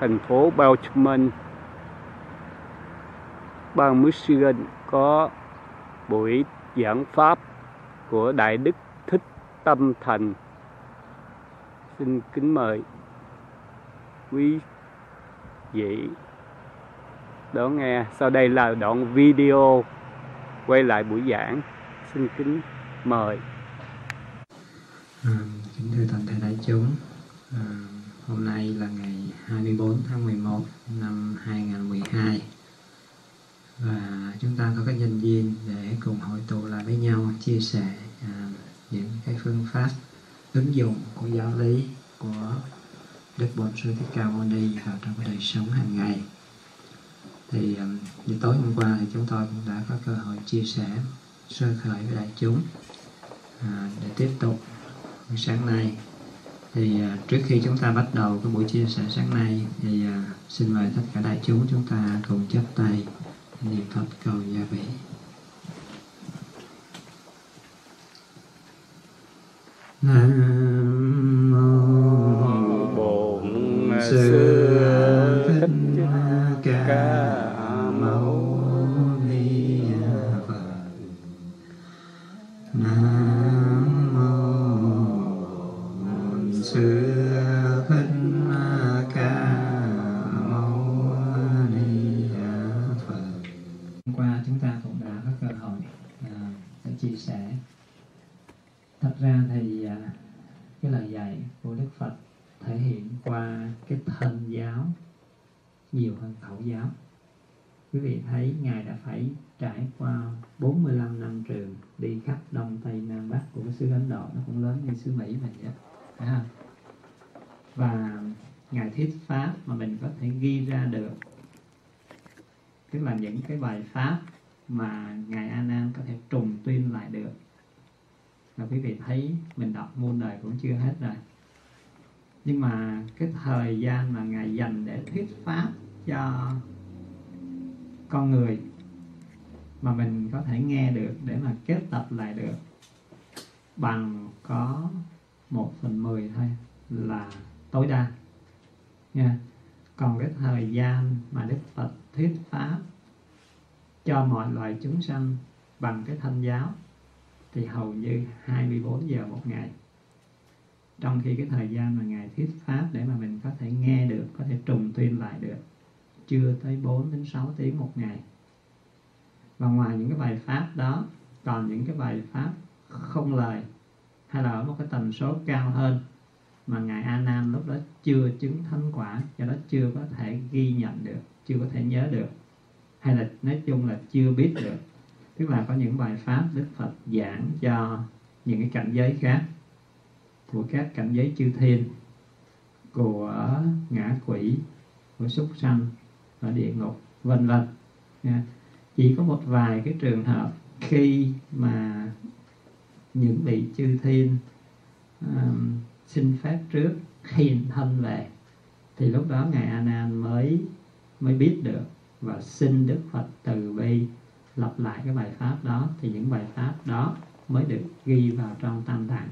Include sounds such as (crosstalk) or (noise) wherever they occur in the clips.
Thành phố Baltimore, bang Michigan có buổi giảng pháp của Đại Đức Thích Tâm Thành. Xin kính mời quý vị đón nghe. Sau đây là đoạn video quay lại buổi giảng. Xin kính mời. À, kính thưa toàn thể đại chúng, hôm nay là ngày 24 tháng 11 năm 2012 và chúng ta có cái nhân duyên để cùng hội tụ lại với nhau chia sẻ à, những cái phương pháp ứng dụng của giáo lý của Đức Bổn Sư Thích Ca Mâu Ni vào trong cái đời sống hàng ngày. Thì à, như tối hôm qua thì chúng tôi cũng đã có cơ hội chia sẻ sơ khởi với đại chúng à, để tiếp tục sáng nay thì à, trước khi chúng ta bắt đầu cái buổi chia sẻ sáng nay thì à, xin mời tất cả đại chúng chúng ta cùng chắp tay niệm phật cầu gia vị. Nam mô Bổn sư thích Ca ca mà mình có thể nghe được để mà kết tập lại được bằng có một phần mười thôi là tối đa. Nha. Còn cái thời gian mà đức phật thuyết pháp cho mọi loài chúng sanh bằng cái thanh giáo thì hầu như 24 giờ một ngày. Trong khi cái thời gian mà ngài thuyết pháp để mà mình có thể nghe được, có thể trùng tuyên lại được, chưa tới 4 đến 6 tiếng một ngày và ngoài những cái bài pháp đó, còn những cái bài pháp không lời, hay là ở một cái tần số cao hơn, mà ngài A Nan lúc đó chưa chứng thánh quả cho đó chưa có thể ghi nhận được, chưa có thể nhớ được, hay là nói chung là chưa biết được tức là có những bài pháp Đức Phật giảng cho những cái cảnh giới khác, của các cảnh giới chư thiên, của ngã quỷ, của súc sanh và địa ngục, vân vân nha chỉ có một vài cái trường hợp khi mà những vị chư thiên um, xin phép trước hiện thân về thì lúc đó ngài A Nan mới mới biết được và xin Đức Phật từ bi lặp lại cái bài pháp đó. Thì những bài pháp đó mới được ghi vào trong tam tạng.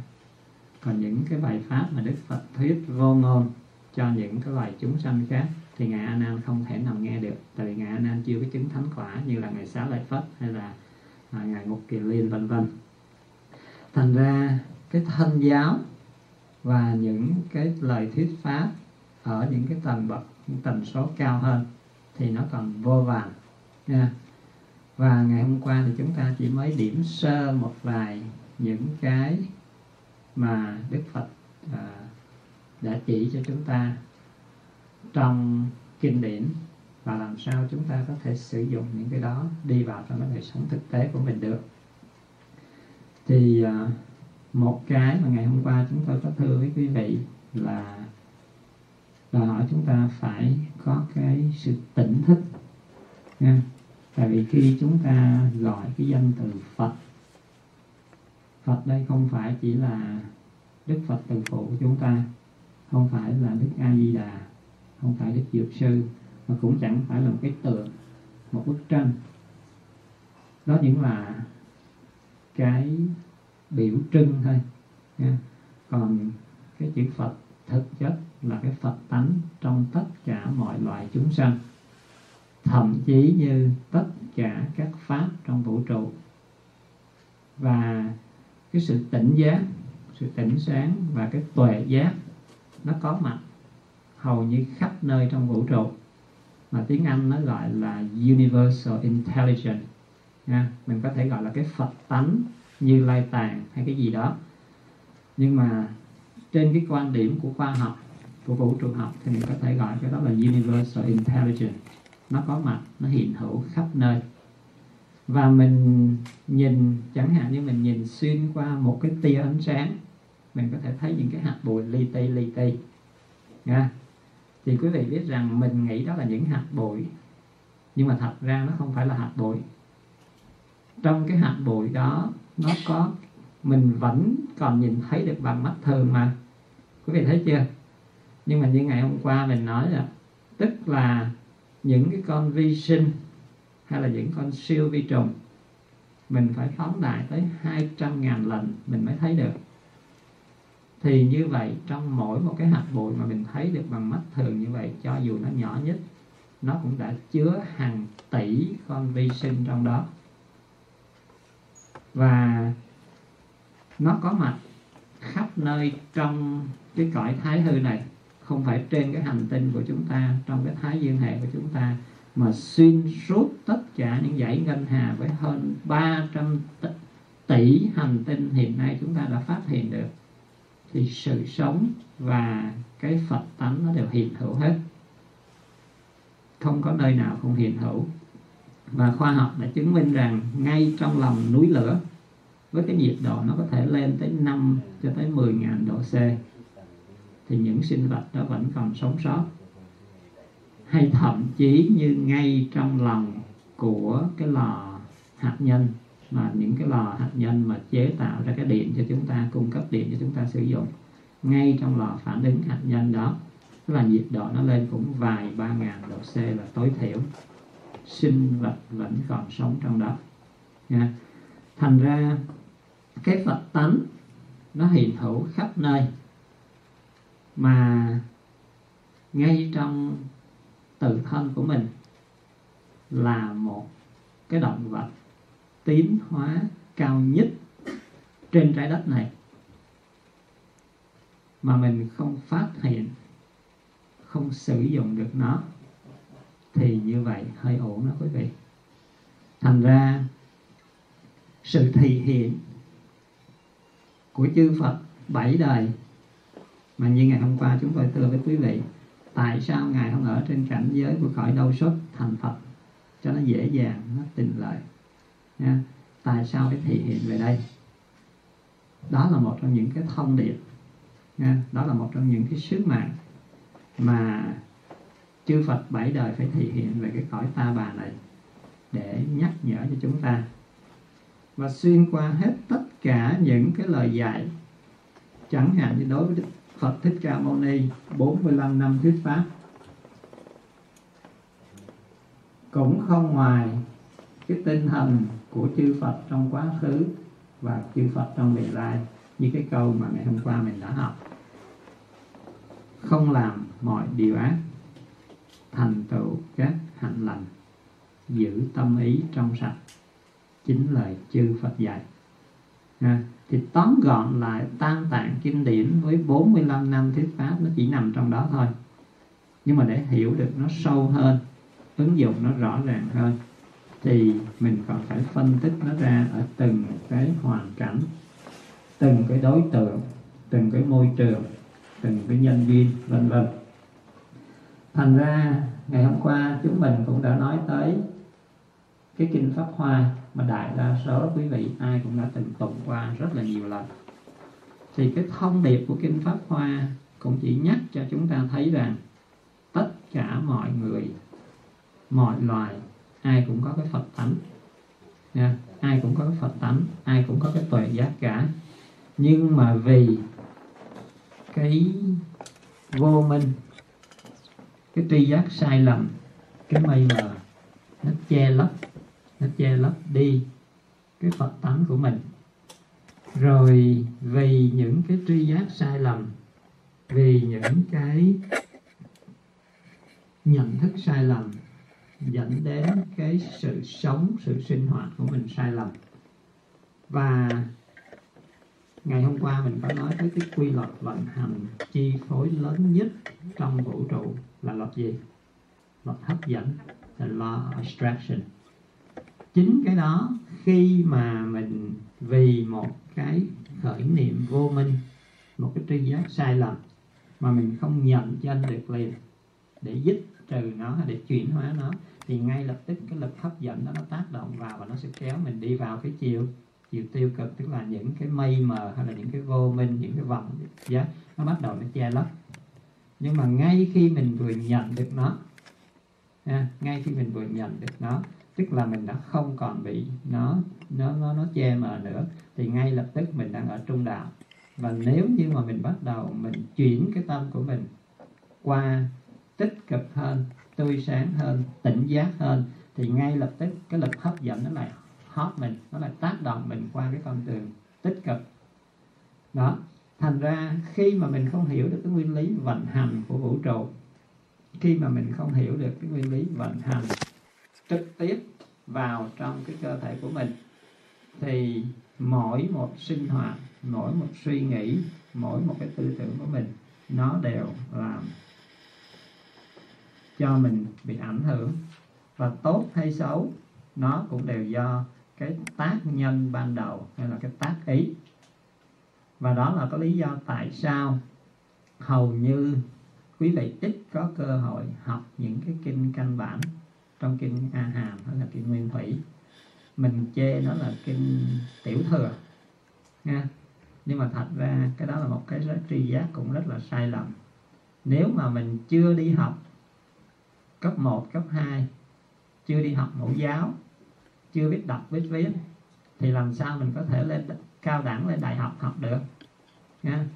Còn những cái bài pháp mà Đức Phật thuyết vô ngôn cho những cái loài chúng sanh khác thì ngài A Nan không thể nào nghe được tại vì ngài A Nan chưa có chứng thánh quả như là ngài Xá Lợi Phất hay là à, ngài Ngục Kiền Liên vân vân thành ra cái thân giáo và những cái lời thuyết pháp ở những cái tầng bậc những tần số cao hơn thì nó còn vô vàng. nha và ngày hôm qua thì chúng ta chỉ mới điểm sơ một vài những cái mà Đức Phật à, đã chỉ cho chúng ta trong kinh điển và làm sao chúng ta có thể sử dụng những cái đó đi vào trong cái đời sống thực tế của mình được. Thì à, một cái mà ngày hôm qua chúng tôi có thưa với quý vị là đòi hỏi chúng ta phải có cái sự tỉnh thức, nha. Tại vì khi chúng ta gọi cái danh từ Phật Phật đây không phải chỉ là Đức Phật từ phụ của chúng ta, không phải là Đức A Di Đà không phải Đức Dược Sư, mà cũng chẳng phải là một cái tượng, một bức tranh. Đó những là cái biểu trưng thôi, nha. còn cái chữ Phật thực chất là cái phật tánh trong tất cả mọi loài chúng sanh. Thậm chí như tất cả các pháp trong vũ trụ. Và cái sự tỉnh giác, sự tỉnh sáng và cái tuệ giác nó có mặt hầu như khắp nơi trong vũ trụ. Mà tiếng Anh nó gọi là universal intelligence nha mình có thể gọi là cái Phật tánh, như lai tàng hay cái gì đó. Nhưng mà trên cái quan điểm của khoa học, của vũ trụ học thì mình có thể gọi cái đó là universal intelligence. Nó có mặt, nó hiện hữu khắp nơi. Và mình nhìn, chẳng hạn như mình nhìn xuyên qua một cái tia ánh sáng, mình có thể thấy những cái hạt bụi li ti li ti nha thì quý vị biết rằng mình nghĩ đó là những hạt bụi, nhưng mà thật ra nó không phải là hạt bụi. Trong cái hạt bụi đó, nó có, mình vẫn còn nhìn thấy được bằng mắt thường mà. Quý vị thấy chưa? Nhưng mà như ngày hôm qua mình nói là, tức là những cái con vi sinh hay là những con siêu vi trùng, mình phải phóng đại tới 200.000 lần mình mới thấy được thì như vậy, trong mỗi một cái hạt bụi mà mình thấy được bằng mắt thường như vậy, cho dù nó nhỏ nhất, nó cũng đã chứa hàng tỷ con vi sinh trong đó. Và nó có mặt khắp nơi trong cái cõi thái hư này, không phải trên cái hành tinh của chúng ta, trong cái thái dương hệ của chúng ta, mà xuyên suốt tất cả những dãy ngân hà với hơn 300 tỷ hành tinh hiện nay chúng ta đã phát hiện được thì sự sống và cái Phật tánh nó đều hiện hữu hết. Không có nơi nào không hiện hữu. Và khoa học đã chứng minh rằng ngay trong lòng núi lửa, với cái nhiệt độ nó có thể lên tới 5 cho tới 10 ngàn độ C, thì những sinh vật đó vẫn còn sống sót. Hay thậm chí như ngay trong lòng của cái lò hạt nhân mà những cái lò hạt nhân mà chế tạo ra cái điện cho chúng ta, cung cấp điện cho chúng ta sử dụng ngay trong lò phản ứng hạt nhân đó. Là nhiệt độ nó lên cũng vài ba ngàn độ C là tối thiểu, sinh vật vẫn còn sống trong đó. Nha. Thành ra, cái Phật tánh nó hiện hữu khắp nơi, mà ngay trong tự thân của mình là một cái động vật tiến hóa cao nhất trên trái đất này mà mình không phát hiện, không sử dụng được nó, thì như vậy hơi ổn đó quý vị. Thành ra, sự thị hiện của chư Phật bảy đời mà như ngày hôm qua chúng tôi thưa với quý vị, tại sao ngài không ở trên cảnh giới của khỏi đâu xuất thành Phật cho nó dễ dàng, nó tình lợi? Nha. Tại sao cái thị hiện về đây? Đó là một trong những cái thông điệp, nha. Đó là một trong những cái sứ mạng mà chư Phật bảy đời phải thể hiện về cái cõi ta bà này để nhắc nhở cho chúng ta. Và xuyên qua hết tất cả những cái lời dạy, chẳng hạn như đối với Phật Thích Ca Mâu Ni 45 năm thuyết pháp, cũng không ngoài cái tinh thần của chư Phật trong quá khứ và chư Phật trong vị lai như cái câu mà ngày hôm qua mình đã học. Không làm mọi điều ác thành tựu các hạnh lành giữ tâm ý trong sạch chính lời chư Phật dạy. À, thì tóm gọn lại tam tạng kinh điển với 45 năm thuyết pháp nó chỉ nằm trong đó thôi. Nhưng mà để hiểu được nó sâu hơn ứng dụng nó rõ ràng hơn thì mình còn phải phân tích nó ra ở từng cái hoàn cảnh, từng cái đối tượng, từng cái môi trường, từng cái nhân viên, vân vân. Thành ra, ngày hôm qua chúng mình cũng đã nói tới cái kinh pháp hoa mà đại đa số quý vị ai cũng đã từng tụng qua rất là nhiều lần. Thì cái thông điệp của kinh pháp hoa cũng chỉ nhắc cho chúng ta thấy rằng tất cả mọi người, mọi loài ai cũng có cái phật tánh. Nha, ai cũng có cái phật tánh, ai cũng có cái tuệ giác cả. Nhưng mà vì cái vô minh, cái tri giác sai lầm, cái mây mờ, nó che lấp, nó che lấp đi cái phật tánh của mình. Rồi vì những cái tri giác sai lầm, vì những cái nhận thức sai lầm dẫn đến cái sự sống, sự sinh hoạt của mình sai lầm. Và ngày hôm qua mình có nói tới cái quy luật vận hành chi phối lớn nhất trong vũ trụ là luật gì? Luật hấp dẫn là law of attraction chính cái đó, khi mà mình vì một cái khởi niệm vô minh, một cái tri giác sai lầm mà mình không nhận chân được liền để dứt trừ nó để chuyển hóa nó, thì ngay lập tức cái lực hấp dẫn đó nó tác động vào và nó sẽ kéo mình đi vào cái chiều. Chiều tiêu cực tức là những cái mây mờ hay là những cái vô minh, những cái vòng giá nó bắt đầu nó che lấp. Nhưng mà ngay khi mình vừa nhận được nó ngay khi mình vừa nhận được nó, tức là mình đã không còn bị nó nó nó nó che mờ nữa, thì ngay lập tức mình đang ở trung đạo. Và nếu như mà mình bắt đầu mình chuyển cái tâm của mình qua tích cực hơn, tươi sáng hơn, tỉnh giác hơn, thì ngay lập tức cái lực hấp dẫn nó lại hấp mình, nó lại tác động mình qua cái con đường tích cực. Đó, thành ra khi mà mình không hiểu được cái nguyên lý vận hành của vũ trụ, khi mà mình không hiểu được cái nguyên lý vận hành trực tiếp vào trong cái cơ thể của mình, thì mỗi một sinh hoạt, mỗi một suy nghĩ, mỗi một cái tư tưởng của mình, nó đều làm cho mình bị ảnh hưởng. Và tốt hay xấu, nó cũng đều do cái tác nhân ban đầu hay là cái tác ý. Và đó là có lý do tại sao hầu như quý vị ít có cơ hội học những cái kinh căn bản trong kinh A Hàm hay là kinh Nguyên Thủy. Mình chê nó là kinh tiểu thừa nha nhưng mà thật ra cái đó là một cái tri giác cũng rất là sai lầm. Nếu mà mình chưa đi học cấp 1, cấp 2 chưa đi học mẫu giáo chưa biết đọc biết viết thì làm sao mình có thể lên cao đẳng lên đại học học được? Nha.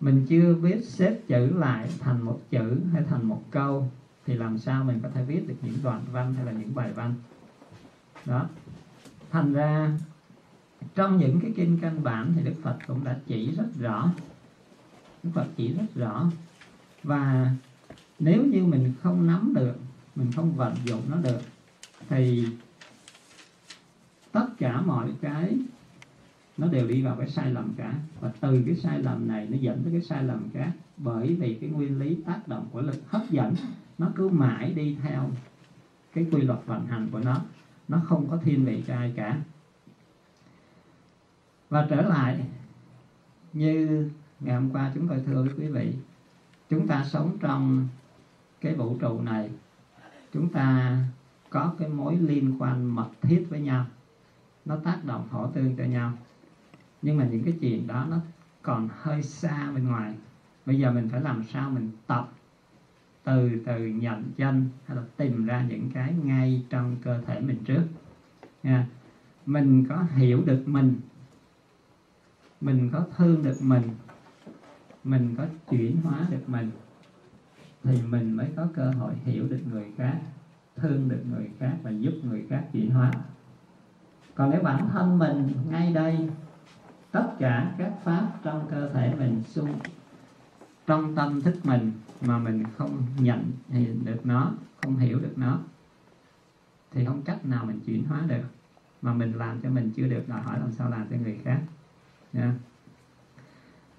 Mình chưa biết xếp chữ lại thành một chữ hay thành một câu thì làm sao mình có thể viết được những đoạn văn hay là những bài văn? Đó. Thành ra trong những cái kinh căn bản thì đức phật cũng đã chỉ rất rõ. Đức phật chỉ rất rõ. Và nếu như mình không nắm được, mình không vận dụng nó được, thì tất cả mọi cái nó đều đi vào cái sai lầm cả. Và từ cái sai lầm này nó dẫn tới cái sai lầm khác. Bởi vì cái nguyên lý tác động của lực hấp dẫn, nó cứ mãi đi theo cái quy luật vận hành của nó. Nó không có thiên vị cho ai cả. Và trở lại, như ngày hôm qua chúng tôi thưa với quý vị, chúng ta sống trong cái vũ trụ này, chúng ta có cái mối liên quan mật thiết với nhau. Nó tác động thổ tương cho nhau. Nhưng mà những cái chuyện đó nó còn hơi xa bên ngoài. Bây giờ mình phải làm sao mình tập, từ từ nhận danh hay là tìm ra những cái ngay trong cơ thể mình trước. Nha. Mình có hiểu được mình. Mình có thương được mình. Mình có chuyển hóa được mình thì mình mới có cơ hội hiểu được người khác, thương được người khác và giúp người khác chuyển hóa. Còn nếu bản thân mình ngay đây, tất cả các pháp trong cơ thể mình xung, trong tâm thức mình mà mình không nhận được nó, không hiểu được nó, thì không cách nào mình chuyển hóa được. Mà mình làm cho mình chưa được đòi hỏi làm sao làm cho người khác. Yeah.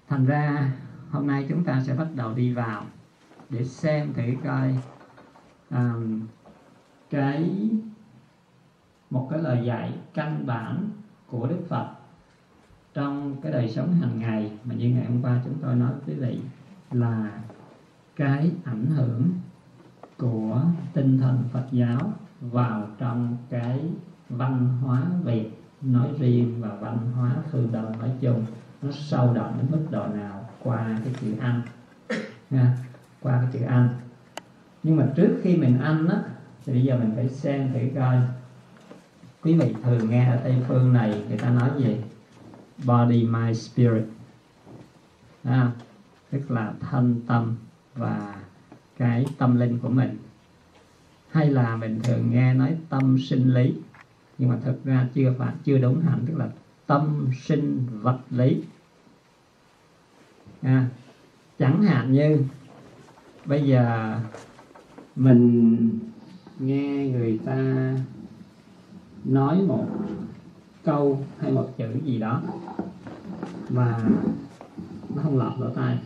thành ra hôm nay chúng ta sẽ bắt đầu đi vào để xem thử coi um, cái một cái lời dạy căn bản của Đức Phật trong cái đời sống hàng ngày mà như ngày hôm qua chúng tôi nói với quý vị là cái ảnh hưởng của tinh thần Phật giáo vào trong cái văn hóa Việt nói riêng và văn hóa phương Đông nói chung nó sâu đậm đến mức độ nào qua cái chữ ăn nha qua cái chữ ăn nhưng mà trước khi mình ăn á thì bây giờ mình phải xem thử coi. Quý vị thường nghe ở tây phương này người ta nói gì? Body mind spirit. À, tức là thân tâm và cái tâm linh của mình. Hay là mình thường nghe nói tâm sinh lý nhưng mà thực ra chưa phải chưa đúng hẳn tức là tâm sinh vật lý. À, chẳng chẳng hạn như bây giờ mình nghe người ta nói một câu hay một chữ gì đó mà nó không lọt lỗ tai.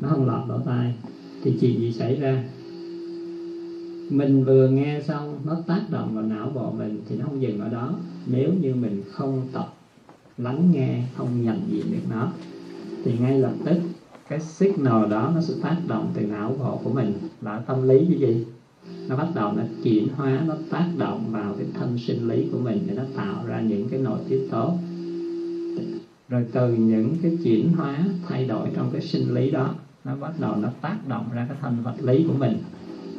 Nó không lọt lỗ tai thì chuyện gì xảy ra? Mình vừa nghe xong, nó tác động vào não bộ mình thì nó không dừng ở đó. Nếu như mình không tập lắng nghe, không nhận diện được nó, thì ngay lập tức cái signal đó nó sẽ tác động từ não bộ của mình. Là tâm lý cái gì? Nó bắt đầu nó chuyển hóa, nó tác động vào cái thân sinh lý của mình để nó tạo ra những cái nội tiết tố rồi từ những cái chuyển hóa, thay đổi trong cái sinh lý đó, nó bắt đầu nó tác động ra cái thân vật lý của mình.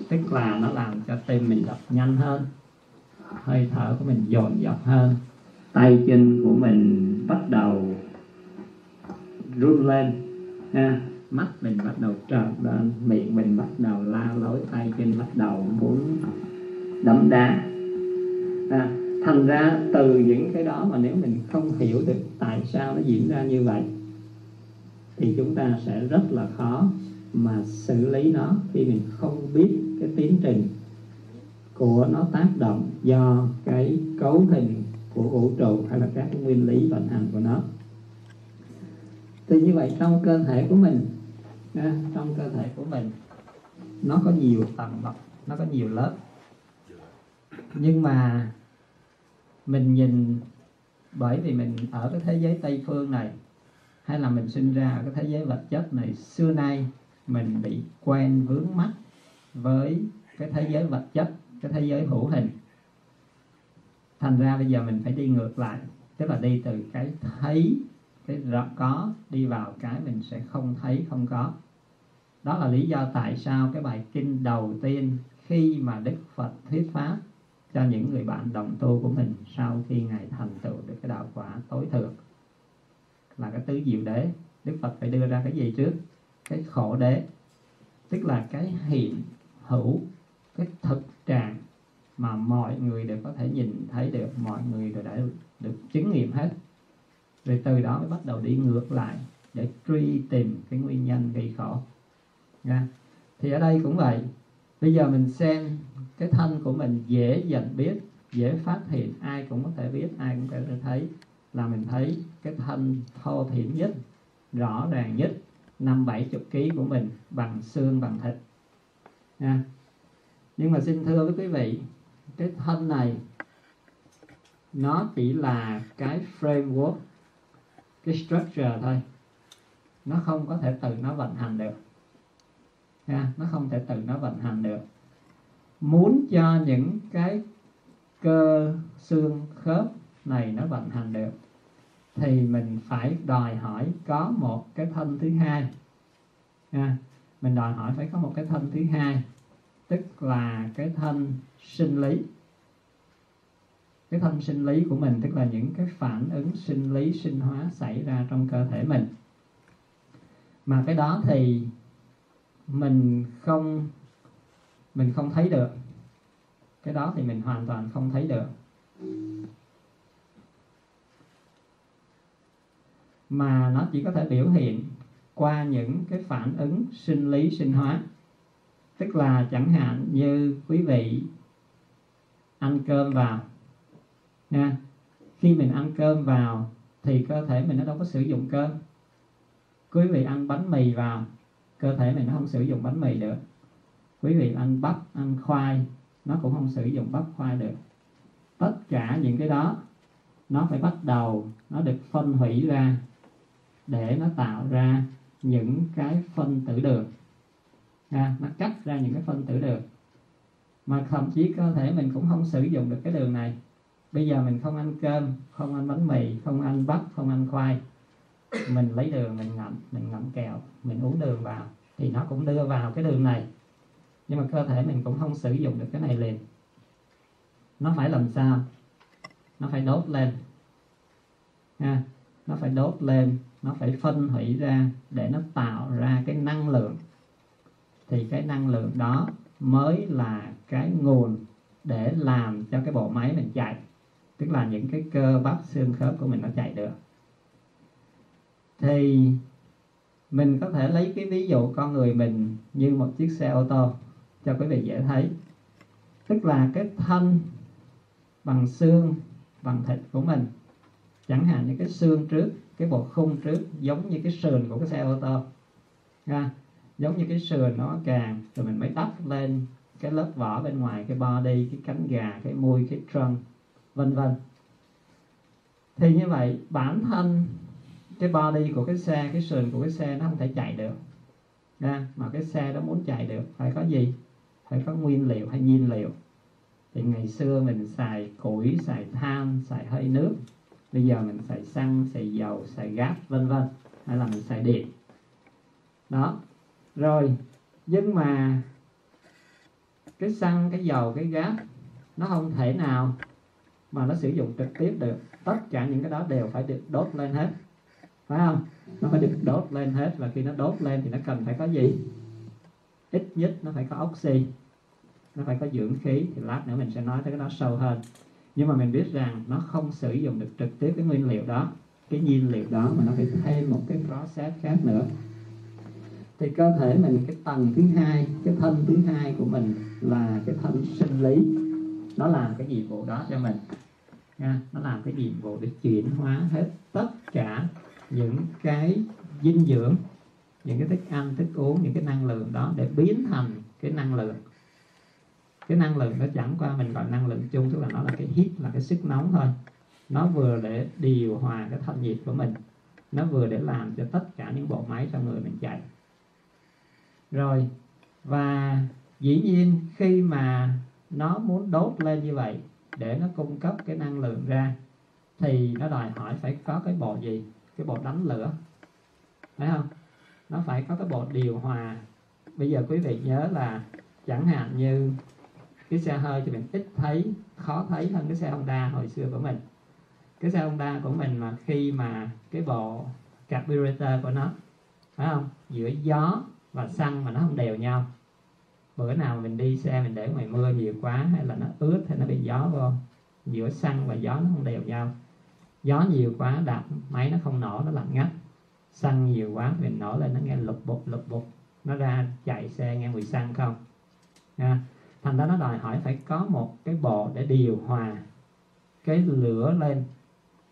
Tức là nó làm cho tim mình đập nhanh hơn, hơi thở của mình dồn dập hơn. Tay chân của mình bắt đầu run lên ha, mắt mình bắt đầu trợn lên miệng mình bắt đầu la lối tay chân bắt đầu muốn đấm đá ha. thành ra từ những cái đó mà nếu mình không hiểu được tại sao nó diễn ra như vậy, thì chúng ta sẽ rất là khó mà xử lý nó khi mình không biết cái tiến trình của nó tác động do cái cấu hình của vũ trụ hay là các nguyên lý vận hành của nó thì như vậy trong cơ thể của mình trong cơ thể của mình, nó có nhiều tầng bậc nó có nhiều lớp. Nhưng mà mình nhìn, bởi vì mình ở cái thế giới tây phương này, hay là mình sinh ra ở cái thế giới vật chất này, xưa nay mình bị quen vướng mắt với cái thế giới vật chất, cái thế giới hữu hình. Thành ra bây giờ mình phải đi ngược lại, tức là đi từ cái thấy sẽ rõ có, đi vào cái mình sẽ không thấy không có. Đó là lý do tại sao cái bài kinh đầu tiên khi mà đức phật thuyết pháp cho những người bạn đồng tu của mình sau khi ngài thành tựu được cái đạo quả tối thượng. Là cái tứ diệu đế. Đức phật phải đưa ra cái gì trước? Cái khổ đế. Tức là cái hiện hữu, cái thực trạng mà mọi người đều có thể nhìn thấy được, mọi người đều đã được chứng nghiệm hết rồi từ đó mới bắt đầu đi ngược lại để truy tìm cái nguyên nhân gây khổ. Nha. Thì ở đây cũng vậy. Bây giờ mình xem cái thân của mình dễ nhận biết, dễ phát hiện, ai cũng có thể biết, ai cũng có thể thấy. Là mình thấy cái thân thô thiển nhất, rõ ràng nhất, năm bảy chục ký của mình bằng xương, bằng thịt. Nha. Nhưng mà xin thưa với quý vị, cái thân này, nó chỉ là cái framework cái structure thôi. Nó không có thể tự nó vận hành được. Nha nó không thể tự nó vận hành được. Muốn cho những cái cơ xương khớp này nó vận hành được, thì mình phải đòi hỏi có một cái thân thứ hai. Nha mình đòi hỏi phải có một cái thân thứ hai, tức là cái thân sinh lý cái thân sinh lý của mình, tức là những cái phản ứng sinh lý, sinh hóa xảy ra trong cơ thể mình. Mà cái đó thì mình không mình không thấy được. Cái đó thì mình hoàn toàn không thấy được. Mà nó chỉ có thể biểu hiện qua những cái phản ứng sinh lý, sinh hóa. Tức là chẳng hạn như quý vị ăn cơm vào nha khi mình ăn cơm vào thì cơ thể mình nó đâu có sử dụng cơm. Quý vị ăn bánh mì vào cơ thể mình nó không sử dụng bánh mì được. Quý vị ăn bắp ăn khoai nó cũng không sử dụng bắp khoai được. Tất cả những cái đó nó phải bắt đầu nó được phân hủy ra để nó tạo ra những cái phân tử đường. À, nó cắt ra những cái phân tử đường. Mà thậm chí cơ thể mình cũng không sử dụng được cái đường này bây giờ mình không ăn cơm, không ăn bánh mì, không ăn bắp, không ăn khoai. Mình lấy đường, mình ngậm mình ngậm kẹo, mình uống đường vào. Thì nó cũng đưa vào cái đường này. Nhưng mà cơ thể mình cũng không sử dụng được cái này liền. Nó phải làm sao? Nó phải đốt lên. Ha, nó phải đốt lên, nó phải phân hủy ra để nó tạo ra cái năng lượng. Thì cái năng lượng đó mới là cái nguồn để làm cho cái bộ máy mình chạy tức là những cái cơ bắp xương khớp của mình nó chạy được. Thì mình có thể lấy cái ví dụ con người mình như một chiếc xe ô tô, cho quý vị dễ thấy. Tức là cái thân bằng xương, bằng thịt của mình. Chẳng hạn như cái xương trước, cái bộ khung trước, giống như cái sườn của cái xe ô tô. Ha, giống như cái sườn nó càng, rồi mình mới đắp lên cái lớp vỏ bên ngoài, cái body, cái cánh gà, cái mui cái trunk vân vân. Thì như vậy, bản thân cái body của cái xe, cái sườn của cái xe nó không thể chạy được. Nha, mà cái xe đó muốn chạy được, phải có gì? Phải có nguyên liệu hay nhiên liệu? Thì ngày xưa mình xài củi, xài than, xài hơi nước. Bây giờ mình xài xăng, xài dầu, xài gas, vân vân. Hay là mình xài điện. Đó. Rồi, nhưng mà cái xăng, cái dầu, cái gas nó không thể nào mà nó sử dụng trực tiếp được. Tất cả những cái đó đều phải được đốt lên hết. Phải không? Nó phải được đốt lên hết và khi nó đốt lên thì nó cần phải có gì? Ít nhất nó phải có oxy. Nó phải có dưỡng khí. Thì lát nữa mình sẽ nói tới cái đó sâu hơn. Nhưng mà mình biết rằng nó không sử dụng được trực tiếp cái nguyên liệu đó. Cái nhiên liệu đó mà nó phải thêm một cái process khác nữa. Thì cơ thể mình, cái tầng thứ hai, cái thân thứ hai của mình là cái thân sinh lý. Nó làm cái nhiệm vụ đó cho mình nha nó làm cái nhiệm vụ để chuyển hóa hết tất cả những cái dinh dưỡng, những cái thức ăn, thức uống, những cái năng lượng đó để biến thành cái năng lượng. Cái năng lượng nó chẳng qua mình gọi năng lượng chung, tức là nó là cái hít, là cái sức nóng thôi. Nó vừa để điều hòa cái thân nhiệt của mình, nó vừa để làm cho tất cả những bộ máy trong người mình chạy. Rồi, và dĩ nhiên khi mà nó muốn đốt lên như vậy để nó cung cấp cái năng lượng ra, thì nó đòi hỏi phải có cái bộ gì? Cái bộ đánh lửa. Phải không? Nó phải có cái bộ điều hòa. Bây giờ quý vị nhớ là chẳng hạn như cái xe hơi thì mình ít thấy, khó thấy hơn cái xe Honda hồi xưa của mình. Cái xe Honda của mình mà khi mà cái bộ carburetor của nó, phải không? Giữa gió và xăng mà nó không đều nhau bữa nào mình đi xe mình để ngoài mưa nhiều quá hay là nó ướt hay nó bị gió vô giữa xăng và gió nó không đều nhau. Gió nhiều quá đạp máy nó không nổ nó lạnh ngắt. Xăng nhiều quá mình nổ lên nó nghe lục bục lục bục. Nó ra chạy xe nghe mùi xăng không? À, thành ra nó đòi hỏi phải có một cái bộ để điều hòa cái lửa lên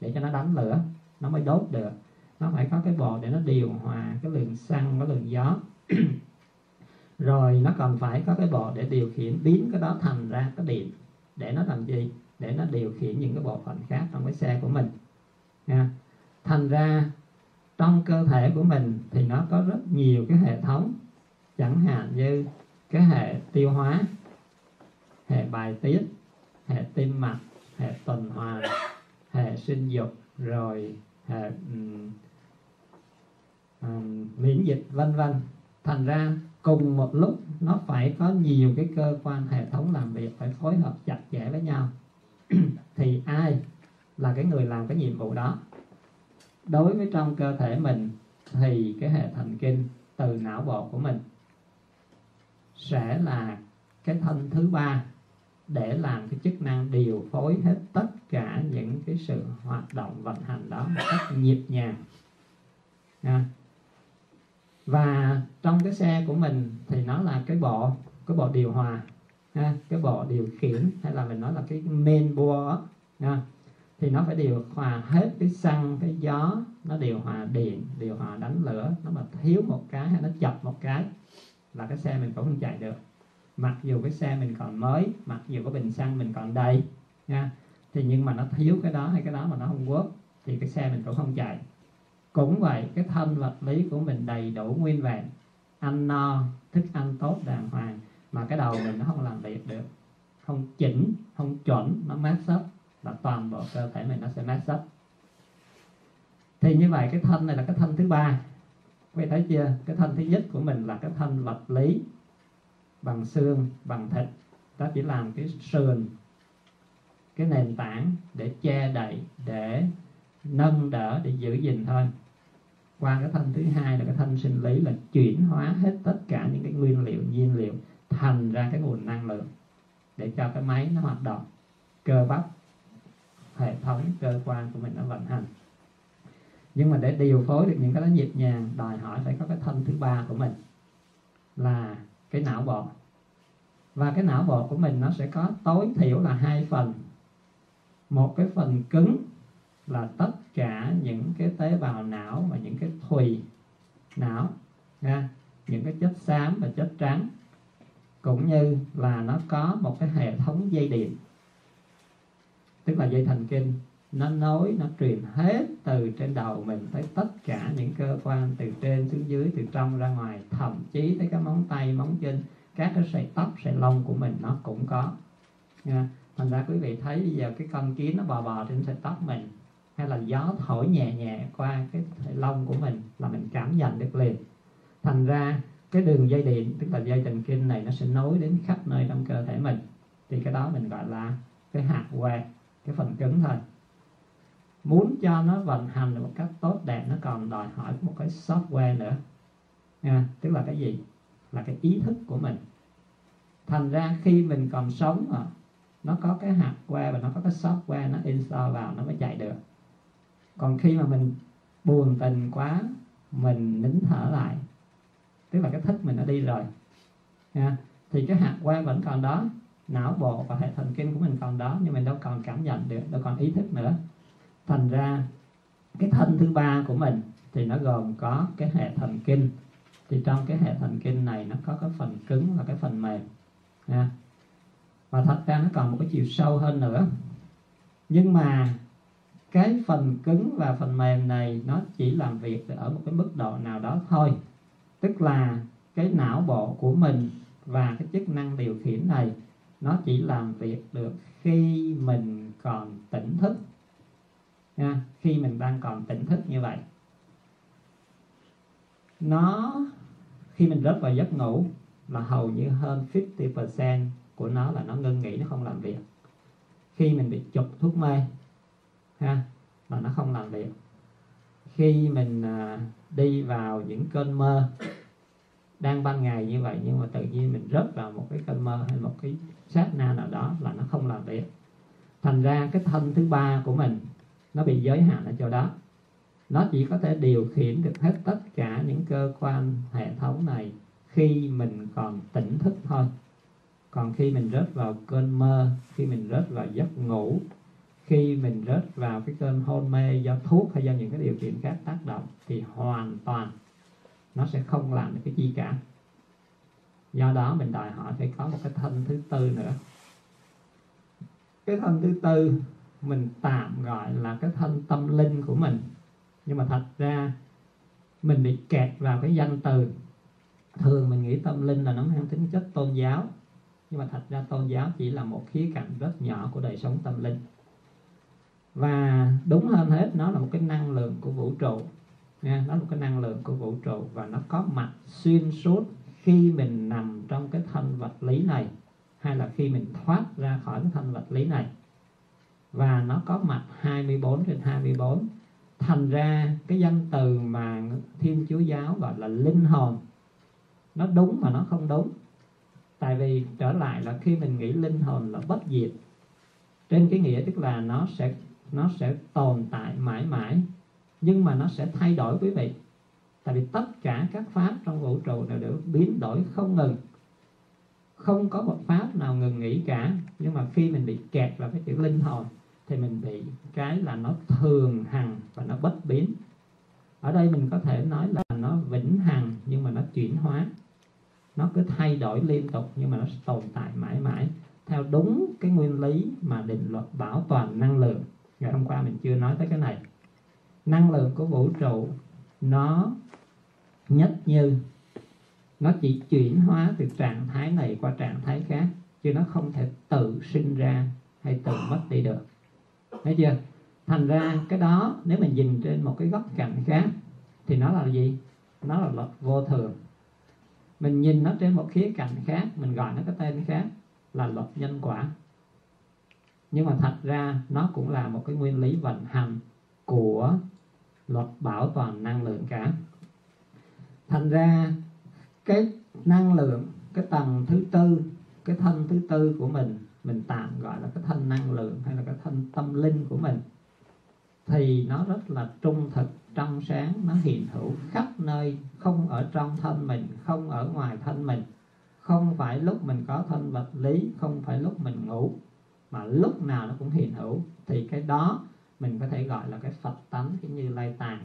để cho nó đánh lửa. Nó mới đốt được. Nó phải có cái bộ để nó điều hòa cái lượng xăng cái lượng gió. (clears throat) rồi nó còn phải có cái bộ để điều khiển biến cái đó thành ra cái điện. Để nó làm gì? Để nó điều khiển những cái bộ phận khác trong cái xe của mình. Nha. Thành ra trong cơ thể của mình thì nó có rất nhiều cái hệ thống chẳng hạn như cái hệ tiêu hóa hệ bài tiết hệ tim mạch hệ tuần hoàn hệ sinh dục rồi hệ um, um, miễn dịch vân vân. Thành ra cùng một lúc, nó phải có nhiều cái cơ quan hệ thống làm việc phải phối hợp chặt chẽ với nhau. (clears throat) Thì ai là cái người làm cái nhiệm vụ đó? Đối với trong cơ thể mình thì cái hệ thần kinh từ não bộ của mình sẽ là cái thân thứ ba để làm cái chức năng điều phối hết tất cả những cái sự hoạt động vận hành đó một cách nhịp nhàng. Nha và trong cái xe của mình thì nó là cái bộ cái bộ điều hòa ha, cái bộ điều khiển hay là mình nói là cái main board ha, thì nó phải điều hòa hết cái xăng cái gió nó điều hòa điện điều hòa đánh lửa nó mà thiếu một cái hay nó chập một cái là cái xe mình cũng không chạy được. Mặc dù cái xe mình còn mới mặc dù cái bình xăng mình còn đầy nha thì nhưng mà nó thiếu cái đó hay cái đó mà nó không quốc thì cái xe mình cũng không chạy cũng vậy, cái thân vật lý của mình đầy đủ nguyên vẹn. Ăn no, thức ăn tốt đàng hoàng, mà cái đầu mình nó không làm việc được. Không chỉnh, không chuẩn, nó mát sấp là toàn bộ cơ thể mình nó sẽ mát sấp thì như vậy, cái thân này là cái thân thứ ba. Quý thấy chưa? Cái thân thứ nhất của mình là cái thân vật lý, bằng xương, bằng thịt. Ta chỉ làm cái sườn, cái nền tảng để che đậy, để nâng đỡ, để giữ gìn thôi qua cái thân thứ hai là cái thân sinh lý là chuyển hóa hết tất cả những cái nguyên liệu, nhiên liệu thành ra cái nguồn năng lượng để cho cái máy nó hoạt động. Cơ bắp, hệ thống, cơ quan của mình nó vận hành. Nhưng mà để điều phối được những cái đó nhịp nhàng, đòi hỏi phải có cái thân thứ ba của mình là cái não bộ. Và cái não bộ của mình nó sẽ có tối thiểu là hai phần. Một cái phần cứng là tất cả những cái tế bào não và những cái thùy não, nha. Những cái chất xám và chất trắng. Cũng như là nó có một cái hệ thống dây điện. Tức là dây thần kinh. Nó nối, nó truyền hết từ trên đầu mình tới tất cả những cơ quan từ trên xuống dưới, từ trong ra ngoài. Thậm chí tới cái móng tay, móng chân. Các cái sợi tóc, sợi lông của mình nó cũng có, nha. Thành ra quý vị thấy bây giờ cái con kiến nó bò bò trên sợi tóc mình hay là gió thổi nhẹ nhẹ qua cái thể lông của mình là mình cảm nhận được liền. Thành ra cái đường dây điện tức là dây thần kinh này nó sẽ nối đến khắp nơi trong cơ thể mình. Thì cái đó mình gọi là cái hạt quạt cái phần cứng thôi. Muốn cho nó vận hành một cách tốt đẹp nó còn đòi hỏi một cái software nữa. À, tức là cái gì? Là cái ý thức của mình. Thành ra khi mình còn sống mà nó có cái hạt que và nó có cái software nó install vào nó mới chạy được còn khi mà mình buồn tình quá, mình nín thở lại, tức là cái thích mình nó đi rồi, nha. Thì cái hạt quan vẫn còn đó, não bộ và hệ thần kinh của mình còn đó, nhưng mình đâu còn cảm nhận được, đâu còn ý thức nữa. Thành ra, cái thân thứ ba của mình thì nó gồm có cái hệ thần kinh. Thì trong cái hệ thần kinh này nó có cái phần cứng và cái phần mềm, nha. Và thật ra nó còn một cái chiều sâu hơn nữa. Nhưng mà cái phần cứng và phần mềm này nó chỉ làm việc ở một cái mức độ nào đó thôi. Tức là cái não bộ của mình và cái chức năng điều khiển này, nó chỉ làm việc được khi mình còn tỉnh thức. Nha, khi mình đang còn tỉnh thức như vậy. Nó, khi mình rớt vào giấc ngủ là hầu như hơn 50% của nó là nó ngưng nghỉ, nó không làm việc. Khi mình bị chụp thuốc mê ha? Mà nó không làm việc khi mình à, đi vào những cơn mơ đang ban ngày như vậy nhưng mà tự nhiên mình rớt vào một cái cơn mơ hay một cái sát na nào đó là nó không làm việc thành ra cái thân thứ ba của mình nó bị giới hạn ở chỗ đó. Nó chỉ có thể điều khiển được hết tất cả những cơ quan hệ thống này khi mình còn tỉnh thức thôi. Còn khi mình rớt vào cơn mơ khi mình rớt vào giấc ngủ khi mình rớt vào cái cơn hôn mê do thuốc hay do những cái điều kiện khác tác động, thì hoàn toàn nó sẽ không làm được cái gì cả. Do đó mình đòi hỏi phải có một cái thân thứ tư nữa. Cái thân thứ tư mình tạm gọi là cái thân tâm linh của mình. Nhưng mà thật ra mình bị kẹt vào cái danh từ. Thường mình nghĩ tâm linh là nó mang tính chất tôn giáo. Nhưng mà thật ra tôn giáo chỉ là một khía cạnh rất nhỏ của đời sống tâm linh và đúng hơn hết, nó là một cái năng lượng của vũ trụ. Nha, nó là một cái năng lượng của vũ trụ và nó có mặt xuyên suốt khi mình nằm trong cái thân vật lý này, hay là khi mình thoát ra khỏi cái thân vật lý này. Và nó có mặt 24 trên 24 thành ra cái danh từ mà thiên chúa giáo gọi là linh hồn, nó đúng mà nó không đúng. Tại vì trở lại là khi mình nghĩ linh hồn là bất diệt. Trên cái nghĩa tức là nó sẽ nó sẽ tồn tại mãi mãi, nhưng mà nó sẽ thay đổi, quý vị. Tại vì tất cả các pháp trong vũ trụ đều đều biến đổi không ngừng. Không có một pháp nào ngừng nghỉ cả, nhưng mà khi mình bị kẹt vào cái chữ linh hồn, thì mình bị cái là nó thường hằng và nó bất biến. Ở đây mình có thể nói là nó vĩnh hằng, nhưng mà nó chuyển hóa. Nó cứ thay đổi liên tục, nhưng mà nó tồn tại mãi mãi, theo đúng cái nguyên lý mà định luật bảo toàn năng lượng ngày hôm qua mình chưa nói tới cái này. Năng lượng của vũ trụ, nó nhất như, nó chỉ chuyển hóa từ trạng thái này qua trạng thái khác, chứ nó không thể tự sinh ra hay tự mất đi được. Thấy chưa? Thành ra cái đó, nếu mình nhìn trên một cái góc cạnh khác, thì nó là gì? Nó là luật vô thường. Mình nhìn nó trên một khía cạnh khác, mình gọi nó cái tên khác là luật nhân quả nhưng mà thật ra nó cũng là một cái nguyên lý vận hành của luật bảo toàn năng lượng cả. Thành ra, cái năng lượng, cái tầng thứ tư, cái thân thứ tư của mình mình tạm gọi là cái thân năng lượng hay là cái thân tâm linh của mình, thì nó rất là trung thực, trong sáng, nó hiện hữu khắp nơi, không ở trong thân mình, không ở ngoài thân mình. Không phải lúc mình có thân vật lý, không phải lúc mình ngủ mà lúc nào nó cũng hiện hữu thì cái đó mình có thể gọi là cái phật tánh cái như lai tàng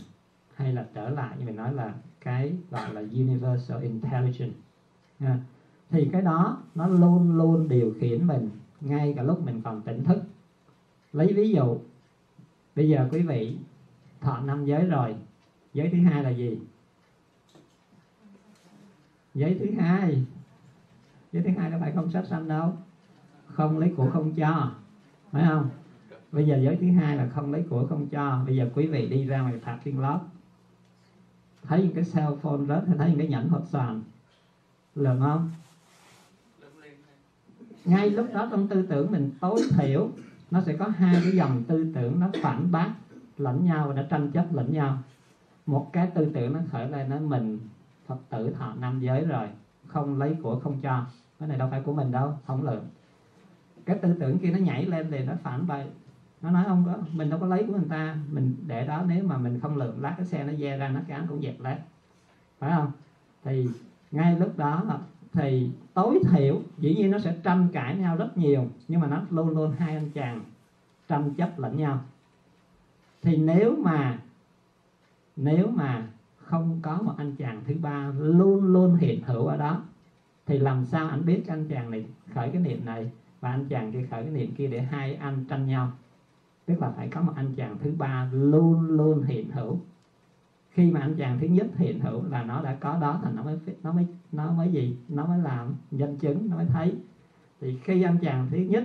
hay là trở lại như mình nói là cái gọi là universal intelligence. À, thì cái đó nó luôn luôn điều khiển mình ngay cả lúc mình còn tỉnh thức. Lấy ví dụ bây giờ quý vị thọ năm giới rồi giới thứ hai là gì? Giới thứ hai. Giới thứ hai có phải không sát sanh đâu? Không lấy của không cho, phải không? Bây giờ giới thứ hai là không lấy của không cho. Bây giờ quý vị đi ra ngoài parking lót. Thấy những cái cell phone rớt hay thấy những cái nhẫn hộp xoàn? Lợn không? Ngay lúc đó trong tư tưởng mình tối thiểu, nó sẽ có hai cái dòng tư tưởng nó phản bác lẫn nhau và nó tranh chấp lẫn nhau. Một cái tư tưởng nó khởi lên nó mình phật tử thọ năm giới rồi, không lấy của không cho. Cái này đâu phải của mình đâu, không lượng cái tư tưởng kia nó nhảy lên thì nó phản bội. Nó nói không có, mình đâu có lấy của người ta, mình để đó nếu mà mình không lượm lát cái xe nó ve ra nó cán cũng dẹp lát. Phải không? Thì ngay lúc đó thì tối thiểu, dĩ nhiên nó sẽ tranh cãi nhau rất nhiều, nhưng mà nó luôn luôn hai anh chàng tranh chấp lẫn nhau. Thì nếu mà nếu mà không có một anh chàng thứ ba luôn luôn hiện hữu ở đó, thì làm sao anh biết anh chàng này khởi cái niệm này? Và anh chàng kia khởi cái niệm kia để hai anh tranh nhau. Tức là phải có một anh chàng thứ ba luôn luôn hiện hữu. Khi mà anh chàng thứ nhất hiện hữu là nó đã có đó thì nó mới nó mới nó mới gì? Nó mới làm nhân chứng, nó mới thấy. Thì khi anh chàng thứ nhất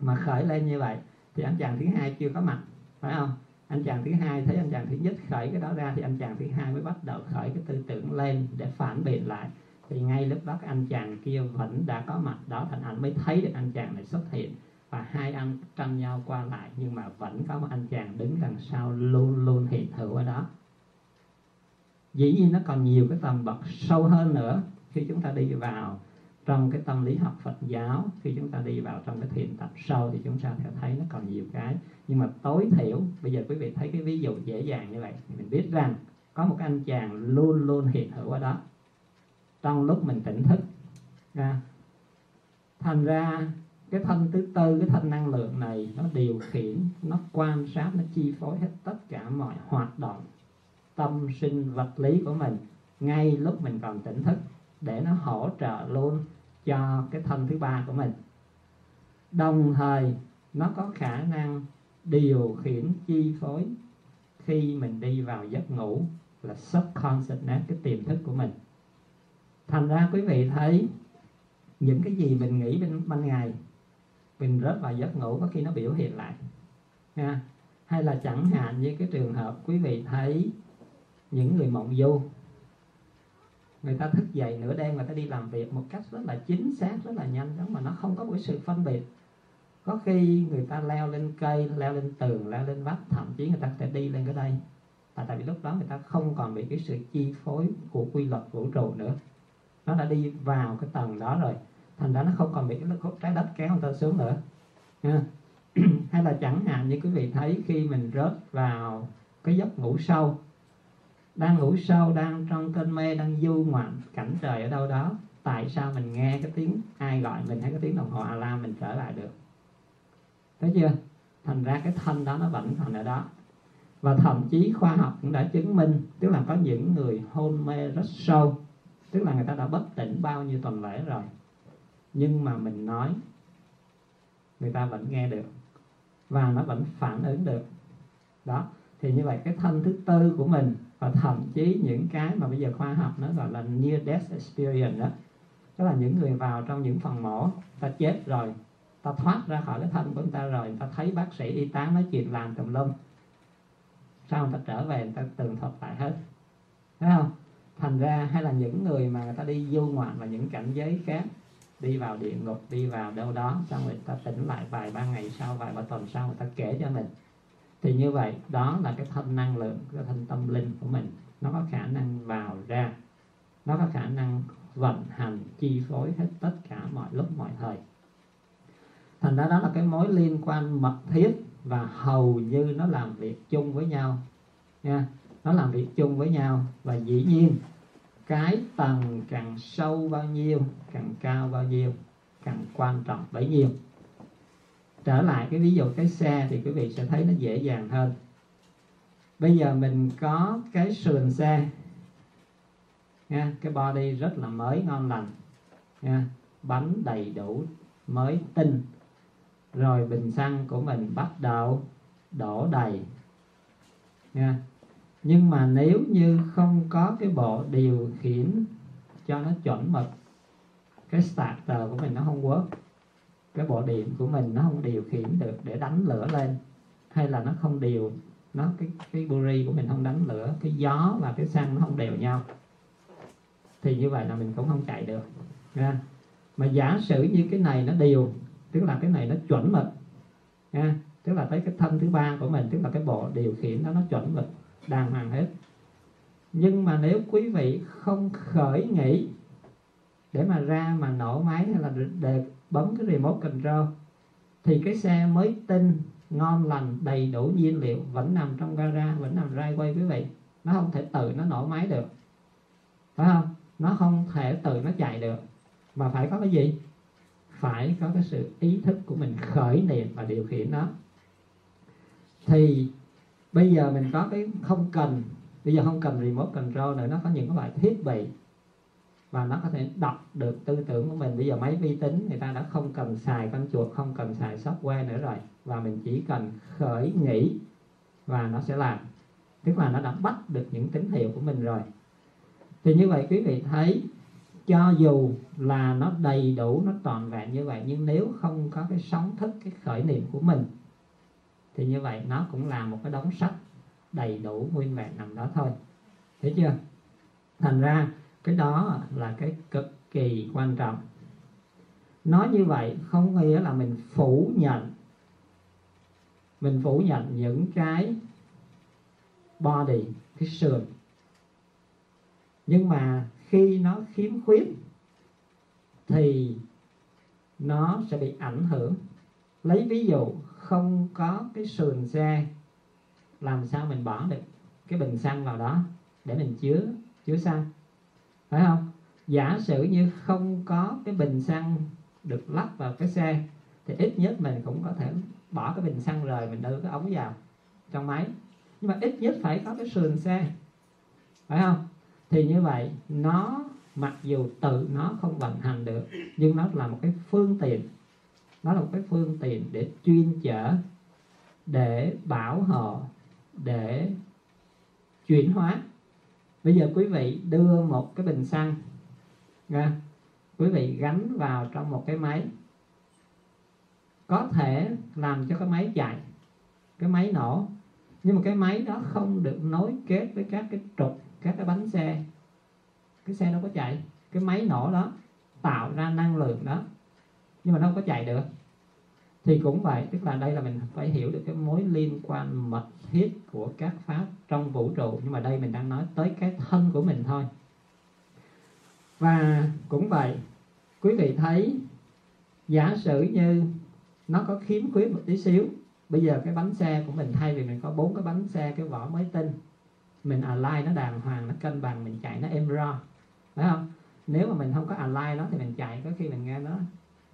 mà khởi lên như vậy, thì anh chàng thứ hai chưa có mặt, phải không? Anh chàng thứ hai thấy anh chàng thứ nhất khởi cái đó ra thì anh chàng thứ hai mới bắt đầu khởi cái tư tưởng lên để phản biện lại thì ngay lúc đó cái anh chàng kia vẫn đã có mặt đó, thành anh mới thấy được anh chàng này xuất hiện. Và hai anh tranh nhau qua lại, nhưng mà vẫn có một anh chàng đứng đằng sau luôn luôn hiện hữu ở đó. Dĩ nhiên nó còn nhiều cái tầng bậc sâu hơn nữa khi chúng ta đi vào trong cái tâm lý học Phật giáo. Khi chúng ta đi vào trong cái thiền tập sâu thì chúng ta sẽ thấy nó còn nhiều cái. Nhưng mà tối thiểu, bây giờ quý vị thấy cái ví dụ dễ dàng như vậy, thì mình biết rằng có một anh chàng luôn luôn hiện hữu ở đó trong lúc mình tỉnh thức, ra. Thành ra, cái thân thứ tư, cái thân năng lượng này, nó điều khiển, nó quan sát, nó chi phối hết tất cả mọi hoạt động, tâm sinh vật lý của mình ngay lúc mình còn tỉnh thức, để nó hỗ trợ luôn cho cái thân thứ ba của mình. Đồng thời, nó có khả năng điều khiển, chi phối khi mình đi vào giấc ngủ là subconsciousness, cái tiềm thức của mình thành ra quý vị thấy những cái gì mình nghĩ bên ban ngày mình rớt vào giấc ngủ có khi nó biểu hiện lại, ha. Hay là chẳng hạn như cái trường hợp quý vị thấy những người mộng du, người ta thức dậy nửa đêm người ta đi làm việc một cách rất là chính xác, rất là nhanh chóng mà nó không có một sự phân biệt. Có khi người ta leo lên cây, leo lên tường, leo lên vách thậm chí người ta sẽ đi lên cái đây. Tại tại vì lúc đó người ta không còn bị cái sự chi phối của quy luật vũ trụ nữa nó đã đi vào cái tầng đó rồi. Thành ra nó không còn bị cái trái đất kéo người ta xuống nữa. (clears throat) Hay là chẳng hạn như quý vị thấy khi mình rớt vào cái giấc ngủ sâu, đang ngủ sâu, đang trong cơn mê, đang du ngoạn cảnh trời ở đâu đó, tại sao mình nghe cái tiếng, ai gọi mình hay cái tiếng đồng hồ alarm mình trở lại được? Thấy chưa? Thành ra cái thân đó nó vẫn còn ở đó. Và thậm chí khoa học cũng đã chứng minh, tức là có những người hôn mê rất sâu tức là người ta đã bất tỉnh bao nhiêu tuần lễ rồi. Nhưng mà mình nói, người ta vẫn nghe được. Và nó vẫn phản ứng được. Đó, thì như vậy cái thân thứ tư của mình và thậm chí những cái mà bây giờ khoa học nó gọi là near death experience đó, tức là những người vào trong những phòng mổ, ta chết rồi, ta thoát ra khỏi cái thân của người ta rồi, ta thấy bác sĩ y tá nói chuyện làm tùm lum. Sau ta trở về, người ta tường thuật lại hết. Thấy không? Thành ra hay là những người mà người ta đi du ngoạn và những cảnh giới khác, đi vào địa ngục, đi vào đâu đó, xong rồi ta tỉnh lại vài ba ngày sau, vài ba tuần sau người ta kể cho mình. Thì như vậy, đó là cái thân năng lượng, cái thân tâm linh của mình. Nó có khả năng vào ra, nó có khả năng vận hành, chi phối hết tất cả mọi lúc, mọi thời. Thành ra đó là cái mối liên quan mật thiết và hầu như nó làm việc chung với nhau, nha nó làm việc chung với nhau. Và dĩ nhiên, cái tầng càng sâu bao nhiêu, càng cao bao nhiêu, càng quan trọng bấy nhiêu. Trở lại cái ví dụ cái xe thì quý vị sẽ thấy nó dễ dàng hơn. Bây giờ mình có cái sườn xe, nha, cái body rất là mới, ngon lành, nha, bánh đầy đủ, mới tinh. Rồi bình xăng của mình bắt đầu đổ đầy, nha nhưng mà nếu như không có cái bộ điều khiển cho nó chuẩn mực, cái starter của mình nó không work, cái bộ điện của mình nó không điều khiển được để đánh lửa lên, hay là nó không điều, nó cái cái buri của mình không đánh lửa, cái gió và cái xăng nó không đều nhau, thì như vậy là mình cũng không chạy được, nha. Mà giả sử như cái này nó đều tức là cái này nó chuẩn mực, nha, tức là tới cái thân thứ ba của mình, tức là cái bộ điều khiển đó nó chuẩn mực đàng hoàng hết. Nhưng mà nếu quý vị không khởi nghĩ để mà ra mà nổ máy hay là để bấm cái remote control, thì cái xe mới tinh, ngon lành, đầy đủ nhiên liệu vẫn nằm trong gara vẫn nằm rai quay quý vị. Nó không thể tự nó nổ máy được. Phải không? Nó không thể tự nó chạy được. Mà phải có cái gì? Phải có cái sự ý thức của mình khởi niệm và điều khiển nó. Thì bây giờ mình có cái không cần, bây giờ không cần remote control nữa, nó có những cái loại thiết bị và nó có thể đọc được tư tưởng của mình. Bây giờ máy vi tính người ta đã không cần xài con chuột, không cần xài software nữa rồi, và mình chỉ cần khởi nghĩ và nó sẽ làm. Tức là nó đã bắt được những tín hiệu của mình rồi. Thì như vậy quý vị thấy, cho dù là nó đầy đủ, nó trọn vẹn như vậy, nhưng nếu không có cái sóng thức cái khởi niệm của mình thì như vậy, nó cũng là một cái đống sắt đầy đủ nguyên vẹn nằm đó thôi. Thấy chưa? Thành ra, cái đó là cái cực kỳ quan trọng. Nói như vậy không nghĩa là mình phủ nhận. Mình phủ nhận những cái body, cái sườn. Nhưng mà khi nó khiếm khuyết, thì nó sẽ bị ảnh hưởng. Lấy ví dụ không có cái sườn xe, làm sao mình bỏ được cái bình xăng vào đó để mình chứa chứa xăng? Phải không? Giả sử như không có cái bình xăng được lắp vào cái xe, thì ít nhất mình cũng có thể bỏ cái bình xăng rời mình đưa cái ống vào trong máy. Nhưng mà ít nhất phải có cái sườn xe, phải không? Thì như vậy, nó, mặc dù tự nó không vận hành được, nhưng nó là một cái phương tiện nó là một cái phương tiện để chuyên chở, để bảo hộ, để chuyển hóa. Bây giờ quý vị đưa một cái bình xăng, nha. Quý vị gắn vào trong một cái máy. Có thể làm cho cái máy chạy, cái máy nổ. Nhưng mà cái máy đó không được nối kết với các cái trục, các cái bánh xe. Cái xe đâu có chạy. Cái máy nổ đó tạo ra năng lượng đó nhưng mà nó không có chạy được. Thì cũng vậy, tức là đây là mình phải hiểu được cái mối liên quan mật thiết của các pháp trong vũ trụ. Nhưng mà đây mình đang nói tới cái thân của mình thôi. Và cũng vậy, quý vị thấy giả sử như nó có khiếm khuyết một tí xíu. Bây giờ cái bánh xe của mình, thay vì mình có bốn cái bánh xe, cái vỏ mới tinh, mình align nó đàng hoàng, nó cân bằng, mình chạy nó êm ro. Phải không? Nếu mà mình không có align nó thì mình chạy, có khi mình nghe nó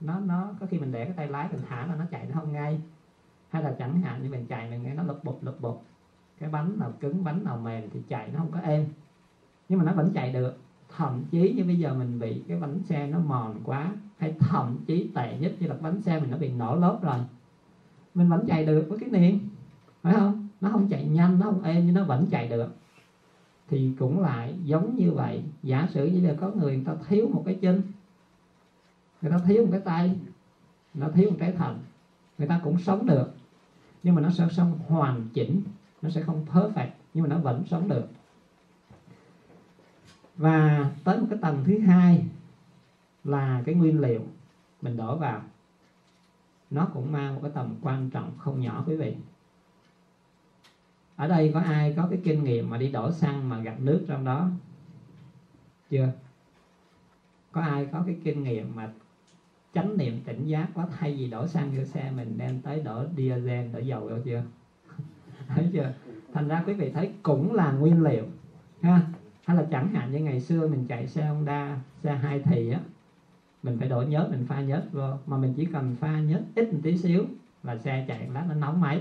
nó nó có khi mình để cái tay lái mình thả là nó chạy nó không ngay. Hay là chẳng hạn như mình chạy mình nghe nó lục bục lục bục cái bánh nào cứng bánh nào mềm thì chạy nó không có êm. Nhưng mà nó vẫn chạy được. Thậm chí như bây giờ mình bị cái bánh xe nó mòn quá hay thậm chí tệ nhất như là bánh xe mình nó bị nổ lốp rồi. Mình vẫn chạy được với cái niệm phải không? Nó không chạy nhanh nó không êm nhưng nó vẫn chạy được. Thì cũng lại giống như vậy. Giả sử như là có người, người ta thiếu một cái chân người ta thiếu một cái tay, nó thiếu một cái thận người ta cũng sống được, nhưng mà nó sẽ sống hoàn chỉnh, nó sẽ không perfect, nhưng mà nó vẫn sống được. Và tới một cái tầng thứ hai là cái nguyên liệu mình đổ vào. Nó cũng mang một cái tầm quan trọng không nhỏ, quý vị. Ở đây có ai có cái kinh nghiệm mà đi đổ xăng mà gặp nước trong đó chưa? Có ai có cái kinh nghiệm mà chánh niệm tỉnh giác quá thay vì đổ xăng vô xe mình đem tới đổ diesel đổ dầu vô chưa? (laughs) Thấy chưa? Thành ra quý vị thấy cũng là nguyên liệu, ha? Hay là chẳng hạn như ngày xưa mình chạy xe Honda, xe hai thì á, mình phải đổ nhớt, mình pha nhớt vô. Mà mình chỉ cần pha nhớt ít một tí xíu là xe chạy lát nó nóng máy.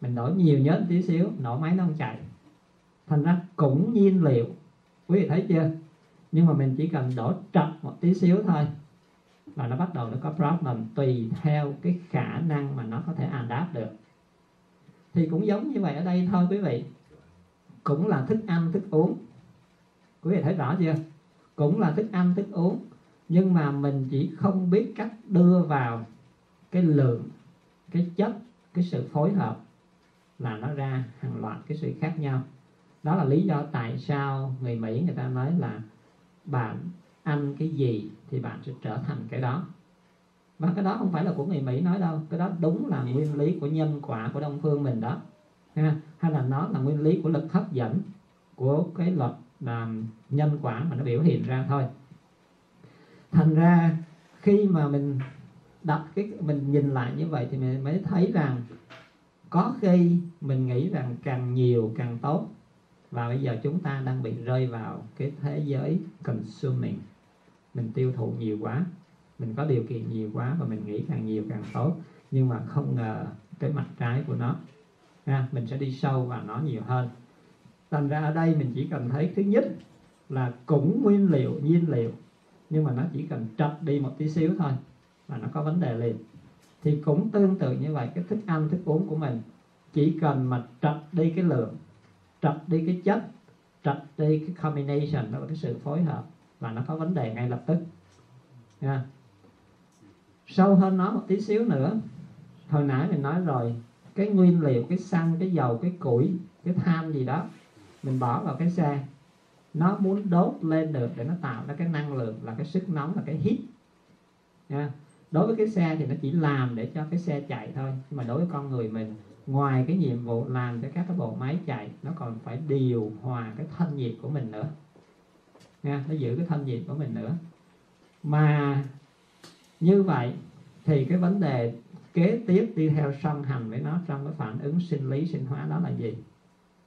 Mình đổ nhiều nhớt tí xíu, nổ máy nó không chạy. Thành ra cũng nhiên liệu. Quý vị thấy chưa? Nhưng mà mình chỉ cần đổ trật một tí xíu thôi là nó bắt đầu nó có problem tùy theo cái khả năng mà nó có thể adapt được. Thì cũng giống như vậy ở đây thôi quý vị. Cũng là thức ăn, thức uống. Quý vị thấy rõ chưa? Cũng là thức ăn, thức uống. Nhưng mà mình chỉ không biết cách đưa vào cái lượng, cái chất, cái sự phối hợp là nó ra hàng loạt cái sự khác nhau. Đó là lý do tại sao người mỹ người ta nói là bạn ăn cái gì thì bạn sẽ trở thành cái đó. Và cái đó không phải là của người mỹ nói đâu. Cái đó đúng là nguyên lý của nhân quả của đông phương mình đó. Ha hay là nó là nguyên lý của lực hấp dẫn của cái luật là nhân quả mà nó biểu hiện ra thôi. Thành ra khi mà mình đặt cái, mình nhìn lại như vậy thì mình mới thấy rằng có khi mình nghĩ rằng càng nhiều càng tốt. Và bây giờ chúng ta đang bị rơi vào cái thế giới consuming mình tiêu thụ nhiều quá mình có điều kiện nhiều quá và mình nghĩ càng nhiều càng tốt nhưng mà không ngờ cái mặt trái của nó ha, mình sẽ đi sâu vào nó nhiều hơn. Thành ra ở đây mình chỉ cần thấy thứ nhất là cũng nguyên liệu nhiên liệu nhưng mà nó chỉ cần trật đi một tí xíu thôi là nó có vấn đề liền. Thì cũng tương tự như vậy cái thức ăn thức uống của mình chỉ cần mà trật đi cái lượng trật đi cái chất trật đi cái combination đó là cái sự phối hợp và nó có vấn đề ngay lập tức. Nha. Sâu hơn nó một tí xíu nữa. Hồi nãy mình nói rồi, cái nguyên liệu, cái xăng, cái dầu, cái củi, cái than gì đó, mình bỏ vào cái xe. Nó muốn đốt lên được để nó tạo ra cái năng lượng là cái sức nóng, là cái heat. Nha. Đối với cái xe thì nó chỉ làm để cho cái xe chạy thôi. Nhưng mà đối với con người mình, ngoài cái nhiệm vụ làm cho các cái bộ máy chạy, nó còn phải điều hòa cái thân nhiệt của mình nữa nha, nó giữ cái thân nhiệt của mình nữa. Mà như vậy thì cái vấn đề kế tiếp đi theo song hành với nó trong cái phản ứng sinh lý, sinh hóa đó là gì?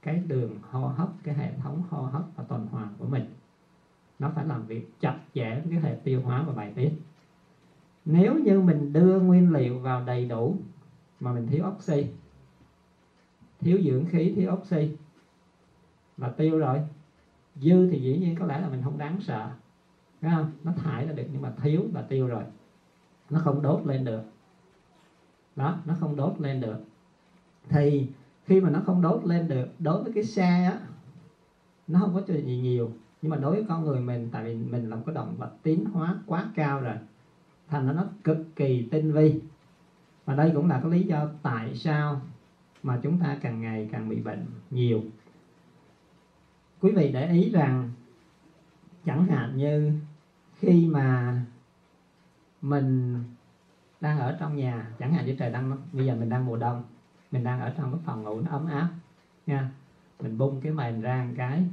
Cái đường hô hấp, cái hệ thống hô hấp và tuần hoàn của mình. Nó phải làm việc chặt chẽ với cái hệ tiêu hóa và bài tiết. Nếu như mình đưa nguyên liệu vào đầy đủ mà mình thiếu oxy, thiếu dưỡng khí, thiếu oxy là tiêu rồi dư thì dĩ nhiên có lẽ là mình không đáng sợ. Thấy không? nó thải là được nhưng mà thiếu là tiêu rồi. Nó không đốt lên được. Đó, nó không đốt lên được. Thì khi mà nó không đốt lên được, đối với cái xe á, nó không có chuyện gì nhiều. Nhưng mà đối với con người mình, tại vì mình là một cái động vật tiến hóa quá cao rồi, thành ra nó cực kỳ tinh vi. Và đây cũng là cái lý do tại sao mà chúng ta càng ngày càng bị bệnh nhiều quý vị để ý rằng chẳng hạn như khi mà mình đang ở trong nhà, chẳng hạn như trời đang, bây giờ mình đang mùa đông, mình đang ở trong cái phòng ngủ nó ấm áp, nha. Mình bung cái mền ra một cái,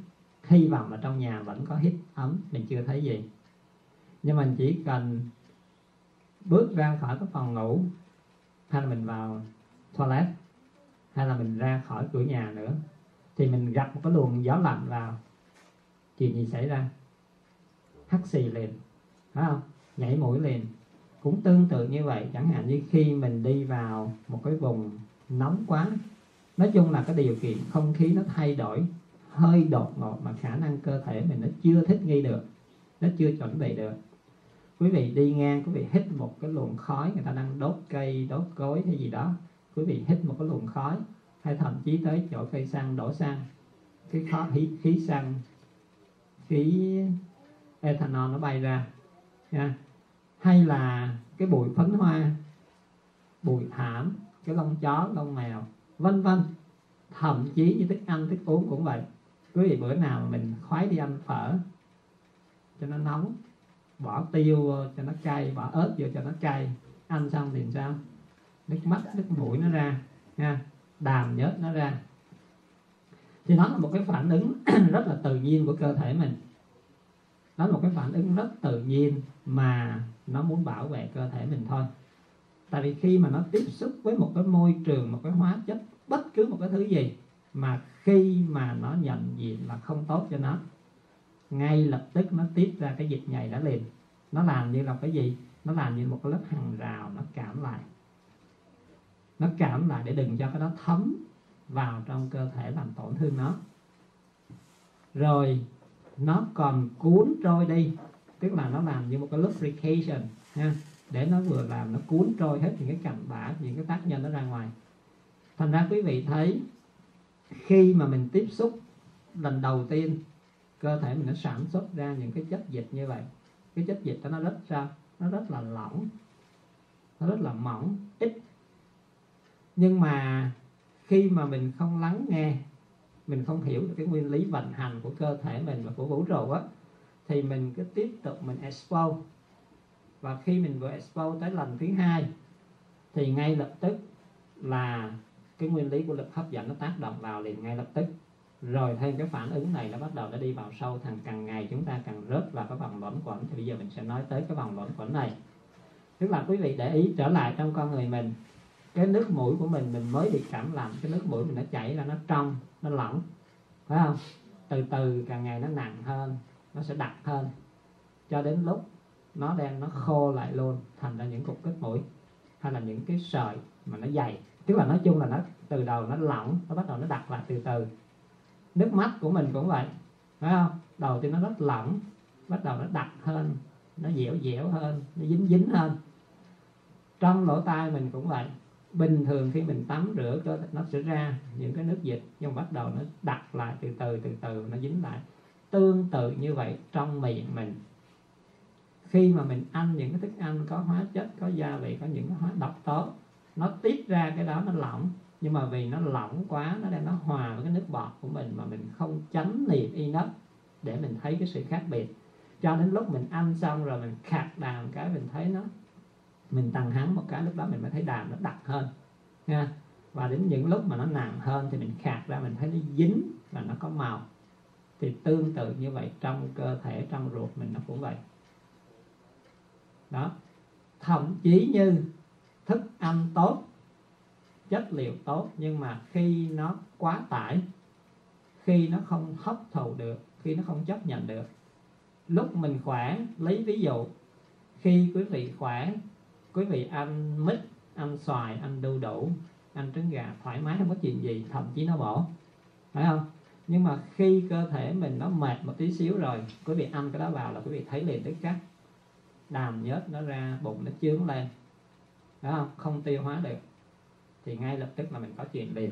hy vọng là trong nhà vẫn có hít ấm, mình chưa thấy gì. Nhưng mình chỉ cần bước ra khỏi cái phòng ngủ, hay là mình vào toilet, hay là mình ra khỏi cửa nhà nữa thì mình gặp một cái luồng gió lạnh vào chuyện gì xảy ra? Hắt xì liền, phải không? Nhảy mũi liền. Cũng tương tự như vậy, chẳng hạn như khi mình đi vào một cái vùng nóng quá, nói chung là cái điều kiện không khí nó thay đổi hơi đột ngột mà khả năng cơ thể mình nó chưa thích nghi được, nó chưa chuẩn bị được. Quý vị đi ngang, quý vị hít một cái luồng khói, người ta đang đốt cây, đốt cối hay gì đó, quý vị hít một cái luồng khói hay thậm chí tới chỗ cây xăng đổ xăng. Cái khó khí, khí xăng khí ethanol nó bay ra nha. Hay là cái bụi phấn hoa bụi thảm cái lông chó lông mèo vân vân. Thậm chí như thức ăn thức uống cũng vậy. Quý vị bữa nào mình khoái đi ăn phở cho nó nóng bỏ tiêu cho nó cay bỏ ớt vô cho nó cay. Ăn xong thì sao? Nước mắt nước mũi nó ra nha đàm nhớt nó ra. Thì nó là một cái phản ứng (clears throat) rất là tự nhiên của cơ thể mình. Đó là một cái phản ứng rất tự nhiên mà nó muốn bảo vệ cơ thể mình thôi. Tại vì khi mà nó tiếp xúc với một cái môi trường, một cái hóa chất, bất cứ một cái thứ gì, mà khi mà nó nhận diện là không tốt cho nó, ngay lập tức nó tiết ra cái dịch nhầy đã liền. Nó làm như là cái gì? Nó làm như một cái lớp hàng rào nó cảm lại nó cảm lại để đừng cho cái đó thấm vào trong cơ thể làm tổn thương nó. Rồi, nó còn cuốn trôi đi. Tức là nó làm như một cái lubrication, ha, để nó vừa làm nó cuốn trôi hết những cái cặn bã, những cái tác nhân nó ra ngoài. Thành ra quý vị thấy, khi mà mình tiếp xúc lần đầu tiên, cơ thể mình nó sản xuất ra những cái chất dịch như vậy. Cái chất dịch đó nó rất sao? Nó rất là lỏng. Nó rất là mỏng, ít nhưng mà khi mà mình không lắng nghe, mình không hiểu được cái nguyên lý vận hành của cơ thể mình và của vũ trụ á, thì mình cứ tiếp tục mình expose và khi mình vừa expose tới lần thứ hai, thì ngay lập tức là cái nguyên lý của lực hấp dẫn nó tác động vào liền ngay lập tức. Rồi thêm cái phản ứng này nó bắt đầu nó đi vào sâu thằng càng ngày chúng ta càng rớt vào cái vòng luẩn quẩn. Thì bây giờ mình sẽ nói tới cái vòng luẩn quẩn này. Tức là quý vị để ý trở lại trong con người mình cái nước mũi của mình mình mới bị cảm lạnh, cái nước mũi mình nó chảy ra, nó trong, nó lỏng, phải không? Từ từ càng ngày nó nặng hơn, nó sẽ đặc hơn. Cho đến lúc nó đang, nó khô lại luôn, thành ra những cục kết mũi, hay là những cái sợi mà nó dày. Tức là nói chung là nó từ đầu nó lỏng, nó bắt đầu nó đặc lại từ từ. Nước mắt của mình cũng vậy, phải không? Đầu tiên nó rất lỏng, bắt đầu nó đặc hơn, nó dẻo dẻo hơn, nó dính dính hơn. Trong lỗ tai mình cũng vậy bình thường khi mình tắm rửa cơ, nó sẽ ra những cái nước dịch, nhưng bắt đầu nó đặt lại từ từ từ từ, nó dính lại. Tương tự như vậy trong miệng mình. Khi mà mình ăn những cái thức ăn có hóa chất, có gia vị, có những cái hóa độc tố, nó tiết ra cái đó, nó lỏng. Nhưng mà vì nó lỏng quá, nó đang nó hòa với cái nước bọt của mình mà mình không chấm niệm y nấc để mình thấy cái sự khác biệt. Cho đến lúc mình ăn xong rồi mình khạc đàm cái mình thấy nó mình tăng hắn một cái, lúc đó mình mới thấy đàm nó đặc hơn nha và đến những lúc mà nó nặng hơn thì mình khạc ra, mình thấy nó dính và nó có màu. Thì tương tự như vậy trong cơ thể, trong ruột mình nó cũng vậy. Đó. Thậm chí như thức ăn tốt, chất liệu tốt, nhưng mà khi nó quá tải, khi nó không hấp thụ được, khi nó không chấp nhận được, lúc mình khỏe lấy ví dụ, khi quý vị khỏe quý vị ăn mít, ăn xoài, ăn đu đủ, ăn trứng gà thoải mái, không có chuyện gì, thậm chí nó bổ phải không? Nhưng mà khi cơ thể mình nó mệt một tí xíu rồi, quý vị ăn cái đó vào là quý vị thấy liền tức khắc. Đàm nhớt nó ra, bụng nó chướng lên. Phải không? Không tiêu hóa được. Thì ngay lập tức là mình có chuyện liền.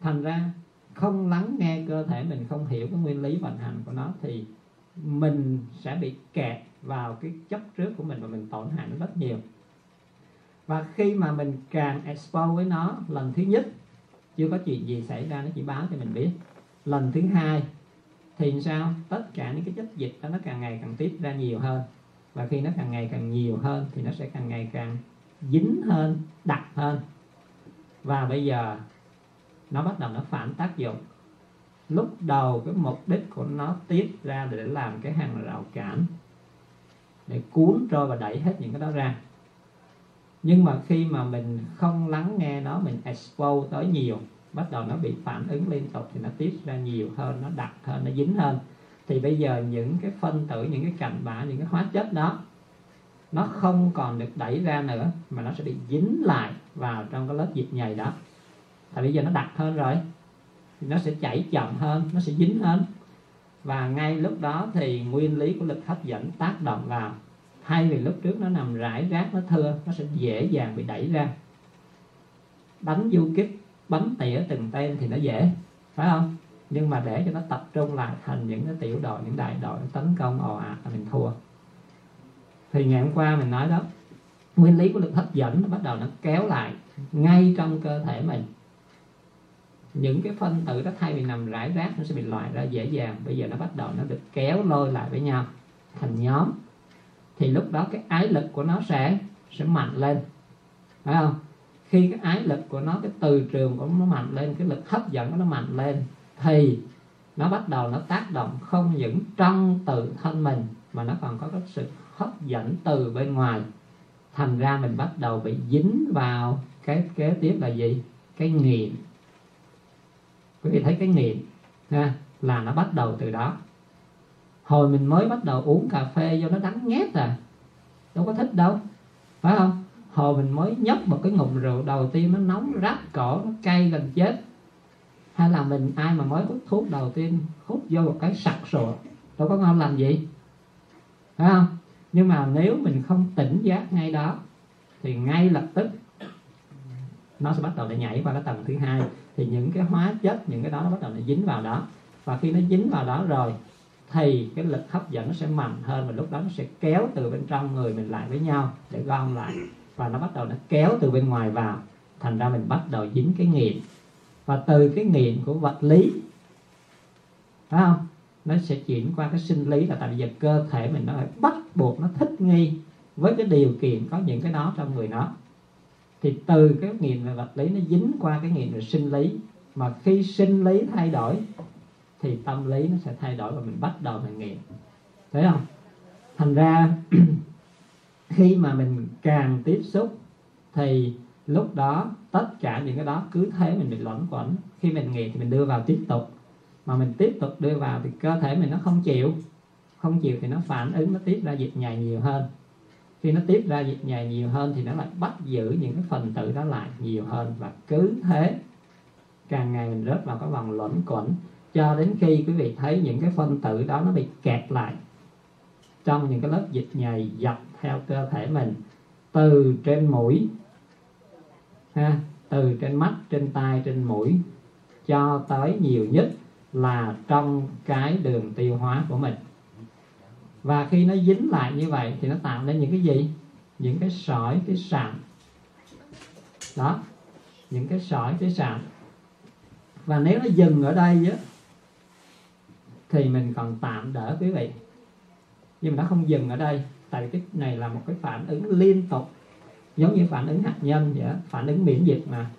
Thành ra, không lắng nghe cơ thể mình, không hiểu cái nguyên lý vận hành của nó, thì mình sẽ bị kẹt vào cái chấp trước của mình và mình tổn hại nó rất nhiều và khi mà mình càng expose với nó lần thứ nhất, chưa có chuyện gì xảy ra nó chỉ báo cho mình biết. Lần thứ hai thì sao? Tất cả những cái chất dịch đó nó càng ngày càng tiết ra nhiều hơn. Và khi nó càng ngày càng nhiều hơn thì nó sẽ càng ngày càng dính hơn, đặc hơn. Và bây giờ nó bắt đầu nó phản tác dụng. Lúc đầu cái mục đích của nó tiết ra để làm cái hàng rào cản, để cuốn trôi và đẩy hết những cái đó ra nhưng mà khi mà mình không lắng nghe nó, mình expose tới nhiều, bắt đầu nó bị phản ứng liên tục thì nó tiết ra nhiều hơn, nó đặc hơn, nó dính hơn. Thì bây giờ những cái phân tử, những cái cạnh bã, những cái hóa chất đó, nó không còn được đẩy ra nữa, mà nó sẽ bị dính lại vào trong cái lớp dịch nhầy đó. Tại bây giờ nó đặc hơn rồi. Thì nó sẽ chảy chậm hơn, nó sẽ dính hơn. Và ngay lúc đó thì nguyên lý của lực hấp dẫn tác động vào thay vì lúc trước nó nằm rải rác, nó thưa, nó sẽ dễ dàng bị đẩy ra. Đánh du kích bắn tỉa từng tên thì nó dễ, phải không? Nhưng mà để cho nó tập trung lại thành những cái tiểu đội, những đại đội tấn công ồ ạt là mình thua. Thì ngày hôm qua mình nói đó, nguyên lý của lực hấp dẫn nó bắt đầu nó kéo lại ngay trong cơ thể mình. Những cái phân tử đó thay vì nằm rải rác, nó sẽ bị loại ra dễ dàng. Bây giờ nó bắt đầu nó được kéo lôi lại với nhau thành nhóm thì lúc đó cái ái lực của nó sẽ sẽ mạnh lên. Phải không? Khi cái ái lực của nó cái từ trường của nó mạnh lên cái lực hấp dẫn của nó mạnh lên thì nó bắt đầu nó tác động không những trong tự thân mình mà nó còn có cái sự hấp dẫn từ bên ngoài. Thành ra mình bắt đầu bị dính vào cái kế tiếp là gì? Cái nghiện quý vị thấy cái nghiện ha, là nó bắt đầu từ đó hồi mình mới bắt đầu uống cà phê do nó đắng nghét à. Đâu có thích đâu, phải không? Hồi mình mới nhấp một cái ngụm rượu, đầu tiên nó nóng rát cổ, nó cay gần chết. Hay là mình, ai mà mới hút thuốc đầu tiên, hút vô một cái sặc sụa, đâu có ngon làm gì. Phải không? Nhưng mà nếu mình không tỉnh giác ngay đó, thì ngay lập tức, nó sẽ bắt đầu để nhảy qua cái tầng thứ hai. Thì những cái hóa chất, những cái đó nó bắt đầu nó dính vào đó. Và khi nó dính vào đó rồi thì cái lực hấp dẫn nó sẽ mạnh hơn và lúc đó nó sẽ kéo từ bên trong người mình lại với nhau để gom lại. Và nó bắt đầu nó kéo từ bên ngoài vào. Thành ra mình bắt đầu dính cái nghiện. Và từ cái nghiện của vật lý, phải không? Nó sẽ chuyển qua cái sinh lý là tại vì giờ cơ thể mình nó phải bắt buộc nó thích nghi với cái điều kiện có những cái đó trong người nó. Thì từ cái nghiện về vật lý nó dính qua cái nghiện về sinh lý. Mà khi sinh lý thay đổi thì tâm lý nó sẽ thay đổi và mình bắt đầu mình nghiện thấy không? Thành ra, (clears throat) khi mà mình càng tiếp xúc, thì lúc đó tất cả những cái đó cứ thế mình bị luẩn quẩn. Khi mình nghiện thì mình đưa vào tiếp tục. Mà mình tiếp tục đưa vào thì cơ thể mình nó không chịu. Không chịu thì nó phản ứng, nó tiết ra dịch nhầy nhiều hơn. Khi nó tiết ra dịch nhầy nhiều hơn thì nó lại bắt giữ những cái phần tử đó lại nhiều hơn. Và cứ thế, càng ngày mình rớt vào cái vòng luẩn quẩn cho đến khi quý vị thấy những cái phân tử đó nó bị kẹt lại trong những cái lớp dịch nhầy dọc theo cơ thể mình từ trên mũi ha, từ trên mắt trên tai trên mũi cho tới nhiều nhất là trong cái đường tiêu hóa của mình. Và khi nó dính lại như vậy thì nó tạo nên những cái gì? Những cái sỏi cái sạm. Đó những cái sỏi cái sạm. Và nếu nó dừng ở đây á thì mình còn tạm đỡ, quý vị. Nhưng mà nó không dừng ở đây. Tại vì cái này là một cái phản ứng liên tục. Giống như phản ứng hạt nhân vậy phản ứng miễn dịch mà.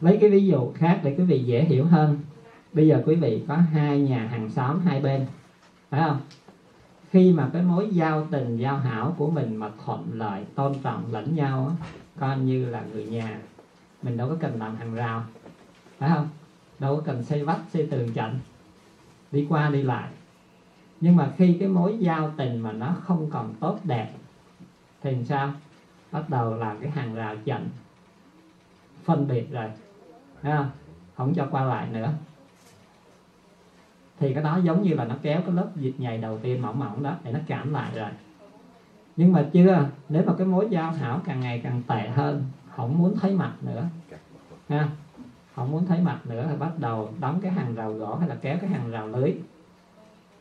Lấy cái ví dụ khác để quý vị dễ hiểu hơn. Bây giờ quý vị có hai nhà hàng xóm hai bên, phải không? Khi mà cái mối giao tình, giao hảo của mình mà thuận lợi, tôn trọng, lẫn nhau coi như là người nhà, mình đâu có cần làm hàng rào, phải không? Đâu có cần xây vách, xây tường chặn đi qua đi lại. Nhưng mà khi cái mối giao tình mà nó không còn tốt đẹp, thì sao? Bắt đầu là cái hàng rào chặn phân biệt rồi, Thấy không? không cho qua lại nữa. Thì cái đó giống như là nó kéo cái lớp dịch nhầy đầu tiên mỏng mỏng đó để nó cảm lại rồi. Nhưng mà chưa, nếu mà cái mối giao hảo càng ngày càng tệ hơn, không muốn thấy mặt nữa. Ha không muốn thấy mặt nữa thì bắt đầu đóng cái hàng rào gỗ hay là kéo cái hàng rào lưới.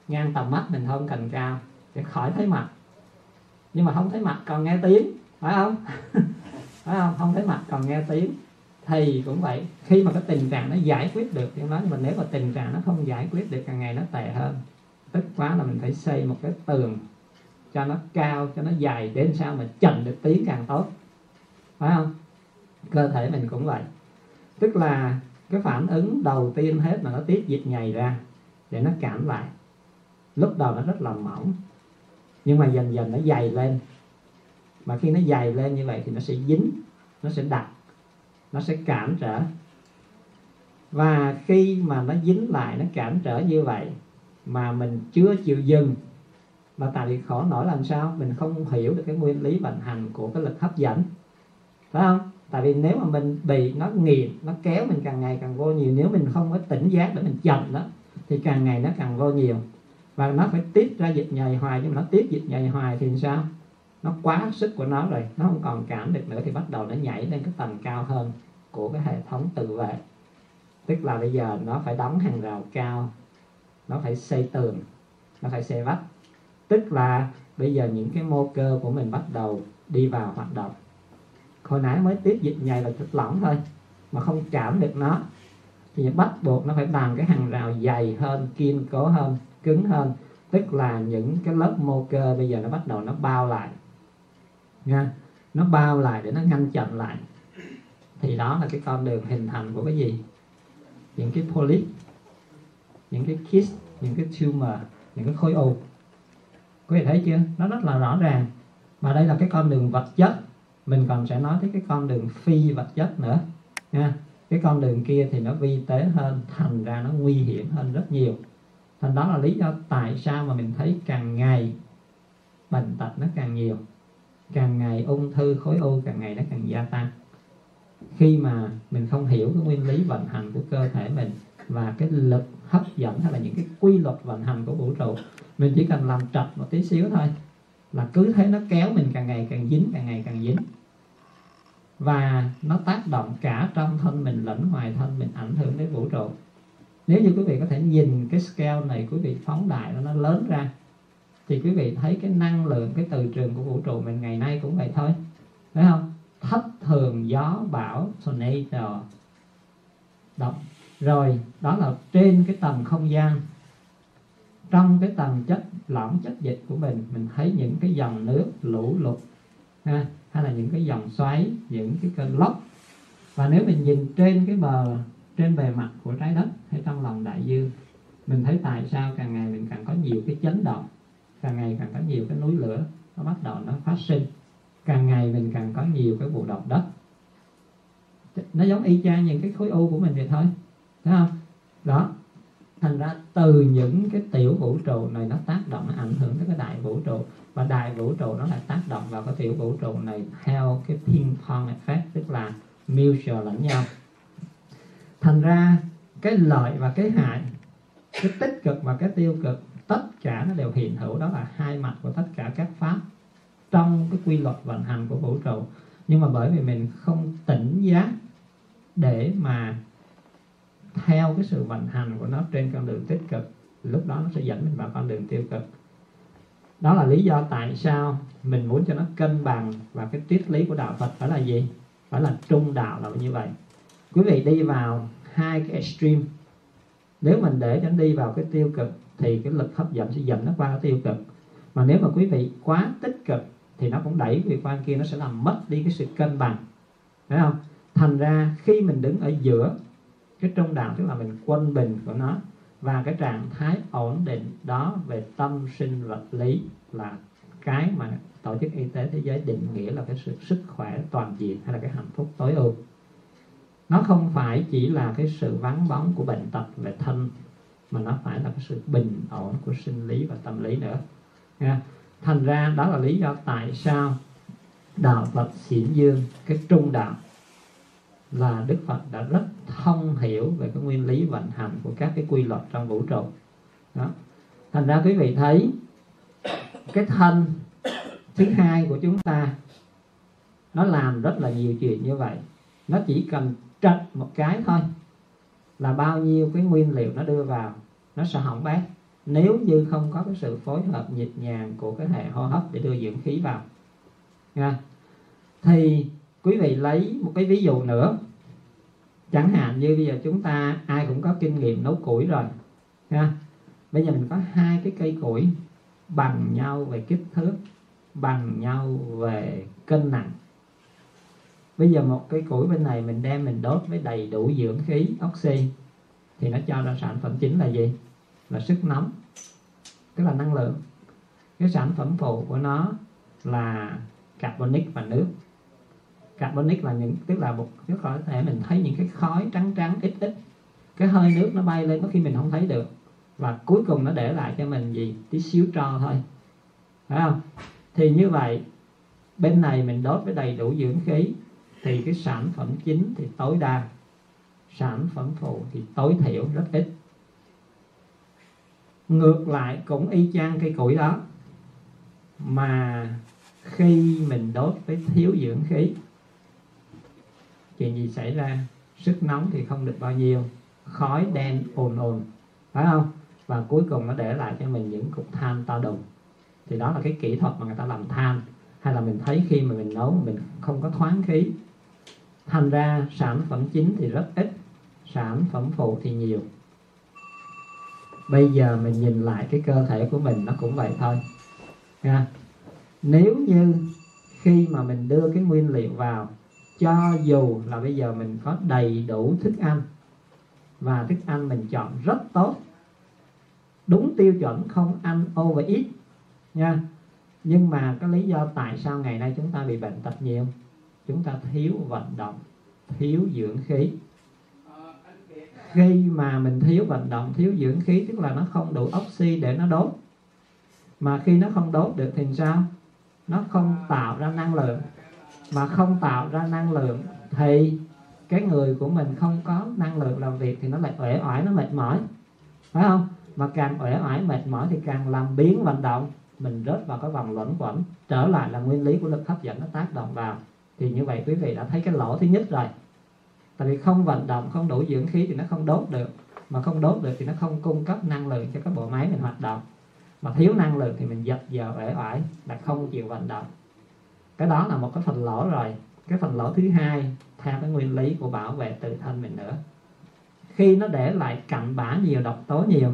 Ngang tầm mắt mình hơn cành cao để khỏi thấy mặt. Nhưng mà không thấy mặt còn nghe tiếng, phải không? (laughs) Phải không? Không thấy mặt còn nghe tiếng thì cũng vậy. Khi mà cái tình trạng nó giải quyết được thì nói mình nếu mà tình trạng nó không giải quyết được càng ngày nó tệ hơn. Tức quá là mình phải xây một cái tường cho nó cao, cho nó dài làm sao mà chặn được tiếng càng tốt. Phải không? Cơ thể mình cũng vậy tức là cái phản ứng đầu tiên hết là nó tiết dịch nhầy ra để nó cảm lại. Lúc đầu nó rất là mỏng, nhưng mà dần dần nó dày lên. Mà khi nó dày lên như vậy thì nó sẽ dính, nó sẽ đặt nó sẽ cản trở. Và khi mà nó dính lại, nó cản trở như vậy mà mình chưa chịu dừng, mà tại vì khổ nổi làm sao? Mình không hiểu được cái nguyên lý vận hành của cái lực hấp dẫn. Phải không? Tại vì nếu mà mình bị nó nghiền nó kéo mình càng ngày càng vô nhiều, nếu mình không có tỉnh giác để mình chậm đó, thì càng ngày nó càng vô nhiều. Và nó phải tiết ra dịch nhầy hoài, nhưng mà nó tiết dịch nhầy hoài thì sao? Nó quá sức của nó rồi, nó không còn cảm được nữa thì bắt đầu nó nhảy lên cái tầng cao hơn của cái hệ thống tự vệ. Tức là bây giờ nó phải đóng hàng rào cao, nó phải xây tường, nó phải xây vách. Tức là bây giờ những cái mô cơ của mình bắt đầu đi vào hoạt động hồi nãy mới tiếp dịch nhầy là chất lỏng thôi, mà không cảm được nó. Thì bắt buộc nó phải bằng cái hàng rào dày hơn, kiên cố hơn, cứng hơn. Tức là những cái lớp mô cơ bây giờ nó bắt đầu nó bao lại. Nha, nó bao lại để nó ngăn chặn lại. Thì đó là cái con đường hình thành của cái gì? Những cái polyp, những cái kyst những cái tumor, những cái khối u. Quý vị thấy chưa? Nó rất là rõ ràng. Và đây là cái con đường vật chất mình còn sẽ nói tới cái con đường phi vật chất nữa, nha. Cái con đường kia thì nó vi tế hơn, thành ra nó nguy hiểm hơn rất nhiều. Thành đó là lý do tại sao mà mình thấy càng ngày bệnh tật nó càng nhiều. Càng ngày ung thư, khối u càng ngày nó càng gia tăng. Khi mà mình không hiểu cái nguyên lý vận hành của cơ thể mình và cái lực hấp dẫn hay là những cái quy luật vận hành của vũ trụ, mình chỉ cần làm trật một tí xíu thôi là cứ thế nó kéo mình càng ngày càng dính, càng ngày càng dính và nó tác động cả trong thân mình lẫn ngoài thân mình ảnh hưởng đến vũ trụ. Nếu như quý vị có thể nhìn cái scale này quý vị phóng đại nó lớn ra thì quý vị thấy cái năng lượng cái từ trường của vũ trụ mình ngày nay cũng vậy thôi. Phải không? Thất thường gió bão tornado. Động rồi đó là trên cái tầng không gian. Trong cái tầng chất lỏng chất dịch của mình mình thấy những cái dòng nước lũ lụt ha, hay là những cái dòng xoáy, những cái cơn lốc. Và nếu mình nhìn trên cái bờ, trên bề mặt của trái đất hay trong lòng đại dương, mình thấy tại sao càng ngày mình càng có nhiều cái chấn động, càng ngày càng có nhiều cái núi lửa nó bắt đầu nó phát sinh. Càng ngày mình càng có nhiều cái vụ động đất. Nó giống y chang những cái khối u của mình vậy thôi, thấy không? Đó. Thành ra từ những cái tiểu vũ trụ này nó tác động, nó ảnh hưởng tới cái đại vũ trụ và đại vũ trụ nó lại tác động vào cái tiểu vũ trụ này theo cái ping pong effect tức là mutual lẫn nhau. Thành ra cái lợi và cái hại, cái tích cực và cái tiêu cực, tất cả nó đều hiện hữu. Đó là hai mặt của tất cả các pháp trong cái quy luật vận hành của vũ trụ. Nhưng mà bởi vì mình không tỉnh giác để mà theo cái sự vận hành của nó trên con đường tích cực, lúc đó nó sẽ dẫn mình vào con đường tiêu cực đó là lý do tại sao mình muốn cho nó cân bằng và cái triết lý của đạo Phật phải là gì? Phải là trung đạo là như vậy. Quý vị đi vào hai cái extreme. Nếu mình để cho nó đi vào cái tiêu cực thì cái lực hấp dẫn sẽ dẫn nó qua cái tiêu cực. Mà nếu mà quý vị quá tích cực thì nó cũng đẩy quý vị qua kia, nó sẽ làm mất đi cái sự cân bằng. Phải không? Thành ra khi mình đứng ở giữa cái trung đạo, tức là mình quân bình của nó và cái trạng thái ổn định đó về tâm sinh vật lý là cái mà tổ chức y tế thế giới định nghĩa là cái sự sức khỏe toàn diện hay là cái hạnh phúc tối ưu. Nó không phải chỉ là cái sự vắng bóng của bệnh tật về thân, mà nó phải là cái sự bình ổn của sinh lý và tâm lý nữa. Nha thành ra đó là lý do tại sao đạo Phật xiển dương cái trung đạo là Đức Phật đã rất thông hiểu về cái nguyên lý vận hành của các cái quy luật trong vũ trụ. Đó. Thành ra quý vị thấy cái thân thứ hai của chúng ta, nó làm rất là nhiều chuyện như vậy. Nó chỉ cần trật một cái thôi là bao nhiêu cái nguyên liệu nó đưa vào, nó sẽ hỏng bét. Nếu như không có cái sự phối hợp nhịp nhàng của cái hệ hô hấp để đưa dưỡng khí vào. Nha. Thì quý vị lấy một cái ví dụ nữa. Chẳng hạn như bây giờ chúng ta ai cũng có kinh nghiệm nấu củi rồi, ha. bây giờ mình có hai cái cây củi bằng nhau về kích thước, bằng nhau về cân nặng. Bây giờ một cái củi bên này mình đem mình đốt với đầy đủ dưỡng khí, oxy, thì nó cho ra sản phẩm chính là gì? Là sức nóng, tức là năng lượng. Cái sản phẩm phụ của nó là carbonic và nước carbonic là những, tức là một cái có thể mình thấy những cái khói trắng trắng, ít ít. Cái hơi nước nó bay lên có khi mình không thấy được. Và cuối cùng nó để lại cho mình gì? Tí xíu tro thôi. Phải không? Thì như vậy, bên này mình đốt với đầy đủ dưỡng khí, thì cái sản phẩm chính thì tối đa. Sản phẩm phụ thì tối thiểu rất ít. Ngược lại cũng y chang cây củi đó. Mà khi mình đốt với thiếu dưỡng khí chuyện gì xảy ra? Sức nóng thì không được bao nhiêu. Khói đen ồn ồn. Phải không? Và cuối cùng nó để lại cho mình những cục than to đùng. Thì đó là cái kỹ thuật mà người ta làm than. Hay là mình thấy khi mà mình nấu, mình không có thoáng khí. Thành ra sản phẩm chính thì rất ít, sản phẩm phụ thì nhiều. Bây giờ mình nhìn lại cái cơ thể của mình nó cũng vậy thôi. Nha. Nếu như khi mà mình đưa cái nguyên liệu vào cho dù là bây giờ mình có đầy đủ thức ăn và thức ăn mình chọn rất tốt, đúng tiêu chuẩn không ăn over ít nha. Nhưng mà có lý do tại sao ngày nay chúng ta bị bệnh tật nhiều chúng ta thiếu vận động, thiếu dưỡng khí. Khi mà mình thiếu vận động, thiếu dưỡng khí, tức là nó không đủ oxy để nó đốt. Mà khi nó không đốt được thì sao? Nó không tạo ra năng lượng mà không tạo ra năng lượng, thì cái người của mình không có năng lượng làm việc thì nó lại uể oải, nó mệt mỏi. Phải không? Mà càng uể oải, mệt mỏi thì càng làm biến vận động. Mình rớt vào cái vòng luẩn quẩn, trở lại là nguyên lý của lực hấp dẫn nó tác động vào. Thì như vậy quý vị đã thấy cái lỗ thứ nhất rồi. Tại vì không vận động, không đủ dưỡng khí thì nó không đốt được. Mà không đốt được thì nó không cung cấp năng lượng cho các bộ máy mình hoạt động. Mà thiếu năng lượng thì mình giật giờ uể oải là không chịu vận động cái đó là một cái phần lỗ rồi. Cái phần lỗ thứ hai, theo cái nguyên lý của bảo vệ tự thân mình nữa. Khi nó để lại cặn bã nhiều, độc tố nhiều,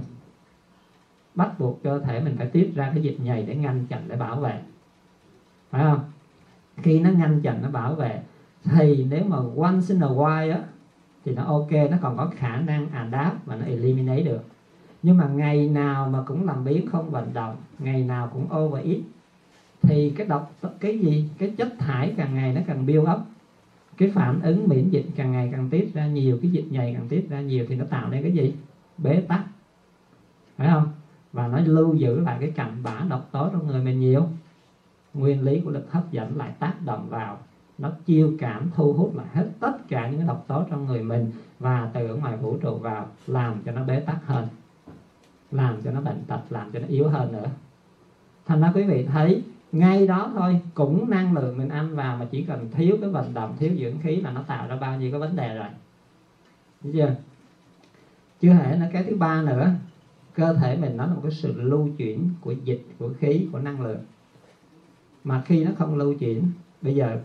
bắt buộc cơ thể mình phải tiết ra cái dịch nhầy để ngăn chặn, để bảo vệ. Phải không? Khi nó ngăn chặn, nó bảo vệ, thì nếu mà once in a while á, thì nó ok, nó còn có khả năng adapt và nó eliminate được. Nhưng mà ngày nào mà cũng làm biến không vận động, ngày nào cũng over ít thì cái độc, cái gì, cái chất thải càng ngày nó càng biêu ấp cái phản ứng miễn dịch càng ngày càng tiết ra, nhiều cái dịch nhầy càng tiết ra nhiều thì nó tạo nên cái gì? Bế tắc. Phải không? Và nó lưu giữ lại cái cặn bã độc tố trong người mình nhiều. Nguyên lý của lực hấp dẫn lại tác động vào. Nó chiêu cảm, thu hút lại hết tất cả những cái độc tố trong người mình và từ ở ngoài vũ trụ vào, làm cho nó bế tắc hơn. Làm cho nó bệnh tật, làm cho nó yếu hơn nữa. Thành ra quý vị thấy ngay đó thôi, cũng năng lượng mình ăn vào mà chỉ cần thiếu cái vận động, thiếu dưỡng khí là nó tạo ra bao nhiêu cái vấn đề rồi. Thấy chưa? Chưa hề nó cái thứ ba nữa. Cơ thể mình nó là một cái sự lưu chuyển của dịch, của khí, của năng lượng. Mà khi nó không lưu chuyển, bây giờ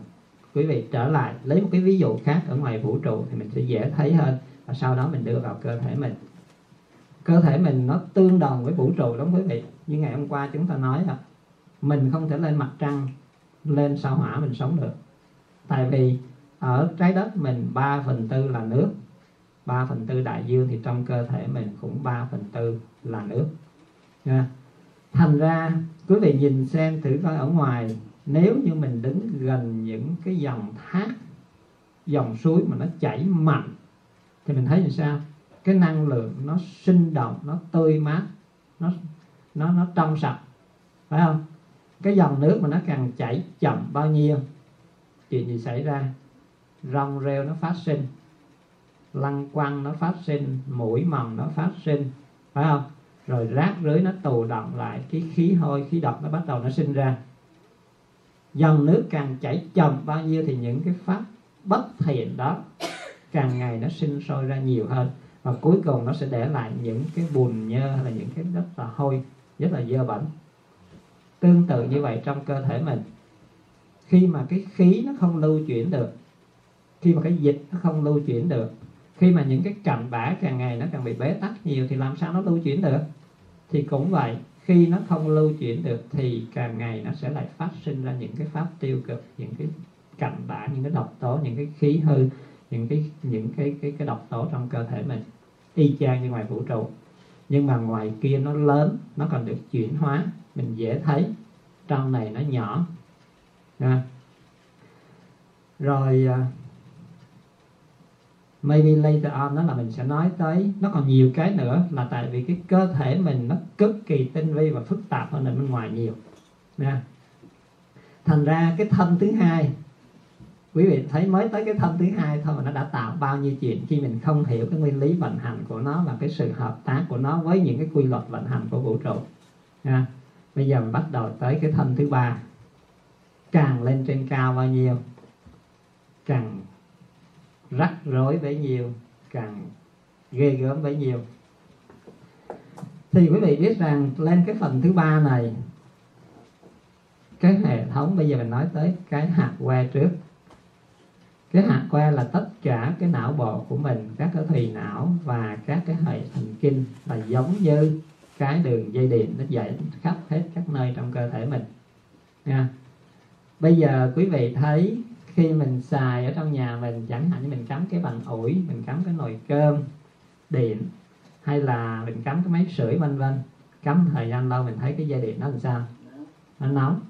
quý vị trở lại, lấy một cái ví dụ khác ở ngoài vũ trụ thì mình sẽ dễ thấy hơn và sau đó mình đưa vào cơ thể mình. Cơ thể mình nó tương đồng với vũ trụ đúng quý vị. Như ngày hôm qua chúng ta nói là mình không thể lên mặt trăng, lên sao hỏa mình sống được. Tại vì ở trái đất mình 3 phần tư là nước 3 phần tư đại dương thì trong cơ thể mình cũng 3 phần tư là nước. Nha. Thành ra, quý vị nhìn xem thử coi ở ngoài, nếu như mình đứng gần những cái dòng thác, dòng suối mà nó chảy mạnh, thì mình thấy như sao? Cái năng lượng nó sinh động, nó tươi mát, nó nó nó trong sạch. Phải không? Cái dòng nước mà nó càng chảy chậm bao nhiêu? Chuyện gì xảy ra? Rong rêu nó phát sinh, lăng quăng nó phát sinh, mũi mầm nó phát sinh, phải không? Rồi rác rưới nó tù động lại, cái khí hôi, khí độc nó bắt đầu nó sinh ra. Dòng nước càng chảy chậm bao nhiêu thì những cái pháp bất thiện đó càng ngày nó sinh sôi ra nhiều hơn. Và cuối cùng nó sẽ để lại những cái bùn nhơ hay là những cái rất là hôi, rất là dơ bẩn tương tự như vậy trong cơ thể mình. Khi mà cái khí nó không lưu chuyển được, khi mà cái dịch nó không lưu chuyển được, khi mà những cái cặn bã càng ngày nó càng bị bế tắc nhiều thì làm sao nó lưu chuyển được? Thì cũng vậy, khi nó không lưu chuyển được thì càng ngày nó sẽ lại phát sinh ra những cái pháp tiêu cực, những cái cặn bã, những cái độc tố, những cái khí hư, những cái những cái cái cái độc tố trong cơ thể mình. Y chang như ngoài vũ trụ nhưng mà ngoài kia nó lớn nó còn được chuyển hóa mình dễ thấy. Trong này nó nhỏ. À. rồi uh, maybe later on đó là mình sẽ nói tới nó còn nhiều cái nữa là tại vì cái cơ thể mình nó cực kỳ tinh vi và phức tạp hơn bên ngoài nhiều. Nha. Thành ra cái thân thứ hai quý vị thấy mới tới cái thân thứ hai thôi mà nó đã tạo bao nhiêu chuyện khi mình không hiểu cái nguyên lý vận hành của nó và cái sự hợp tác của nó với những cái quy luật vận hành của vũ trụ. Nha. Bây giờ mình bắt đầu tới cái thân thứ ba. Càng lên trên cao bao nhiêu, càng rắc rối bấy nhiêu, càng ghê gớm bấy nhiêu. Thì quý vị biết rằng lên cái phần thứ ba này, cái hệ thống bây giờ mình nói tới cái hạt que trước cái hạt que là tất cả cái não bộ của mình, các cái thùy não và các cái hệ thần kinh là giống như cái đường dây điện nó dạy khắp hết các nơi trong cơ thể mình. Nha. Bây giờ quý vị thấy khi mình xài ở trong nhà mình, chẳng hạn như mình cắm cái bàn ủi, mình cắm cái nồi cơm, điện, hay là mình cắm cái máy sưởi vân vân, cắm thời gian lâu mình thấy cái dây điện nó làm sao? Nó nóng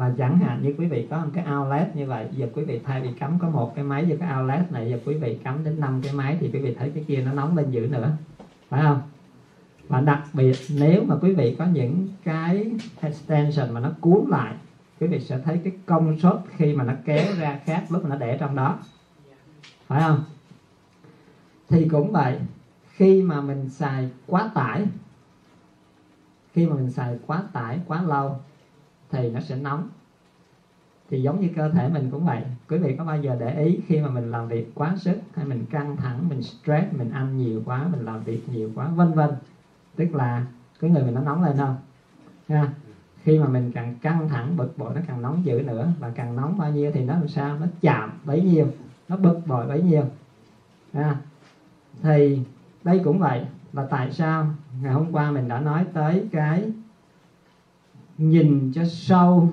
và chẳng hạn như quý vị có một cái outlet như vậy, giờ quý vị thay vì cắm có một cái máy vào cái outlet này, giờ quý vị cắm đến năm cái máy thì quý vị thấy cái kia nó nóng lên dữ nữa. Phải không? Và đặc biệt, nếu mà quý vị có những cái extension mà nó cuốn lại, quý vị sẽ thấy cái công suất khi mà nó kéo ra khác lúc mà nó để trong đó. Phải không? Thì cũng vậy, khi mà mình xài quá tải, khi mà mình xài quá tải, quá lâu thì nó sẽ nóng. Thì giống như cơ thể mình cũng vậy. Quý vị có bao giờ để ý khi mà mình làm việc quá sức hay mình căng thẳng, mình stress, mình ăn nhiều quá, mình làm việc nhiều quá, vân vân. Tức là cái người mình nó nóng lên không? Ha khi mà mình càng căng thẳng, bực bội, nó càng nóng dữ nữa. Và càng nóng bao nhiêu thì nó làm sao? Nó chạm bấy nhiêu. Nó bực bội bấy nhiêu. Ha thì đây cũng vậy. Và tại sao ngày hôm qua mình đã nói tới cái nhìn cho sâu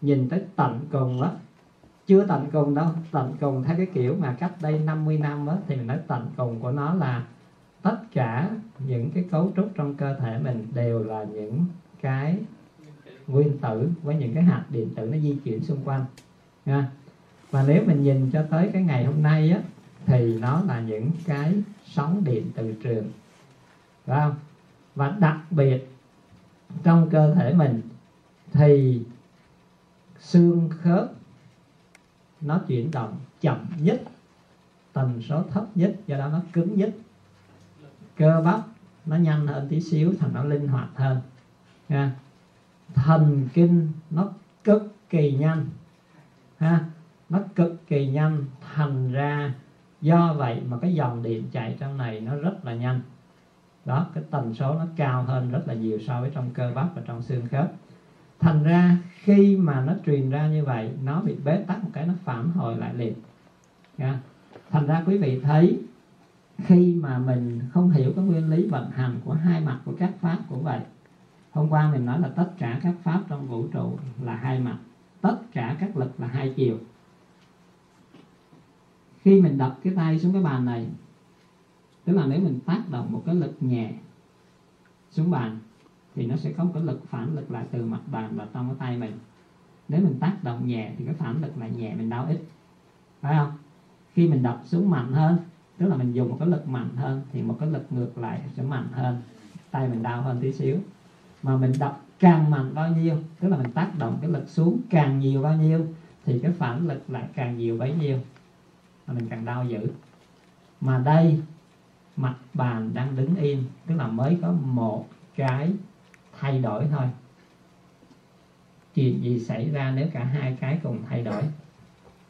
nhìn tới tận cùng đó chưa tận cùng đâu tận cùng theo cái kiểu mà cách đây 50 năm đó, thì mình nói tận cùng của nó là tất cả những cái cấu trúc trong cơ thể mình đều là những cái nguyên tử với những cái hạt điện tử nó di chuyển xung quanh nha. Và nếu mình nhìn cho tới cái ngày hôm nay á thì nó là những cái sóng điện từ trường phải không? Và đặc biệt trong cơ thể mình thì xương khớp nó chuyển động chậm nhất, tần số thấp nhất, do đó nó cứng nhất. Cơ bắp nó nhanh hơn tí xíu, thành nó linh hoạt hơn. Ha. thần kinh nó cực kỳ nhanh. Ha. Nó cực kỳ nhanh, thành ra do vậy mà cái dòng điện chạy trong này nó rất là nhanh. Đó, cái tần số nó cao hơn rất là nhiều so với trong cơ bắp và trong xương khớp thành ra khi mà nó truyền ra như vậy, nó bị bế tắc một cái, nó phản hồi lại liền yeah. thành ra quý vị thấy, khi mà mình không hiểu cái nguyên lý vận hành của hai mặt của các pháp cũng vậy, hôm qua mình nói là tất cả các pháp trong vũ trụ là hai mặt, tất cả các lực là hai chiều khi mình đập cái tay xuống cái bàn này, tức là nếu mình tác động một cái lực nhẹ xuống bàn thì nó sẽ có một cái lực phản lực lại từ mặt bàn vào trong cái tay mình. Nếu mình tác động nhẹ thì cái phản lực lại nhẹ, mình đau ít. Phải không? Khi mình đập xuống mạnh hơn, tức là mình dùng một cái lực mạnh hơn, thì một cái lực ngược lại sẽ mạnh hơn. Tay mình đau hơn tí xíu. Mà mình đập càng mạnh bao nhiêu, tức là mình tác động cái lực xuống càng nhiều bao nhiêu, thì cái phản lực lại càng nhiều bấy nhiêu. Mà mình càng đau dữ. Mà đây, mặt bàn đang đứng yên tức là mới có một cái thay đổi thôi. Chuyện gì xảy ra nếu cả hai cái cùng thay đổi?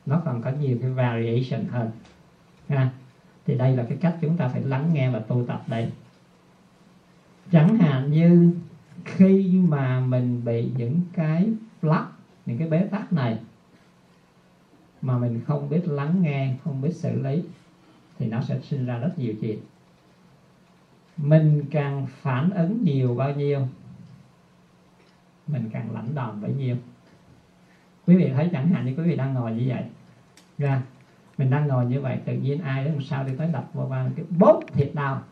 Nó còn có nhiều cái variation hơn. Ha? Thì đây là cái cách chúng ta phải lắng nghe và tu tập đây. Chẳng hạn như khi mà mình bị những cái block những cái bế tắc này, mà mình không biết lắng nghe, không biết xử lý, thì nó sẽ sinh ra rất nhiều chuyện. Mình càng phản ứng nhiều bao nhiêu mình càng lãnh đòn bấy nhiêu. Quý vị thấy chẳng hạn như quý vị đang ngồi như vậy. Ra, mình đang ngồi như vậy, tự nhiên ai đến sau đi tới đập vào vai cái bốt thiệt đau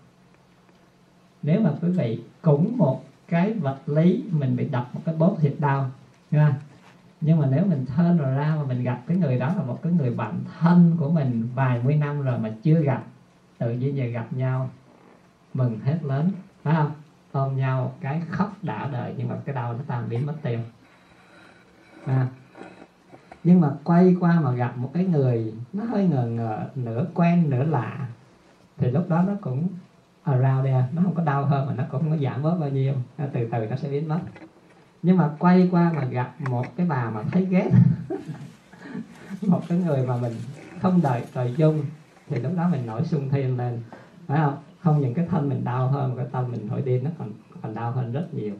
nếu mà quý vị cũng một cái vật lý mình bị đập một cái bốt thiệt đau nha. Nhưng mà nếu mình thân rồi ra mà mình gặp cái người đó là một cái người bạn thân của mình vài mươi năm rồi mà chưa gặp, tự nhiên giờ gặp nhau, mừng hết lớn, phải không? Ôm nhau cái khóc đã đời, nhưng mà cái đau nó tan biến mất tiêu. À. nhưng mà quay qua mà gặp một cái người, nó hơi ngờ ngờ, nửa quen, nửa lạ, thì lúc đó nó cũng around there, nó không có đau hơn mà nó cũng không có giảm bớt bao nhiêu. Từ từ nó sẽ biến mất. Nhưng mà quay qua mà gặp một cái bà mà thấy ghét. (laughs) Một cái người mà mình không đợi trời chung thì lúc đó mình nổi sung thiên lên. Phải không? Không, những cái thân mình đau hơn, cái tâm mình nổi điên nó còn còn đau hơn rất nhiều.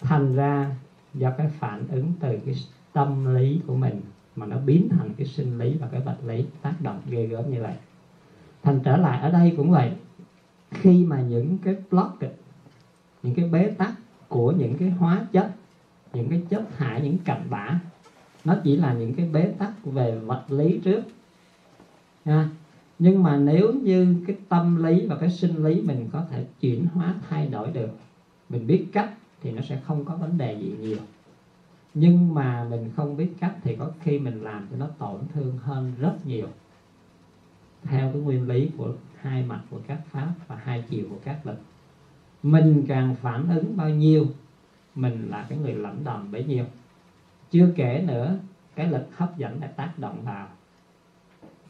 Thành ra do cái phản ứng từ cái tâm lý của mình mà nó biến thành cái sinh lý và cái vật lý tác động ghê gớm như vậy. Thành trở lại ở đây cũng vậy. Khi mà những cái block những cái bế tắc của những cái hóa chất, những cái chất hại những cặn bã, nó chỉ là những cái bế tắc về vật lý trước. Ha nhưng mà nếu như cái tâm lý và cái sinh lý mình có thể chuyển hóa, thay đổi được, mình biết cách thì nó sẽ không có vấn đề gì nhiều. Nhưng mà mình không biết cách thì có khi mình làm cho nó tổn thương hơn rất nhiều. Theo cái nguyên lý của hai mặt của các pháp và hai chiều của các lực. Mình càng phản ứng bao nhiêu, mình là cái người lãnh đòn bấy nhiêu. Chưa kể nữa, cái lực hấp dẫn đã tác động vào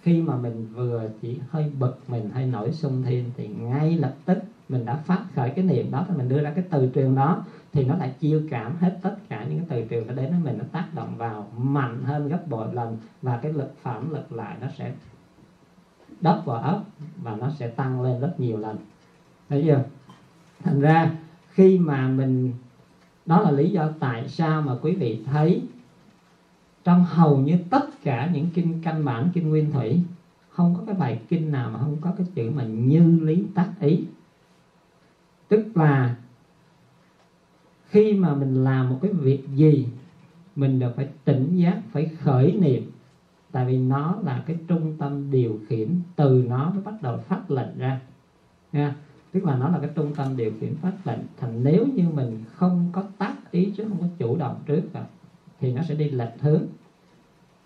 khi mà mình vừa chỉ hơi bực mình, hơi nổi sung thiên, thì ngay lập tức mình đã phát khởi cái niệm đó thì mình đưa ra cái từ trường đó, thì nó lại chiêu cảm hết tất cả những cái từ trường đó đến với mình, nó tác động vào mạnh hơn gấp bội lần, và cái lực phản lực lại nó sẽ đắp vào ốc và nó sẽ tăng lên rất nhiều lần. Thấy chưa? Thành ra khi mà mình, đó là lý do tại sao mà quý vị thấy trong hầu như tất cả những kinh căn bản, kinh nguyên thủy, không có cái bài kinh nào mà không có cái chữ mà như lý tác ý. Tức là khi mà mình làm một cái việc gì, mình đều phải tỉnh giác, phải khởi niệm. Tại vì nó là cái trung tâm điều khiển, từ nó mới bắt đầu phát lệnh ra. Nha. Tức là nó là cái trung tâm điều khiển phát lệnh. Thành nếu như mình không có tác ý chứ không có chủ động trước rồi thì nó sẽ đi lệch hướng.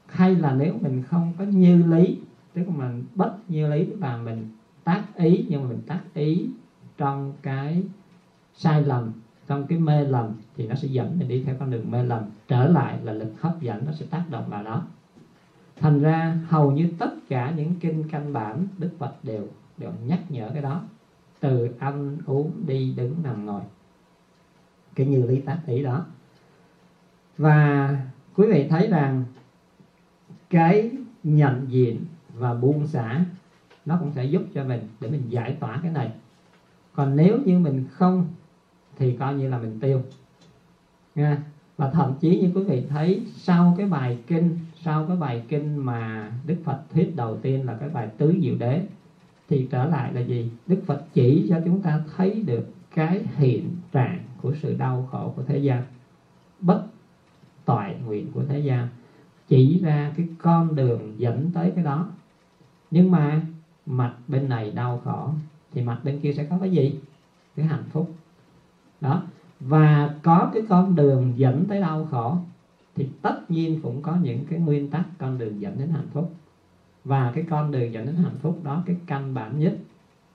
Hay là nếu mình không có như lý, tức là mình bất như lý và mình tác ý, nhưng mà mình tác ý trong cái sai lầm, trong cái mê lầm, thì nó sẽ dẫn mình đi theo con đường mê lầm, trở lại là lực hấp dẫn nó sẽ tác động vào đó. Thành ra, hầu như tất cả những kinh căn bản, đức phật đều đều nhắc nhở cái đó. Từ ăn, uống, đi, đứng, nằm, ngồi. Cái như lý, tác ý đó và quý vị thấy rằng cái nhận diện và buông xả nó cũng sẽ giúp cho mình để mình giải tỏa cái này. Còn nếu như mình không thì coi như là mình tiêu. Nha. Và thậm chí như quý vị thấy sau cái bài kinh, sau cái bài kinh mà đức phật thuyết đầu tiên là cái bài tứ diệu đế, thì trở lại là gì? Đức phật chỉ cho chúng ta thấy được cái hiện trạng của sự đau khổ của thế gian. Bất toại nguyện của thế gian. Chỉ ra cái con đường dẫn tới cái đó. Nhưng mà mặt bên này đau khổ, thì mặt bên kia sẽ có cái gì? Cái hạnh phúc. Đó. Và có cái con đường dẫn tới đau khổ, thì tất nhiên cũng có những cái nguyên tắc con đường dẫn đến hạnh phúc. Và cái con đường dẫn đến hạnh phúc đó, cái căn bản nhất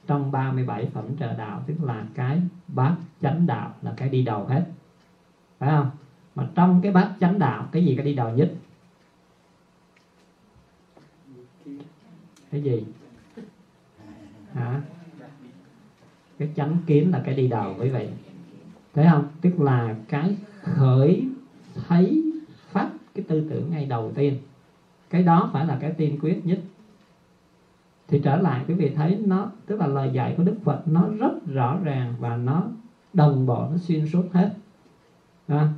trong 37 phẩm trợ đạo, tức là cái bát chánh đạo là cái đi đầu hết. Phải không? Mà trong cái bát chánh đạo cái gì cái đi đầu nhất? Cái gì? Hả? Cái chánh kiến là cái đi đầu quý vị. Thấy không? Tức là cái khởi thấy phát cái tư tưởng ngay đầu tiên. Cái đó phải là cái tiên quyết nhất. Thì trở lại quý vị thấy nó tức là lời dạy của đức phật nó rất rõ ràng và nó đồng bộ nó xuyên suốt hết. À,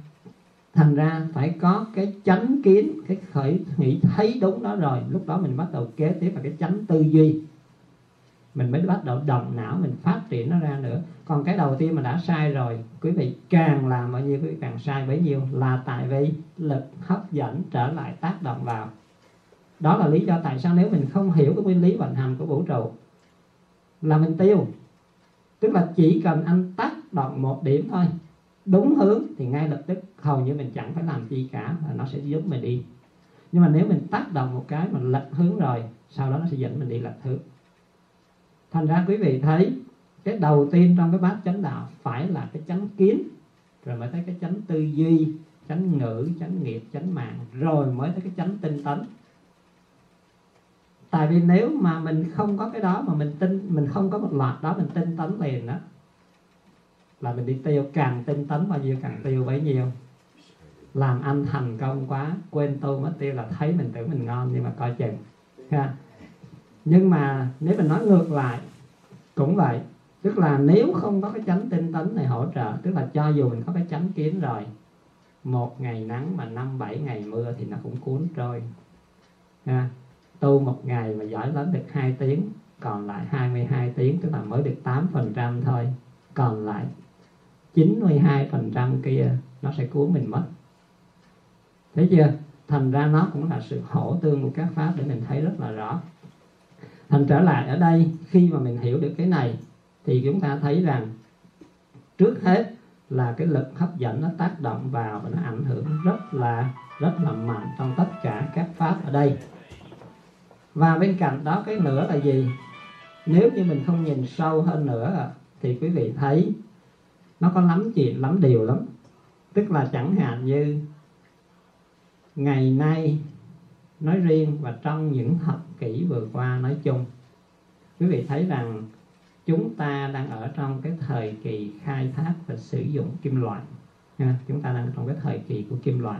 thành ra phải có cái chánh kiến, cái khởi nghĩ thấy đúng đó rồi. Lúc đó mình bắt đầu kế tiếp là cái chánh tư duy. Mình mới bắt đầu động não, mình phát triển nó ra nữa. Còn cái đầu tiên mà đã sai rồi, quý vị càng làm bao nhiêu, quý vị càng sai bấy nhiêu là tại vì lực hấp dẫn trở lại tác động vào. Đó là lý do tại sao nếu mình không hiểu cái nguyên lý vận hành của vũ trụ là mình tiêu. Tức là chỉ cần anh tác động một điểm thôi, đúng hướng thì ngay lập tức hầu như mình chẳng phải làm gì cả và nó sẽ giúp mình đi. Nhưng mà nếu mình tác động một cái mà lệch hướng rồi, sau đó nó sẽ dẫn mình đi lệch hướng. Thành ra quý vị thấy, cái đầu tiên trong cái bát chánh đạo phải là cái chánh kiến, rồi mới tới cái chánh tư duy, chánh ngữ, chánh nghiệp, chánh mạng, rồi mới tới cái chánh tinh tấn. Tại vì nếu mà mình không có cái đó mà mình tin, mình không có một loạt đó mình tinh tấn liền đó là mình đi tiêu càng tinh tấn bao nhiêu càng tiêu bấy nhiêu làm ăn thành công quá, quên tu mất tiêu là thấy mình tưởng mình ngon nhưng mà coi chừng. Ha. Nhưng mà nếu mình nói ngược lại, cũng vậy. Tức là nếu không có cái chánh tinh tấn này hỗ trợ, tức là cho dù mình có cái chánh kiến rồi, một ngày nắng mà năm, bảy ngày mưa thì nó cũng cuốn trôi. Ha. Tu một ngày mà giỏi lắm được 2 tiếng, còn lại 22 tiếng, tức là mới được 8% thôi. Còn lại 92% kia, nó sẽ cuốn mình mất thấy chưa? Thành ra nó cũng là sự hỗ tương của các pháp để mình thấy rất là rõ. Thành trở lại ở đây, khi mà mình hiểu được cái này, thì chúng ta thấy rằng trước hết là cái lực hấp dẫn nó tác động vào và nó ảnh hưởng rất là rất là mạnh trong tất cả các pháp ở đây. Và bên cạnh đó cái nữa là gì? Nếu như mình không nhìn sâu hơn nữa thì quý vị thấy nó có lắm chuyện, lắm điều lắm. Tức là chẳng hạn như ngày nay, nói riêng và trong những thập kỷ vừa qua nói chung, quý vị thấy rằng chúng ta đang ở trong cái thời kỳ khai thác và sử dụng kim loại. Chúng ta đang trong cái thời kỳ của kim loại.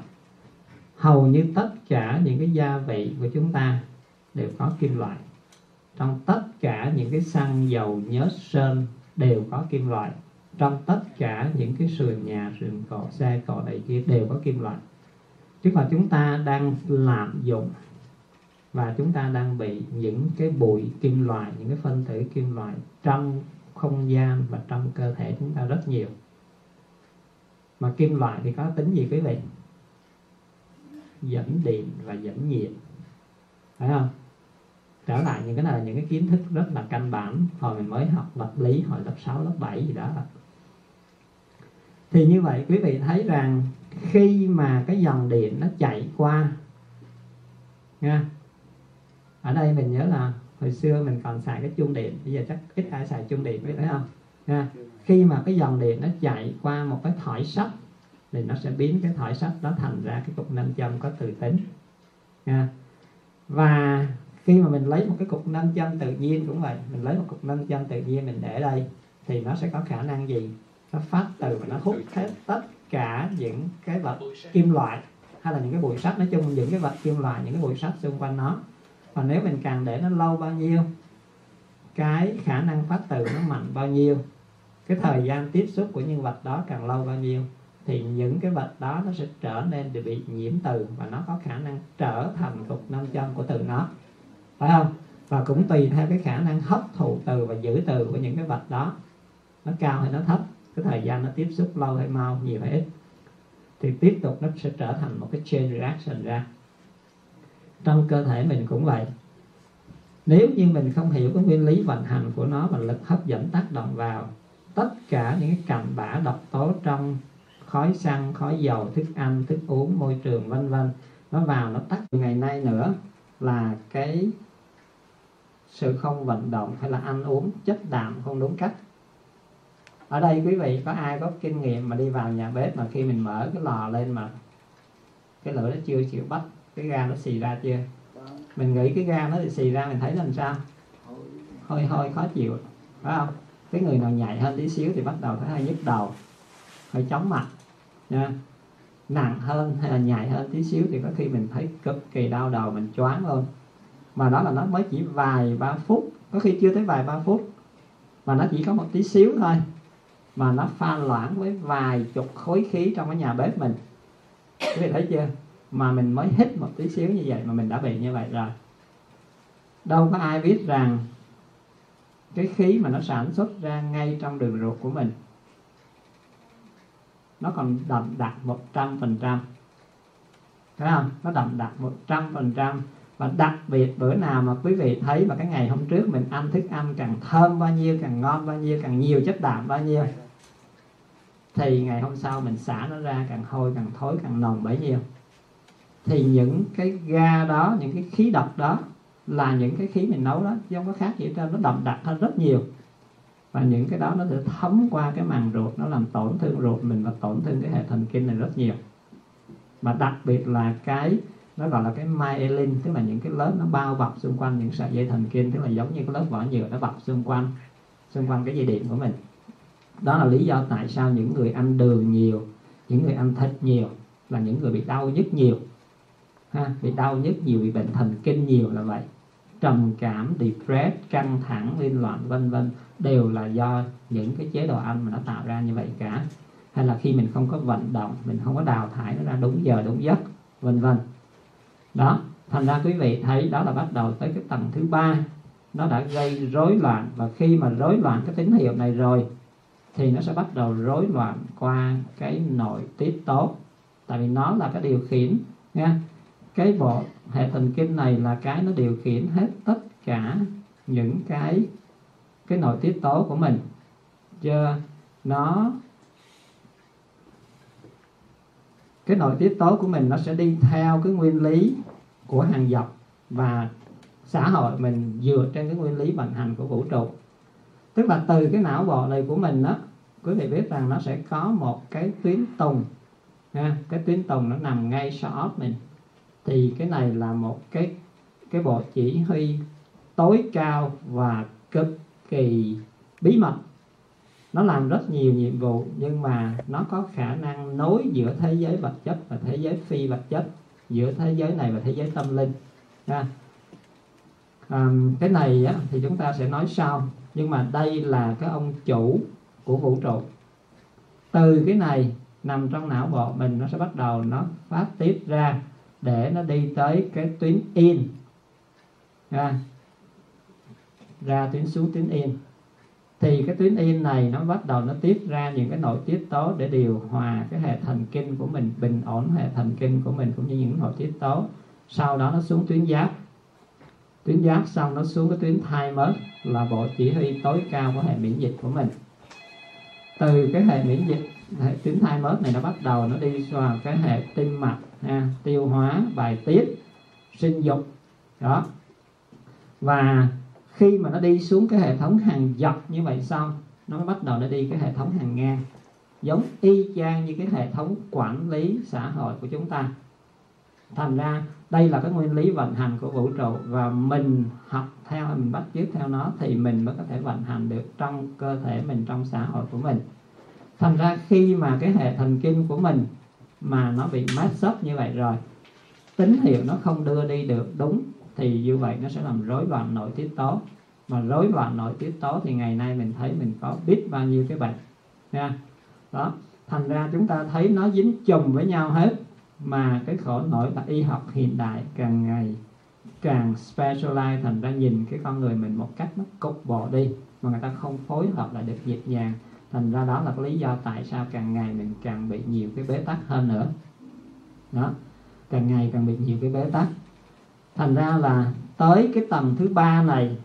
Hầu như tất cả những cái gia vị của chúng ta đều có kim loại. Trong tất cả những cái xăng dầu nhớt sơn đều có kim loại. Trong tất cả những cái sườn nhà, sườn cỏ, xe cỏ đầy kia đều có kim loại tức là chúng ta đang lạm dụng và chúng ta đang bị những cái bụi kim loại những cái phân tử kim loại trong không gian và trong cơ thể chúng ta rất nhiều. Mà kim loại thì có tính gì quý vị? Dẫn điện và dẫn nhiệt. Phải không? Trở lại những cái này là những cái kiến thức rất là căn bản. Hồi mình mới học vật lý hồi lớp 6, lớp 7 gì đó. Thì như vậy quý vị thấy rằng khi mà cái dòng điện nó chạy qua, nha. Ở đây mình nhớ là hồi xưa mình còn xài cái chuông điện, bây giờ chắc ít ai xài chuông điện biết thấy không? Nha. Khi mà cái dòng điện nó chạy qua một cái thỏi sắt thì nó sẽ biến cái thỏi sắt đó thành ra cái cục nam châm có từ tính, nha. Và khi mà mình lấy một cái cục nam châm tự nhiên cũng vậy, mình lấy một cục nam châm tự nhiên mình để đây thì nó sẽ có khả năng gì? Nó phát từ và nó hút hết tất cả những cái vật kim loại, hay là những cái bụi sắt. Nói chung những cái vật kim loại, những cái bụi sắt xung quanh nó. Và nếu mình càng để nó lâu bao nhiêu, cái khả năng phát từ nó mạnh bao nhiêu, cái thời gian tiếp xúc của nhân vật đó càng lâu bao nhiêu, thì những cái vật đó nó sẽ trở nên bị nhiễm từ và nó có khả năng trở thành cục nam châm của từ nó. Phải không? Và cũng tùy theo cái khả năng hấp thụ từ và giữ từ của những cái vật đó. Nó cao hay nó thấp cái thời gian nó tiếp xúc lâu hay mau, nhiều hay ít, thì tiếp tục nó sẽ trở thành một cái chain reaction ra. Trong cơ thể mình cũng vậy. Nếu như mình không hiểu cái nguyên lý vận hành của nó và lực hấp dẫn tác động vào, tất cả những cái cặn bã độc tố trong khói xăng, khói dầu, thức ăn, thức uống, môi trường, vân vân, nó vào, nó tắt. Ngày nay nữa là cái sự không vận động hay là ăn uống chất đạm không đúng cách ở đây quý vị có ai có kinh nghiệm mà đi vào nhà bếp mà khi mình mở cái lò lên mà cái lửa nó chưa chịu bắt, cái ga nó xì ra chưa? Mình nghĩ cái ga nó xì ra mình thấy làm sao? Hơi hơi khó chịu, phải không? Cái người nào nhạy hơn tí xíu thì bắt đầu thấy hơi nhức đầu hơi chóng mặt, nha. Nặng hơn hay là nhạy hơn tí xíu thì có khi mình thấy cực kỳ đau đầu, mình choáng luôn. Mà đó là nó mới chỉ vài ba phút, có khi chưa tới vài ba phút, mà nó chỉ có một tí xíu thôi mà nó pha loãng với vài chục khối khí trong cái nhà bếp mình. Quý vị thấy chưa? Mà mình mới hít một tí xíu như vậy mà mình đã bị như vậy rồi. Đâu có ai biết rằng cái khí mà nó sản xuất ra ngay trong đường ruột của mình, nó còn đậm đặc một trăm phần trăm. Thấy không? Nó đậm đặc một trăm phần trăm. Và đặc biệt bữa nào mà quý vị thấy mà cái ngày hôm trước mình ăn thức ăn càng thơm bao nhiêu, càng ngon bao nhiêu, càng nhiều chất đạm bao nhiêu thì ngày hôm sau mình xả nó ra càng hôi, càng thối, càng nồng bấy nhiêu. Thì những cái ga đó, những cái khí độc đó là những cái khí mình nấu đó, chứ không có khác gì hết nó đậm đặc hơn rất nhiều. Và những cái đó nó sẽ thấm qua cái màng ruột, nó làm tổn thương ruột mình và tổn thương cái hệ thần kinh này rất nhiều. Mà đặc biệt là cái, nó gọi là cái myelin, tức là những cái lớp nó bao bọc xung quanh những sợi dây thần kinh, tức là giống như cái lớp vỏ nhựa nó bọc xung quanh xung quanh cái dây điện của mình đó là lý do tại sao những người ăn đường nhiều những người ăn thịt nhiều là những người bị đau nhức nhiều. Ha, bị đau nhức nhiều bị bệnh thần kinh nhiều là vậy. Trầm cảm depressed căng thẳng liên loạn vân vân đều là do những cái chế độ ăn mà nó tạo ra như vậy cả. Hay là khi mình không có vận động mình không có đào thải nó ra đúng giờ đúng giấc vân vân. Đó thành ra quý vị thấy đó là bắt đầu tới cái tầng thứ ba. Nó đã gây rối loạn và khi mà rối loạn cái tín hiệu này rồi thì nó sẽ bắt đầu rối loạn qua cái nội tiết tố tại vì nó là cái điều khiển nha cái bộ hệ thần kinh này là cái nó điều khiển hết tất cả những cái cái nội tiết tố của mình. Chưa nó, cái nội tiết tố của mình nó sẽ đi theo cái nguyên lý của hàng dọc và xã hội mình dựa trên cái nguyên lý vận hành của vũ trụ. Tức là từ cái não bộ này của mình đó quý vị biết rằng nó sẽ có một cái tuyến tùng ha, cái tuyến tùng nó nằm ngay sau óc mình. Thì cái này là một cái cái bộ chỉ huy tối cao và cực kỳ bí mật. Nó làm rất nhiều nhiệm vụ nhưng mà nó có khả năng nối giữa thế giới vật chất và thế giới phi vật chất giữa thế giới này và thế giới tâm linh ha. À, cái này á, thì chúng ta sẽ nói sau. Nhưng mà đây là cái ông chủ của vũ trụ. Từ cái này nằm trong não bộ mình nó sẽ bắt đầu nó phát tiếp ra để nó đi tới cái tuyến in. Ra, ra tuyến xuống tuyến in. Thì cái tuyến in này nó bắt đầu nó tiết ra những cái nội tiết tố để điều hòa cái hệ thần kinh của mình bình ổn hệ thần kinh của mình cũng như những nội tiết tố. Sau đó nó xuống tuyến giáp. Tuyến giáp xong nó xuống cái tuyến thai mới là bộ chỉ huy tối cao của hệ miễn dịch của mình từ cái hệ miễn dịch hệ tuyến thai mất này nó bắt đầu nó đi vào cái hệ tim mạch ha, tiêu hóa bài tiết sinh dục đó. Và khi mà nó đi xuống cái hệ thống hàng dọc như vậy xong nó bắt đầu nó đi cái hệ thống hàng ngang giống y chang như cái hệ thống quản lý xã hội của chúng ta. Thành ra đây là cái nguyên lý vận hành của vũ trụ và mình học theo, mình bắt chước theo nó thì mình mới có thể vận hành được trong cơ thể mình, trong xã hội của mình. Thành ra khi mà cái hệ thần kinh của mình mà nó bị mess up như vậy rồi, tín hiệu nó không đưa đi được đúng, thì như vậy nó sẽ làm rối loạn nội tiết tố. Mà rối loạn nội tiết tố thì ngày nay mình thấy mình có biết bao nhiêu cái bệnh, nha. Đó, thành ra chúng ta thấy nó dính chùm với nhau hết mà cái khổ nổi là y học hiện đại càng ngày càng specialize thành ra nhìn cái con người mình một cách nó cục bộ đi, mà người ta không phối hợp lại được nhịp nhàng thành ra đó là cái lý do tại sao càng ngày mình càng bị nhiều cái bế tắc hơn nữa. Đó, càng ngày càng bị nhiều cái bế tắc. Thành ra là tới cái tầng thứ ba này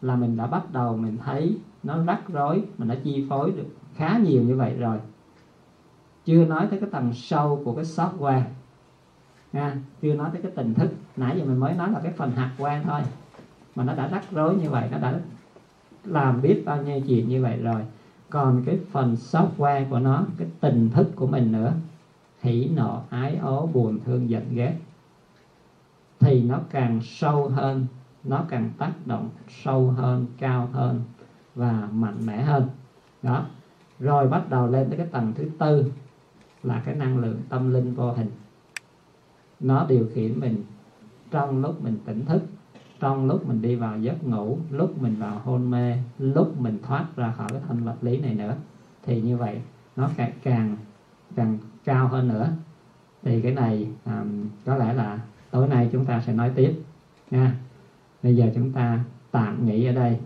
là mình đã bắt đầu mình thấy nó rắc rối, mình đã chi phối được khá nhiều như vậy rồi chưa nói tới cái tầng sâu của cái software nha, chưa nói tới cái tình thức. Nãy giờ mình mới nói là cái phần hạt quan thôi. Mà nó đã rắc rối như vậy, nó đã làm biết bao nhiêu chuyện như vậy rồi. Còn cái phần software của nó, cái tình thức của mình nữa, hỉ nộ, ái ố, buồn thương, giận ghét, thì nó càng sâu hơn, nó càng tác động sâu hơn, cao hơn và mạnh mẽ hơn. Đó. Rồi bắt đầu lên tới cái tầng thứ tư là cái năng lượng tâm linh vô hình. Nó điều khiển mình trong lúc mình tỉnh thức trong lúc mình đi vào giấc ngủ lúc mình vào hôn mê lúc mình thoát ra khỏi cái thân vật lý này nữa. Thì như vậy nó càng càng càng cao hơn nữa. Thì cái này um, có lẽ là tối nay chúng ta sẽ nói tiếp nha. Bây giờ chúng ta tạm nghỉ ở đây.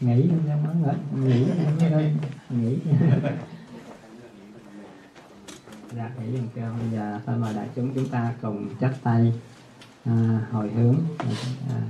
Nghỉ em nói nữa nghỉ em ơi nghỉ dạ nghỉ dừng kêu bây giờ xin mời đại chúng chúng ta cùng chắp tay à, hồi hướng. Dạ, à,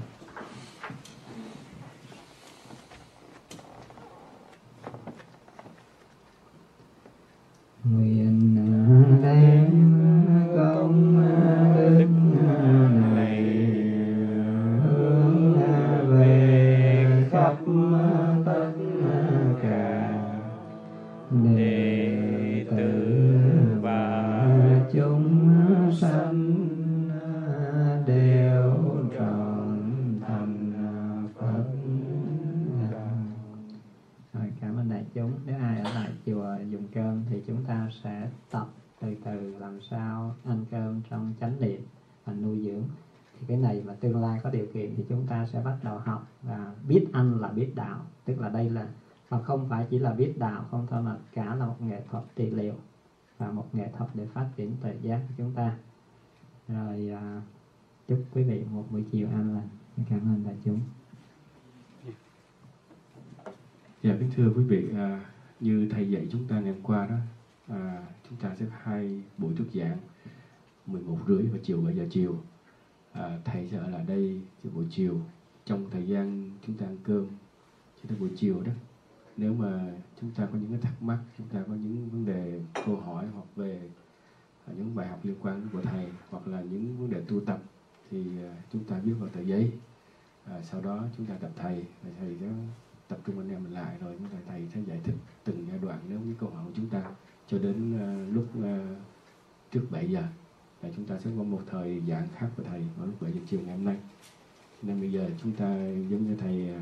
chúng ta giống như thầy à,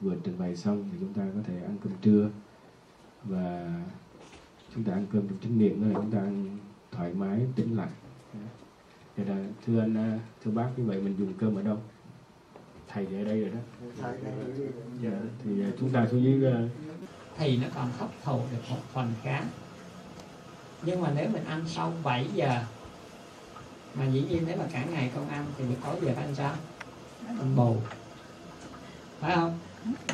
vừa trình bày xong thì chúng ta có thể ăn cơm trưa. Và chúng ta ăn cơm trong chánh niệm đó là chúng ta ăn thoải mái tĩnh lặng. Vậy là thưa anh à, thưa bác như vậy mình dùng cơm ở đâu? Thầy ở đây rồi đó. Dạ, thì à, chúng ta xuống dưới uh... thì nó còn hấp thụ được một phần khác. Nhưng mà nếu mình ăn sau 7 giờ mà dĩ nhiên nếu mà cả ngày không ăn thì buổi tối giờ ăn sao? Ăn bù phải không?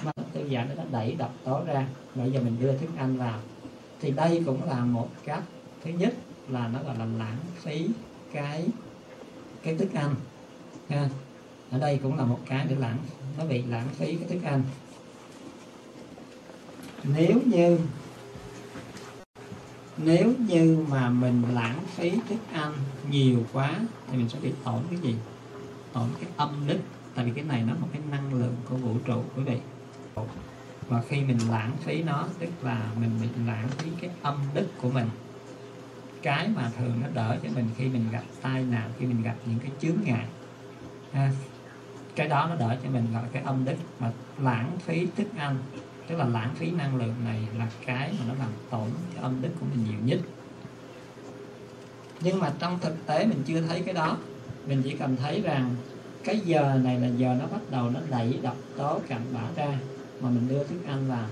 Mà tư giãn nó đẩy độc tố ra. Bây giờ mình đưa thức ăn vào. Thì đây cũng là một cách. Thứ nhất là nó gọi là lãng phí cái cái thức ăn. Ha? Ở đây cũng là một cái để lãng, nó bị lãng phí cái thức ăn. Nếu như nếu như mà mình lãng phí thức ăn nhiều quá, thì mình sẽ bị tổn cái gì? Tổn cái âm đức tại vì cái này nó một cái năng lượng của vũ trụ quý vị. Và khi mình lãng phí nó tức là mình bị lãng phí cái âm đức của mình cái mà thường nó đỡ cho mình khi mình gặp tai nạn khi mình gặp những cái chướng ngại. À, cái đó nó đỡ cho mình gọi là cái âm đức. Mà lãng phí thức ăn tức là lãng phí năng lượng này là cái mà nó làm tổn cái âm đức của mình nhiều nhất. Nhưng mà trong thực tế mình chưa thấy cái đó. Mình chỉ cần thấy rằng cái giờ này là giờ nó bắt đầu nó đẩy độc tố cặn bã ra mà mình đưa thức ăn vào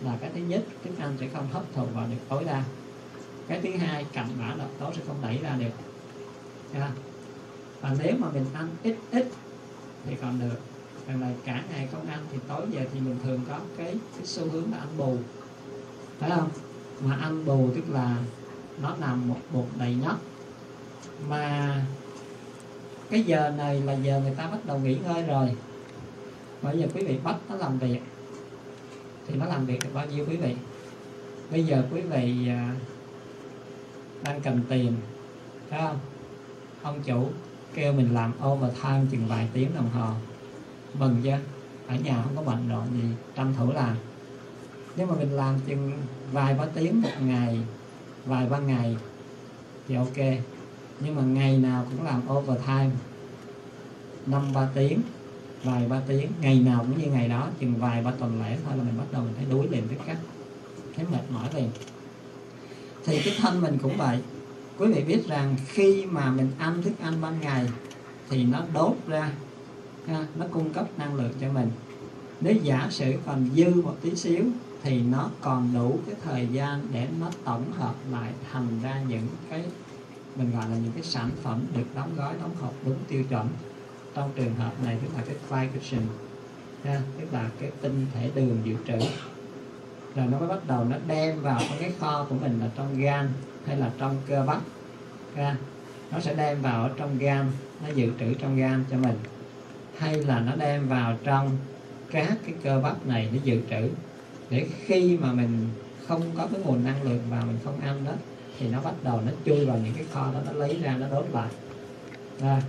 là cái thứ nhất thức ăn sẽ không hấp thụ vào được tối đa. Cái thứ hai cặn bã độc tố sẽ không đẩy ra được. Và nếu mà mình ăn ít ít thì còn được. Còn là cả ngày không ăn thì tối về thì mình thường có cái, cái xu hướng là ăn bù. Phải không? Mà ăn bù tức là nó làm một bụng đầy nhóc mà cái giờ này là giờ người ta bắt đầu nghỉ ngơi rồi. Bây giờ quý vị bắt nó làm việc, thì nó làm việc được bao nhiêu quý vị? Bây giờ quý vị à, đang cần tiền, phải không? Ông chủ kêu mình làm overtime chừng vài tiếng đồng hồ. Mừng chưa? Ở nhà không có bận rộn gì, tranh thủ làm. Nếu mà mình làm chừng vài ba tiếng một ngày, vài ba ngày thì ok nhưng mà ngày nào cũng làm overtime. Năm ba tiếng vài ba tiếng. Ngày nào cũng như ngày đó chừng vài ba tuần lễ thôi là mình bắt đầu mình thấy đuối liền với khách thấy mệt mỏi liền. Thì cái thân mình cũng vậy. Quý vị biết rằng khi mà mình ăn thức ăn ban ngày thì nó đốt ra ha, nó cung cấp năng lượng cho mình. Nếu giả sử còn dư một tí xíu thì nó còn đủ cái thời gian để nó tổng hợp lại thành ra những cái mình gọi là những cái sản phẩm được đóng gói đóng hộp đúng tiêu chuẩn. Trong trường hợp này tức là cái glycogen ha, tức là cái tinh thể đường dự trữ. Rồi nó mới bắt đầu nó đem vào cái kho của mình là trong gan hay là trong cơ bắp ha. nó sẽ đem vào ở trong gan nó dự trữ trong gan cho mình. Hay là nó đem vào trong các cái cơ bắp này nó dự trữ. Để khi mà mình không có cái nguồn năng lượng và mình không ăn đó thì nó bắt đầu nó chui vào những cái kho đó, nó lấy ra, nó đốt lại. À.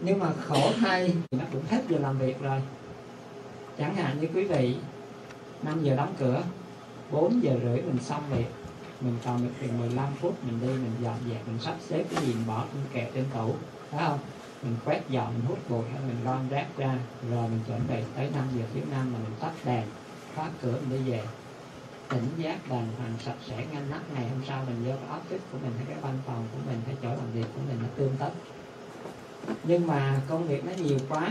nhưng mà khổ thay thì nó cũng hết giờ làm việc rồi. Chẳng hạn như quý vị 5 giờ đóng cửa 4 giờ rưỡi mình xong việc, mình còn được chừng 15 phút mình đi, mình dọn dẹp, mình sắp xếp cái gì mình bỏ trên kệ trên tủ, phải không? Mình quét dọn, mình hút bụi, hay mình gom rác ra, rồi mình chuẩn bị tới 5 giờ thứ năm mà mình tắt đèn, khóa cửa, mình đi về tỉnh giác đàng hoàng, sạch sẽ, ngăn nắp ngày hôm sau mình vô cái office của mình, hay cái văn phòng của mình, hay chỗ làm việc của mình nó tương tất. Nhưng mà công việc nó nhiều quá.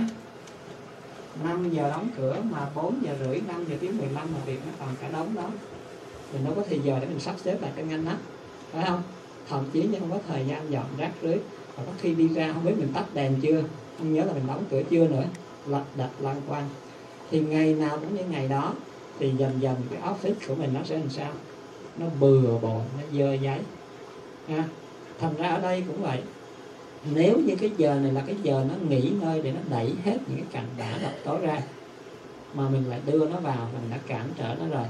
5 giờ đóng cửa mà 4 giờ rưỡi 5 giờ tiếng 15 mà việc nó còn cả đống đó. Mình đâu có thời giờ để mình sắp xếp lại cái ngăn nắp, phải không? Thậm chí như không có thời gian dọn rác rưới. Và có khi đi ra, không biết mình tắt đèn chưa? Không nhớ là mình đóng cửa chưa nữa. Lật đật lăng quang. thì ngày nào cũng như ngày đó thì dần dần cái office của mình nó sẽ làm sao? Nó bừa bộn, nó dơ giấy. Ha. thành ra ở đây cũng vậy. Nếu như cái giờ này là cái giờ nó nghỉ ngơi để nó đẩy hết những cái cặn bã độc tố ra, mà mình lại đưa nó vào, mình đã cản trở nó rồi.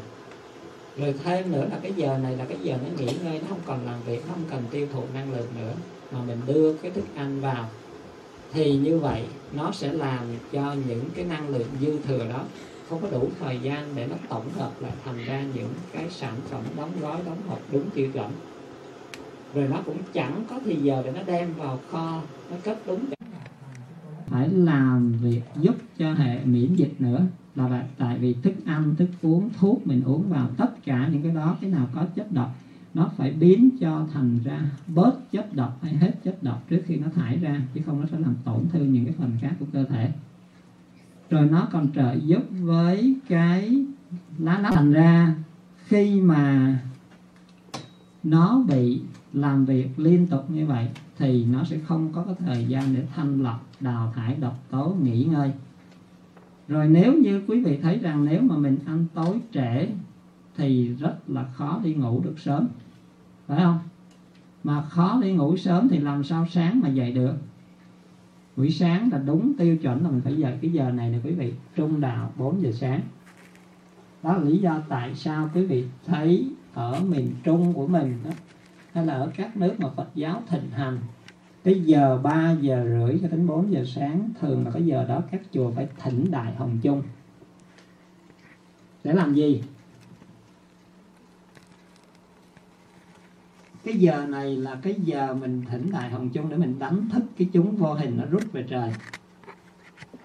Rồi thêm nữa là cái giờ này là cái giờ nó nghỉ ngơi, nó không còn làm việc, nó không cần tiêu thụ năng lượng nữa, mà mình đưa cái thức ăn vào. Thì như vậy, nó sẽ làm cho những cái năng lượng dư thừa đó không có đủ thời gian để nó tổng hợp lại thành ra những cái sản phẩm đóng gói, đóng hộp đúng tiêu chuẩn. Rồi nó cũng chẳng có thì giờ để nó đem vào kho, nó cất đúng. Phải làm việc giúp cho hệ miễn dịch nữa. Là tại vì thức ăn, thức uống, thuốc mình uống vào tất cả những cái đó, cái nào có chất độc, nó phải biến cho thành ra bớt chất độc hay hết chất độc trước khi nó thải ra, chứ không nó sẽ làm tổn thương những cái phần khác của cơ thể rồi nó còn trợ giúp với cái lá nó thành ra khi mà nó bị làm việc liên tục như vậy thì nó sẽ không có cái thời gian để thanh lọc, đào thải, độc tố, nghỉ ngơi. Rồi nếu như quý vị thấy rằng nếu mà mình ăn tối trễ thì rất là khó đi ngủ được sớm, phải không? Mà khó đi ngủ sớm thì làm sao sáng mà dậy được? Buổi sáng là đúng tiêu chuẩn là mình phải dậy cái giờ này nè quý vị. Trung đạo 4 giờ sáng. Đó là lý do tại sao quý vị thấy ở miền trung của mình đó, hay là ở các nước mà Phật giáo thịnh hành cái giờ 3 giờ rưỡi cho đến 4 giờ sáng thường là cái giờ đó các chùa phải thỉnh đại hồng chung. Để làm gì? Cái giờ này là cái giờ mình thỉnh đại hồng chung để mình đánh thức cái chúng vô hình nó rút về trời.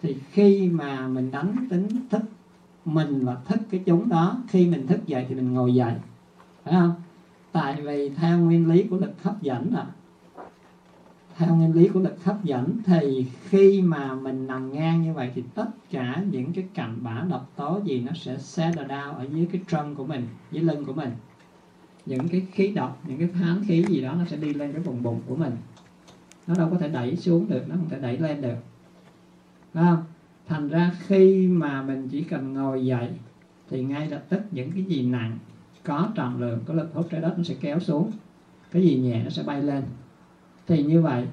Thì khi mà mình đánh tính thức mình và thức cái chúng đó, khi mình thức dậy thì mình ngồi dậy. Phải không? Tại vì theo nguyên lý của lực hấp dẫn à theo nguyên lý của lực hấp dẫn thì khi mà mình nằm ngang như vậy thì tất cả những cái cặn bã độc tố gì nó sẽ settle down ở dưới cái trunk của mình, dưới lưng của mình những cái khí độc, những cái hán khí gì đó nó sẽ đi lên cái vùng bụng của mình. Nó đâu có thể đẩy xuống được, nó không thể đẩy lên được. Phải không? Thành ra khi mà mình chỉ cần ngồi dậy thì ngay lập tức những cái gì nặng có trọng lượng có lực hút trái đất nó sẽ kéo xuống. Cái gì nhẹ nó sẽ bay lên. Thì như vậy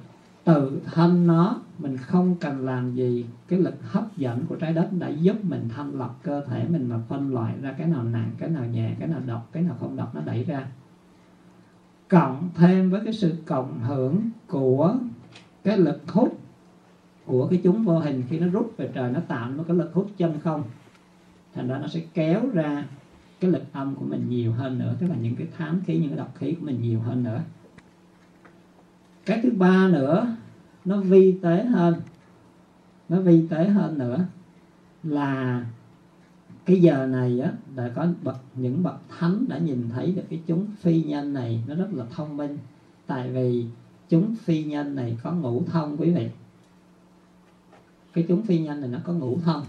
tự thân nó, mình không cần làm gì. Cái lực hấp dẫn của trái đất đã giúp mình thanh lọc cơ thể mình mà phân loại ra cái nào nặng, cái nào nhẹ, cái nào độc, cái nào không độc nó đẩy ra. Cộng thêm với cái sự cộng hưởng của cái lực hút của cái chúng vô hình khi nó rút về trời, nó tạo một cái lực hút chân không. Thành ra nó sẽ kéo ra cái lực âm của mình nhiều hơn nữa, tức là những cái thám khí, những cái độc khí của mình nhiều hơn nữa cái thứ ba nữa, nó vi tế hơn. Nó vi tế hơn nữa là cái giờ này á, đã có bậc, những bậc thánh đã nhìn thấy được cái chúng phi nhân này, nó rất là thông minh. Tại vì chúng phi nhân này có ngũ thông, quý vị. Cái chúng phi nhân này nó có ngũ thông,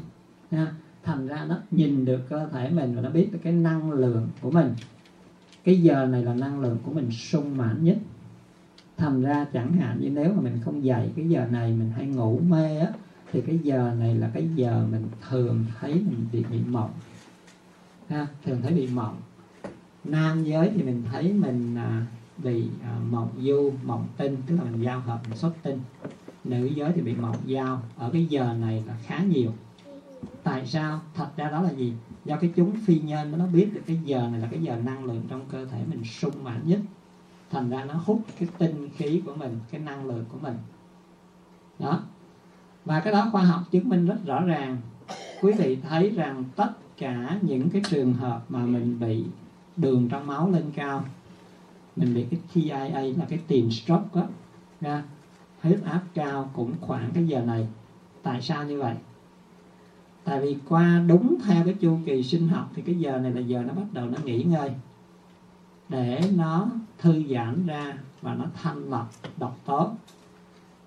ha. Thành ra nó nhìn được cơ thể mình và nó biết được cái năng lượng của mình. Cái giờ này là năng lượng của mình sung mãn nhất thành ra chẳng hạn như nếu mà mình không dậy cái giờ này mình hay ngủ mê á thì cái giờ này là cái giờ mình thường thấy mình bị bị mộng. Ha thường thấy bị mộng. Nam giới thì mình thấy mình à, bị à, mộng du mộng tinh tức là mình giao hợp mình xuất tinh. Nữ giới thì bị mộng giao. Ở cái giờ này là khá nhiều. Tại sao? Thật ra đó là gì? Do cái chúng phi nhân nó biết được cái giờ này là cái giờ năng lượng trong cơ thể mình sung mãn nhất thành ra nó hút cái tinh khí của mình, cái năng lượng của mình. Đó. Và cái đó khoa học chứng minh rất rõ ràng. Quý vị thấy rằng tất cả những cái trường hợp mà mình bị đường trong máu lên cao, mình bị cái TIA là cái tiền stroke đó, ra, huyết áp cao cũng khoảng cái giờ này. Tại sao như vậy? Tại vì qua đúng theo cái chu kỳ sinh học thì cái giờ này là giờ nó bắt đầu nó nghỉ ngơi để nó thư giãn ra và nó thanh lọc độc tố.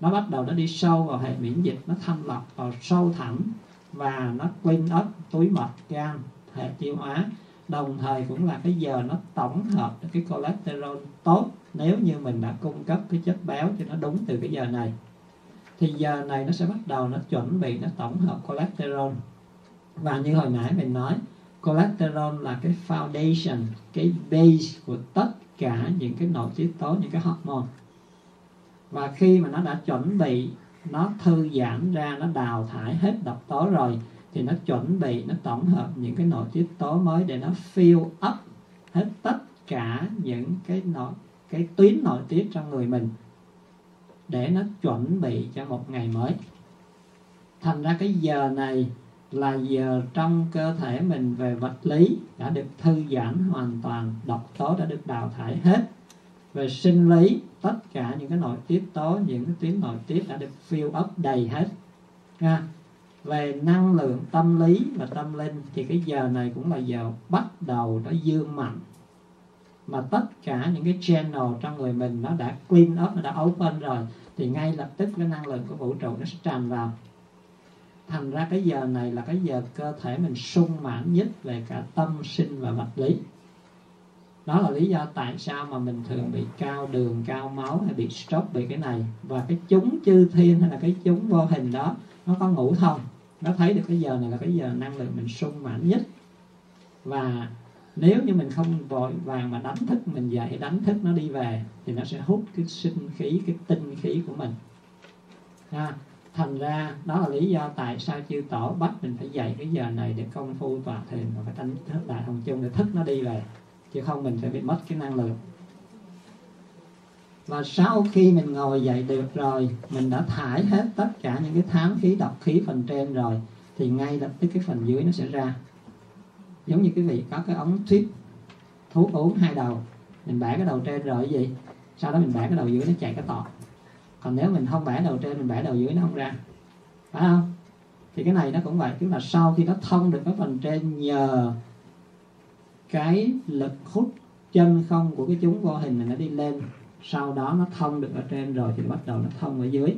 Nó bắt đầu nó đi sâu vào hệ miễn dịch, nó thanh lọc vào sâu thẳm và nó clean up túi mật gan, hệ tiêu hóa. Đồng thời cũng là cái giờ nó tổng hợp cái cholesterol tốt nếu như mình đã cung cấp cái chất béo cho nó đúng từ cái giờ này. Thì giờ này nó sẽ bắt đầu nó chuẩn bị, nó tổng hợp cholesterol. Và như hồi nãy mình nói cholesterol là cái foundation, cái base của tất cả những cái nội tiết tố, những cái hormone. Và khi mà nó đã chuẩn bị, nó thư giãn ra, nó đào thải hết độc tố rồi, thì nó chuẩn bị, nó tổng hợp những cái nội tiết tố mới để nó fill up hết tất cả những cái nội, cái tuyến nội tiết trong người mình để nó chuẩn bị cho một ngày mới. Thành ra cái giờ này là giờ trong cơ thể mình về vật lý đã được thư giãn hoàn toàn, độc tố đã được đào thải hết. Về sinh lý, tất cả những cái nội tiết tố, những cái tuyến nội tiết đã được fill up đầy hết. Ha về năng lượng tâm lý và tâm linh thì cái giờ này cũng là giờ bắt đầu nó dương mạnh. Mà tất cả những cái channel trong người mình nó đã clean up, nó đã open rồi, thì ngay lập tức cái năng lượng của vũ trụ nó sẽ tràn vào thành ra cái giờ này là cái giờ cơ thể mình sung mãn nhất về cả tâm sinh và vật lý. Đó là lý do tại sao mà mình thường bị cao đường, cao máu hay bị stroke bị cái này. Và cái chúng chư thiên hay là cái chúng vô hình đó, nó có ngủ không? Nó thấy được cái giờ này là cái giờ năng lượng mình sung mãn nhất. Và nếu như mình không vội vàng mà đánh thức, mình dậy đánh thức nó đi về, thì nó sẽ hút cái sinh khí, cái tinh khí của mình. Ha thành ra, đó là lý do tại sao chư tổ bắt mình phải dậy cái giờ này để công phu tọa thiền và phải tánh thức đại hồng chung để thức nó đi về, chứ không mình sẽ bị mất cái năng lượng và sau khi mình ngồi dậy được rồi, mình đã thải hết tất cả những cái thám khí độc khí phần trên rồi, thì ngay lập tức cái phần dưới nó sẽ ra. Giống như quý vị có cái ống tuyết thuốc uống hai đầu, mình bẻ cái đầu trên rồi gì, sau đó mình bẻ cái đầu dưới nó chạy cái tọt còn nếu mình không bẻ đầu trên, mình bẻ đầu dưới nó không ra. Phải không? Thì cái này nó cũng vậy. Tức là sau khi nó thông được cái phần trên nhờ cái lực hút chân không của cái chúng vô hình này nó đi lên, sau đó nó thông được ở trên rồi thì bắt đầu nó thông ở dưới.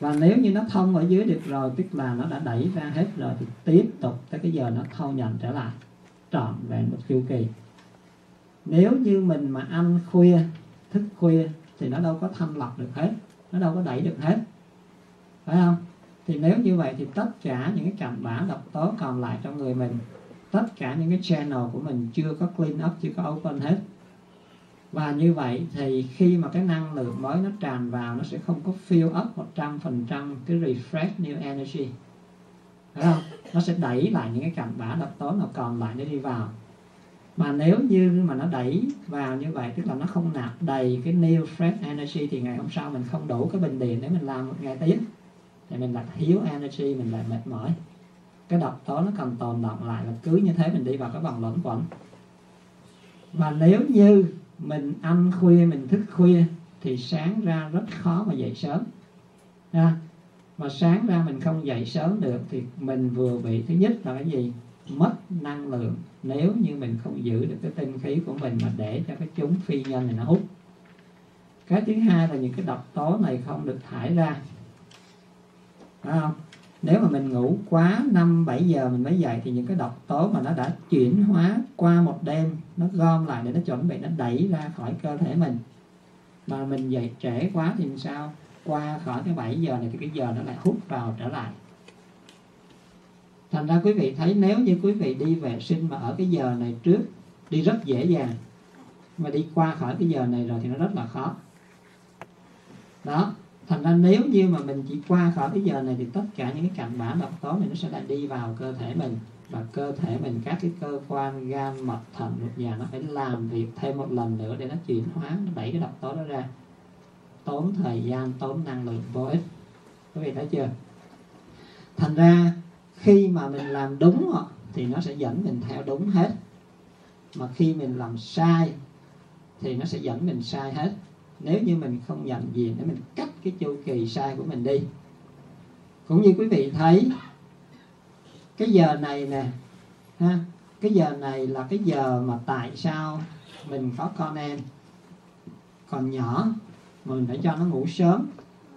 Và nếu như nó thông ở dưới được rồi, tức là nó đã đẩy ra hết rồi, thì tiếp tục tới cái giờ nó thâu nhận trở lại, trọn vẹn một chu kỳ. Nếu như mình mà ăn khuya, thức khuya, thì nó đâu có thanh lọc được hết nó đâu có đẩy được hết. Phải không? Thì nếu như vậy thì tất cả những cái cặn bã độc tố còn lại trong người mình, tất cả những cái channel của mình chưa có clean up, chưa có open hết. Và như vậy thì khi mà cái năng lượng mới nó tràn vào, nó sẽ không có fill up 100% cái refresh new energy. Phải không? Nó sẽ đẩy lại những cái cặn bã độc tố nào còn lại để đi vào mà nếu như mà nó đẩy vào như vậy, tức là nó không nạp đầy cái new fresh energy thì ngày hôm sau mình không đủ cái bình điện để mình làm một ngày tiếp. Thì mình lại thiếu energy, mình lại mệt mỏi. Cái độc tố nó cần tồn động lại và cứ như thế mình đi vào cái vòng luẩn quẩn. Và nếu như mình ăn khuya, mình thức khuya thì sáng ra rất khó mà dậy sớm. Ha mà sáng ra mình không dậy sớm được thì mình vừa bị, thứ nhất là cái gì? Mất năng lượng nếu như mình không giữ được cái tinh khí của mình mà để cho cái chúng phi nhân này nó hút. Cái thứ hai là những cái độc tố này không được thải ra. Phải không? Nếu mà mình ngủ quá 5 7 giờ mình mới dậy thì những cái độc tố mà nó đã chuyển hóa qua một đêm, nó gom lại để nó chuẩn bị, nó đẩy ra khỏi cơ thể mình. Mà mình dậy trễ quá thì sao? Qua khỏi cái 7 giờ này thì cái giờ nó lại hút vào trở lại thành ra quý vị thấy nếu như quý vị đi vệ sinh mà ở cái giờ này trước, đi rất dễ dàng. Mà đi qua khỏi cái giờ này rồi thì nó rất là khó. Đó, thành ra nếu như mà mình chỉ qua khỏi cái giờ này thì tất cả những cái cạnh bản độc tố này nó sẽ lại đi vào cơ thể mình. Và cơ thể mình, các cái cơ quan, gan, mật thận ruột già nó phải làm việc thêm một lần nữa để nó chuyển hóa, nó đẩy cái độc tố đó ra. Tốn thời gian, tốn năng lượng vô ích. Quý vị thấy chưa? Thành ra khi mà mình làm đúng thì nó sẽ dẫn mình theo đúng hết. Mà khi mình làm sai, thì nó sẽ dẫn mình sai hết. Nếu như mình không nhận diện để mình cắt cái chu kỳ sai của mình đi. Cũng như quý vị thấy, cái giờ này nè, ha, cái giờ này là cái giờ mà tại sao mình có con em còn nhỏ mà mình phải cho nó ngủ sớm.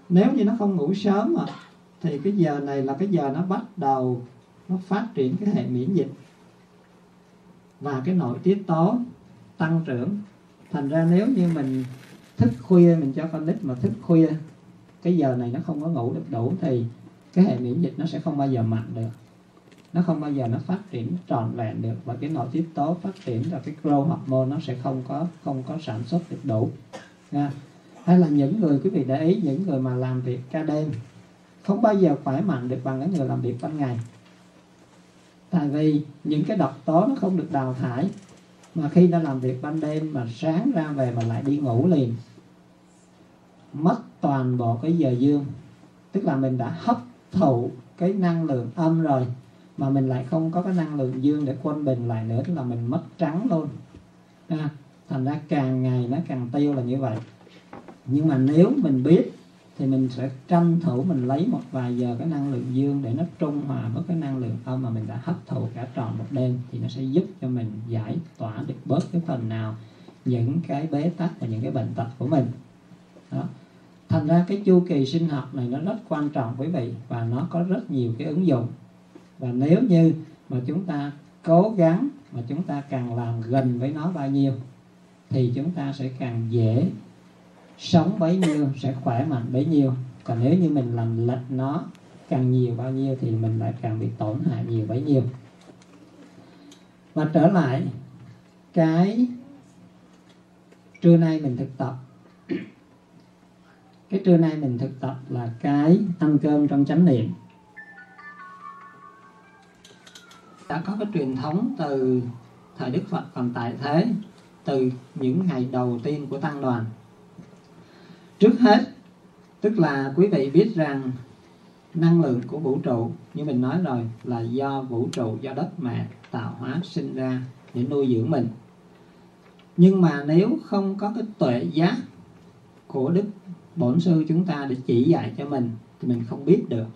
Nếu như nó không ngủ sớm mà thì cái giờ này là cái giờ nó bắt đầu nó phát triển cái hệ miễn dịch. Và cái nội tiết tố tăng trưởng. Thành ra nếu như mình thức khuya, mình cho con nít mà thức khuya, cái giờ này nó không có ngủ được đủ thì cái hệ miễn dịch nó sẽ không bao giờ mạnh được. Nó không bao giờ nó phát triển tròn vẹn được. Và cái nội tiết tố phát triển và cái growth hormone nó sẽ không có không có sản xuất được đủ. Nha. Hay là những người, quý vị để ý, những người mà làm việc ca đêm không bao giờ khỏe mạnh được bằng cái người làm việc ban ngày. Tại vì những cái độc tố nó không được đào thải mà khi nó làm việc ban đêm mà sáng ra về mà lại đi ngủ liền mất toàn bộ cái giờ dương tức là mình đã hấp thụ cái năng lượng âm rồi mà mình lại không có cái năng lượng dương để quân bình lại nữa tức là mình mất trắng luôn. À, thành ra càng ngày nó càng tiêu là như vậy. Nhưng mà nếu mình biết thì mình sẽ tranh thủ mình lấy một vài giờ cái năng lượng dương để nó trung hòa với cái năng lượng âm mà mình đã hấp thụ cả tròn một đêm. Thì nó sẽ giúp cho mình giải tỏa được bớt cái phần nào những cái bế tắc và những cái bệnh tật của mình. Đó. Thành ra cái chu kỳ sinh học này nó rất quan trọng, quý vị, và nó có rất nhiều cái ứng dụng. Và nếu như mà chúng ta cố gắng mà chúng ta càng làm gần với nó bao nhiêu, thì chúng ta sẽ càng dễ sống bấy nhiêu sẽ khỏe mạnh bấy nhiêu. Còn nếu như mình làm lệch nó càng nhiều bao nhiêu thì mình lại càng bị tổn hại nhiều bấy nhiêu. Và trở lại cái trưa nay mình thực tập. Cái trưa nay mình thực tập là cái ăn cơm trong chánh niệm. Đã có cái truyền thống từ thời Đức Phật còn tại thế, từ những ngày đầu tiên của tăng đoàn trước hết, tức là quý vị biết rằng năng lượng của vũ trụ, như mình nói rồi, là do vũ trụ, do đất mẹ tạo hóa sinh ra để nuôi dưỡng mình. Nhưng mà nếu không có cái tuệ giác của đức bổn sư chúng ta để chỉ dạy cho mình, thì mình không biết được.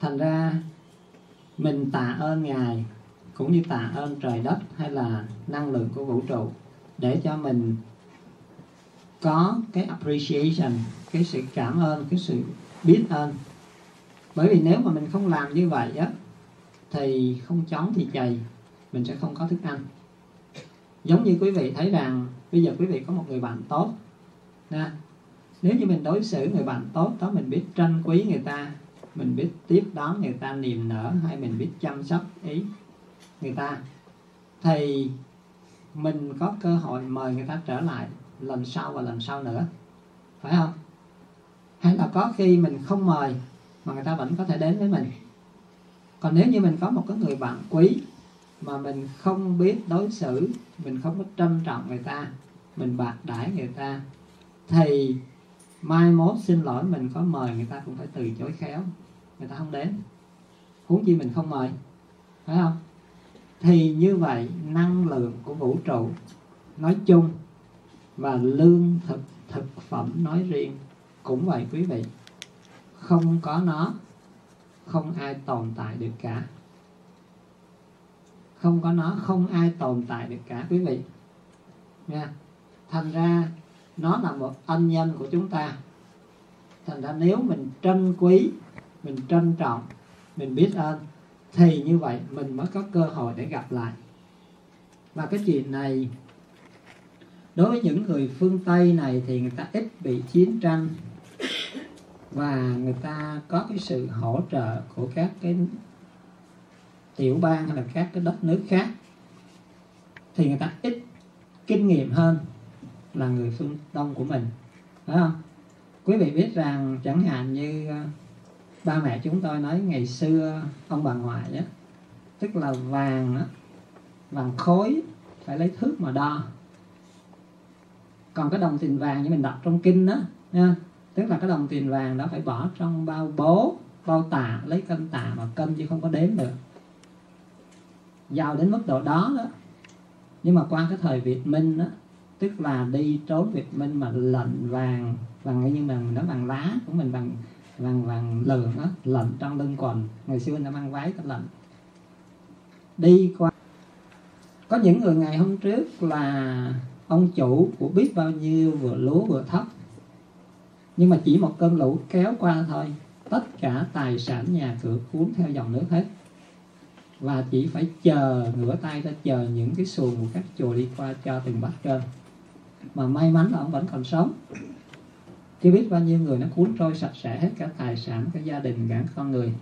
Thành ra, mình tạ ơn ngài, cũng như tạ ơn trời đất hay là năng lượng của vũ trụ để cho mình có cái appreciation, cái sự cảm ơn, cái sự biết ơn. Bởi vì nếu mà mình không làm như vậy á, thì không chóng thì chày, mình sẽ không có thức ăn. Giống như quý vị thấy rằng, bây giờ quý vị có một người bạn tốt nha nếu như mình đối xử người bạn tốt đó, mình biết trân quý người ta, mình biết tiếp đón người ta niềm nở hay mình biết chăm sóc ý người ta, thì mình có cơ hội mời người ta trở lại lần sau và lần sau nữa. Phải không? Hay là có khi mình không mời mà người ta vẫn có thể đến với mình. Còn nếu như mình có một cái người bạn quý mà mình không biết đối xử, mình không có trân trọng người ta, mình bạc đãi người ta, thì mai mốt xin lỗi mình có mời người ta cũng phải từ chối khéo, người ta không đến. Huống chi mình không mời, phải không? Thì như vậy, năng lượng của vũ trụ, nói chung và lương thực thực phẩm nói riêng, cũng vậy quý vị. Không có nó, không ai tồn tại được cả. Không có nó, không ai tồn tại được cả, quý vị. Nha. Thành ra, nó là một ân nhân của chúng ta. Thành ra nếu mình trân quý, mình trân trọng, mình biết ơn, thì như vậy mình mới có cơ hội để gặp lại. Và cái chuyện này đối với những người phương tây này thì người ta ít bị chiến tranh. Và người ta có cái sự hỗ trợ của các cái tiểu bang hay là các cái đất nước khác. Thì người ta ít kinh nghiệm hơn là người phương đông của mình. Phải không? Quý vị biết rằng chẳng hạn như ờ, ba mẹ chúng tôi nói ngày xưa ông bà ngoại á, tức là vàng á, vàng khối phải lấy thước mà đo còn cái đồng tiền vàng như mình đọc trong kinh đó, nha. Tức là cái đồng tiền vàng đó phải bỏ trong bao bố, bao tạ lấy cân tạ mà cân chứ không có đếm được. Giàu đến mức độ đó đó. Nhưng mà qua cái thời Việt Minh đó, tức là đi trốn Việt Minh mà lệnh vàng vàng như mà nó bằng lá của mình, bằng vàng vàng lường á lệnh trong lưng quần. Ngày xưa nó mang váy cái lệnh. Đi qua. Có những người ngày hôm trước là ông chủ của biết bao nhiêu vừa lúa vừa thóc nhưng mà chỉ một cơn lũ kéo qua thôi, tất cả tài sản nhà cửa cuốn theo dòng nước hết. Và chỉ phải chờ ngửa tay ra chờ những cái xuồng của các chùa đi qua cho từng bát cơm. Mà may mắn là ông vẫn còn sống. Chứ biết bao nhiêu người nó cuốn trôi sạch sẽ hết cả tài sản, cả gia đình, cả con người.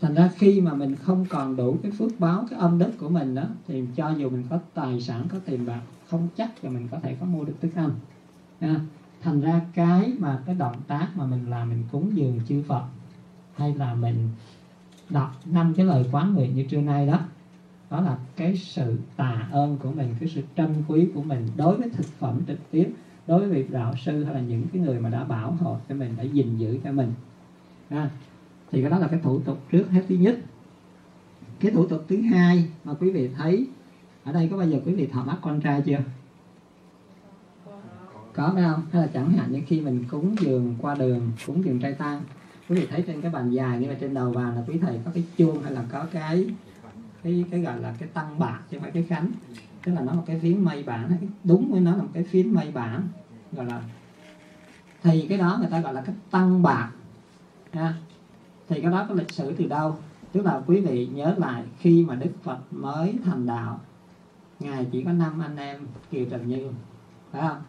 Thành ra khi mà mình không còn đủ cái phước báo, cái âm đức của mình đó, thì cho dù mình có tài sản, có tiền bạc không chắc là mình có thể có mua được thức ăn à, thành ra cái mà cái động tác mà mình làm mình cúng dường chư Phật hay là mình đọc năm cái lời quán nguyện như trưa nay đó đó là cái sự tà ơn của mình cái sự trân quý của mình đối với thực phẩm trực tiếp đối với việc đạo sư hay là những cái người mà đã bảo hộ cho mình đã gìn giữ cho mình. À, thì cái đó là cái thủ tục trước hết. Thứ nhất cái thủ tục thứ hai mà quý vị thấy ở đây có bao giờ quý vị thọ mắt con trai chưa? Có, phải không? Hay là chẳng hạn như khi mình cúng giường qua đường, cúng giường trai tang, quý vị thấy trên cái bàn dài như là trên đầu bàn là quý thầy có cái chuông hay là có cái cái cái gọi là cái tăng bạc chứ không phải cái khánh. Tức là nó là cái phiến mây bản đúng với nó là một cái phiến mây bản, gọi là, thì cái đó người ta gọi là cái tăng bạc, ha. Thì cái đó có lịch sử từ đâu? Tức là quý vị nhớ lại khi mà đức phật mới thành đạo ngài chỉ có năm anh em kiều trần như, phải không?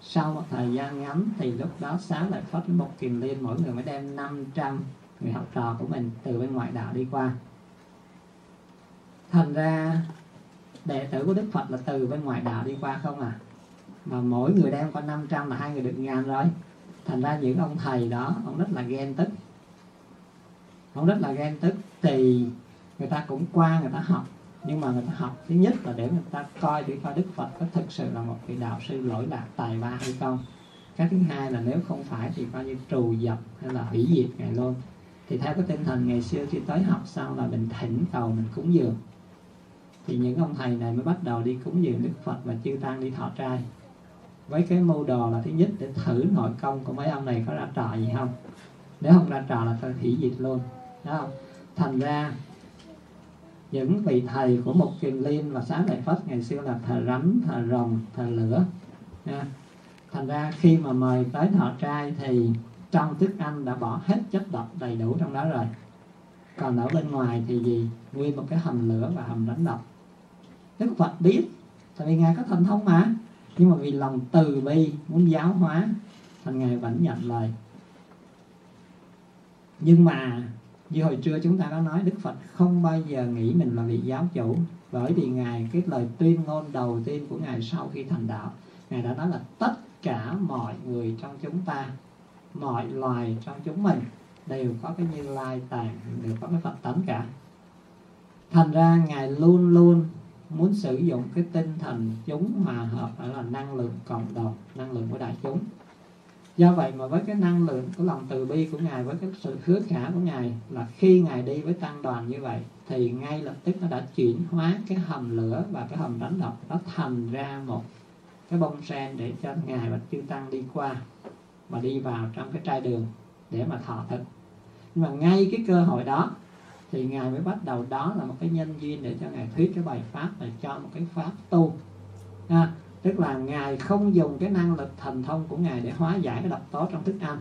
Sau một thời gian ngắn thì lúc đó xá lại phất một kiền liên, mỗi người mới đem 500 người học trò của mình từ bên ngoại đạo đi qua. Thành ra, đệ tử của đức phật là từ bên ngoại đạo đi qua không à? Mà mỗi người đem có 500 là hai người được ngàn rồi. Thành ra những ông thầy đó, ông rất là ghen tức. Ông rất là ghen tức thì người ta cũng qua, người ta học nhưng mà người ta học, thứ nhất là để người ta coi để coi đức phật có thực sự là một vị đạo sư lỗi lạc tài ba hay không. Cái thứ hai là nếu không phải thì coi như trù dập hay là hủy diệt ngài luôn. Thì theo cái tinh thần ngày xưa khi tới học xong là mình thỉnh cầu, mình cúng dường. Thì những ông thầy này mới bắt đầu đi cúng dường đức phật và chư tăng đi thọ trai. Với cái mưu đồ là thứ nhất để thử nội công của mấy ông này có ra trò gì không? Nếu không ra trò là tôi hủy diệt luôn. Đúng không? Thành ra những vị thầy của một kiền liên và sáng đại phất ngày xưa là thờ rắn thờ rồng, thờ lửa. Nha. thành ra khi mà mời tới thọ trai thì trong thức ăn đã bỏ hết chất độc đầy đủ trong đó rồi. Còn ở bên ngoài thì gì? Nguyên một cái hầm lửa và hầm rắn độc. Đức phật biết, tại vì ngài có thần thông mà. Nhưng mà vì lòng từ bi muốn giáo hóa, thành ngài vẫn nhận lời. Nhưng mà như hồi trưa chúng ta đã nói, đức phật không bao giờ nghĩ mình là vị giáo chủ, bởi vì ngài, cái lời tuyên ngôn đầu tiên của ngài sau khi thành đạo, ngài đã nói là tất cả mọi người trong chúng ta, mọi loài trong chúng mình đều có cái như lai tàng đều có cái phật tánh cả. Thành ra ngài luôn luôn muốn sử dụng cái tinh thần chúng hòa hợp đó là năng lượng cộng đồng, năng lượng của đại chúng do vậy mà với cái năng lượng của lòng từ bi của ngài với cái sự hứa khả của ngài là khi ngài đi với tăng đoàn như vậy thì ngay lập tức nó đã chuyển hóa cái hầm lửa và cái hầm đánh độc nó thành ra một cái bông sen để cho ngài và chư tăng đi qua và đi vào trong cái trai đường để mà thọ thực. Nhưng mà ngay cái cơ hội đó thì ngài mới bắt đầu đó là một cái nhân duyên để cho ngài thuyết cái bài pháp và cho một cái pháp tu. À, tức là ngài không dùng cái năng lực thần thông của ngài để hóa giải cái độc tố trong thức ăn,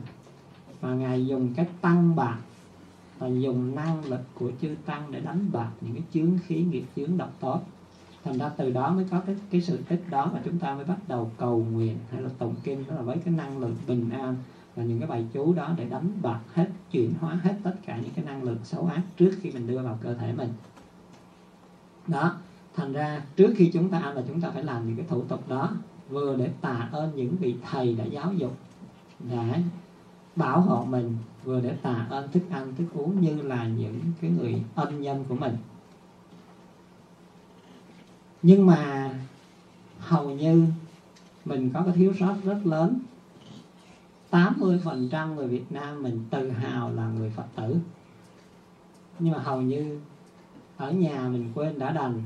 mà ngài dùng cái tăng bạc và dùng năng lực của chư tăng để đánh bạc những cái chướng khí, nghiệp chướng độc tố. Thành ra từ đó mới có cái cái sự tích đó mà chúng ta mới bắt đầu cầu nguyện hay là tụng kinh đó là với cái năng lượng bình an và những cái bài chú đó để đánh bạc hết, chuyển hóa hết tất cả những cái năng lượng xấu ác trước khi mình đưa vào cơ thể mình. Đó thành ra, trước khi chúng ta ăn là chúng ta phải làm những cái thủ tục đó, vừa để tạ ơn những vị thầy đã giáo dục, đã bảo hộ mình, vừa để tạ ơn thức ăn, thức uống như là những cái người ân nhân của mình. Nhưng mà hầu như mình có cái thiếu sót rất lớn. 80% người Việt Nam mình tự hào là người Phật tử. Nhưng mà hầu như ở nhà mình quên đã đành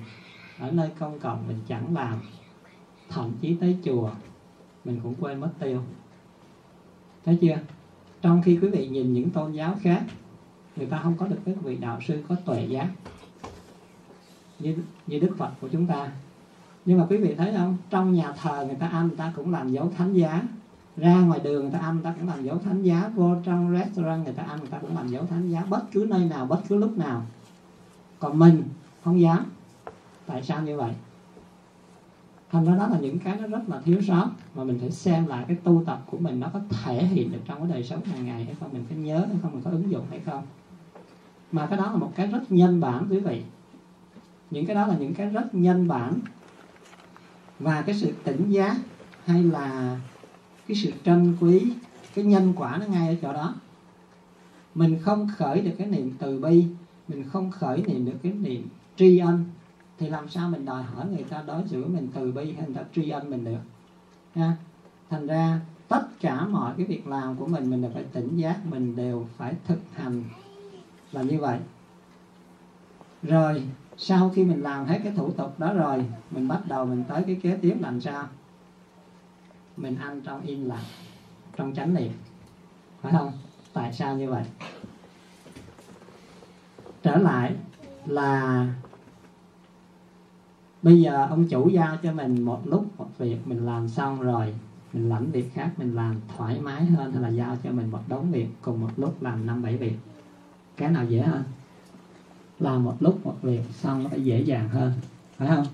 ở nơi công cộng mình chẳng làm. Thậm chí tới chùa mình cũng quên mất tiêu. Thấy chưa? Trong khi quý vị nhìn những tôn giáo khác người ta không có được các vị đạo sư có tuệ giác như, như đức phật của chúng ta. Nhưng mà quý vị thấy không? Trong nhà thờ người ta ăn người ta cũng làm dấu thánh giá. Ra ngoài đường người ta ăn người ta cũng làm dấu thánh giá. Vô trong restaurant người ta ăn người ta cũng làm dấu thánh giá bất cứ nơi nào bất cứ lúc nào. Còn mình không dám tại sao như vậy? Thành ra đó là những cái nó rất là thiếu sót mà mình phải xem lại cái tu tập của mình nó có thể hiện được trong cái đời sống hàng ngày hay không, mình có nhớ hay không, mình có ứng dụng hay không. Mà cái đó là một cái rất nhân bản, quý vị. Những cái đó là những cái rất nhân bản. Và cái sự tỉnh giác hay là cái sự trân quý, cái nhân quả nó ngay ở chỗ đó. Mình không khởi được cái niệm từ bi, mình không khởi niệm được cái niệm tri ân thì làm sao mình đòi hỏi người ta đối xử mình từ bi hay người ta tri ân mình được? Ha? Thành ra, tất cả mọi cái việc làm của mình mình đều phải tỉnh giác, mình đều phải thực hành là như vậy. Rồi, sau khi mình làm hết cái thủ tục đó rồi, mình bắt đầu mình tới cái kế tiếp làm sao? Mình ăn trong im lặng, trong chánh niệm. Phải không? Tại sao như vậy? Trở lại là bây giờ ông chủ giao cho mình một lúc một việc, mình làm xong rồi, mình lãnh việc khác, mình làm thoải mái hơn hay là giao cho mình một đống việc cùng một lúc làm năm bảy việc. Cái nào dễ hơn? Làm một lúc một việc xong nó phải dễ dàng hơn, phải không?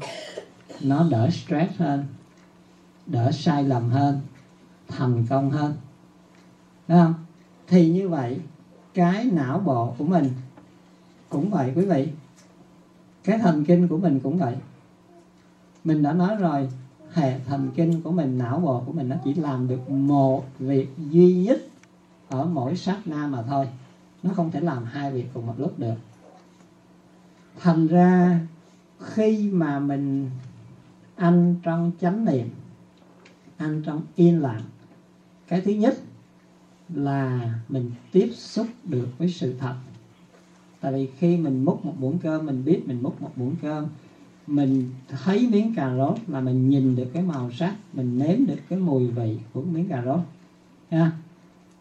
Nó đỡ stress hơn, đỡ sai lầm hơn, thành công hơn Đúng không? Thì như vậy, cái não bộ của mình cũng vậy quý vị. Cái thần kinh của mình cũng vậy mình đã nói rồi, hệ thần kinh của mình, não bộ của mình nó chỉ làm được một việc duy nhất ở mỗi sát na mà thôi. Nó không thể làm hai việc cùng một lúc được. Thành ra, khi mà mình ăn trong chánh niệm, ăn trong yên lặng, cái thứ nhất là mình tiếp xúc được với sự thật. Tại vì khi mình múc một muỗng cơm, mình biết mình múc một muỗng cơm mình thấy miếng cà rốt là mình nhìn được cái màu sắc mình nếm được cái mùi vị của miếng cà rốt. Ha.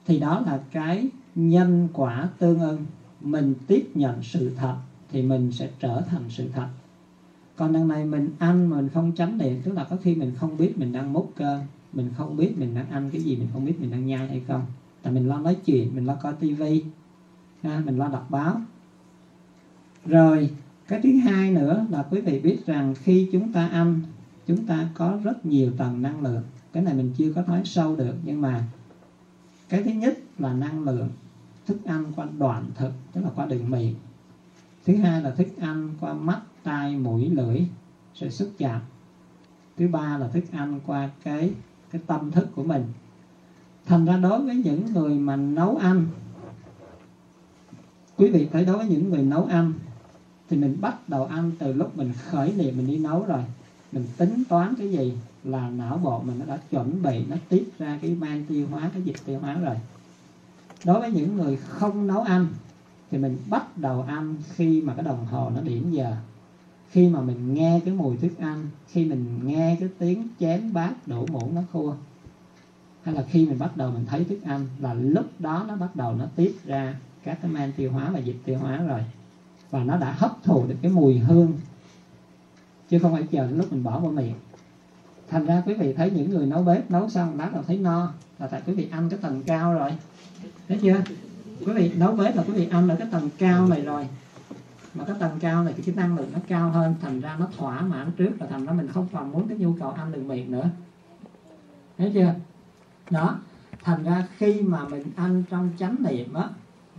Thì đó là cái nhân quả tương ưng. Mình tiếp nhận sự thật thì mình sẽ trở thành sự thật. Còn đằng này mình ăn mà mình không tránh niệm tức là có khi mình không biết mình đang múc cơm mình không biết mình đang ăn cái gì mình không biết mình đang nhai hay không. Tại mình lo nói chuyện mình lo coi tivi ha, mình lo đọc báo. Rồi cái thứ hai nữa là quý vị biết rằng khi chúng ta ăn, chúng ta có rất nhiều tầng năng lượng. Cái này mình chưa có nói sâu được, nhưng mà cái thứ nhất là năng lượng thức ăn qua đoạn thực, tức là qua đường miệng. Thứ hai là thức ăn qua mắt, tai, mũi, lưỡi, sự xúc chạm. Thứ ba là thức ăn qua cái cái tâm thức của mình. Thành ra đối với những người mà nấu ăn, quý vị thấy đối với những người nấu ăn thì mình bắt đầu ăn từ lúc mình khởi niệm, mình đi nấu rồi. Mình tính toán cái gì là não bộ mình nó đã chuẩn bị, nó tiết ra cái men tiêu hóa, cái dịch tiêu hóa rồi. Đối với những người không nấu ăn thì mình bắt đầu ăn khi mà cái đồng hồ nó điểm giờ. Khi mà mình nghe cái mùi thức ăn, khi mình nghe cái tiếng chén bát đổ muỗng nó khua, hay là khi mình bắt đầu mình thấy thức ăn là lúc đó nó bắt đầu nó tiết ra các cái men tiêu hóa và dịch tiêu hóa rồi và nó đã hấp thụ được cái mùi hương. Chứ không phải chờ đến lúc mình bỏ vào miệng. Thành ra quý vị thấy những người nấu bếp nấu xong bắt đầu thấy no là tại quý vị ăn cái tầng cao rồi. Thấy chưa? Quý vị nấu bếp là quý vị ăn ở cái tầng cao này rồi. Mà cái tầng cao này cái năng lượng nó cao hơn, thành ra nó thỏa mãn trước và thành ra mình không còn muốn cái nhu cầu ăn đường miệng nữa. Thấy chưa? Đó. Thành ra khi mà mình ăn trong chánh niệm á,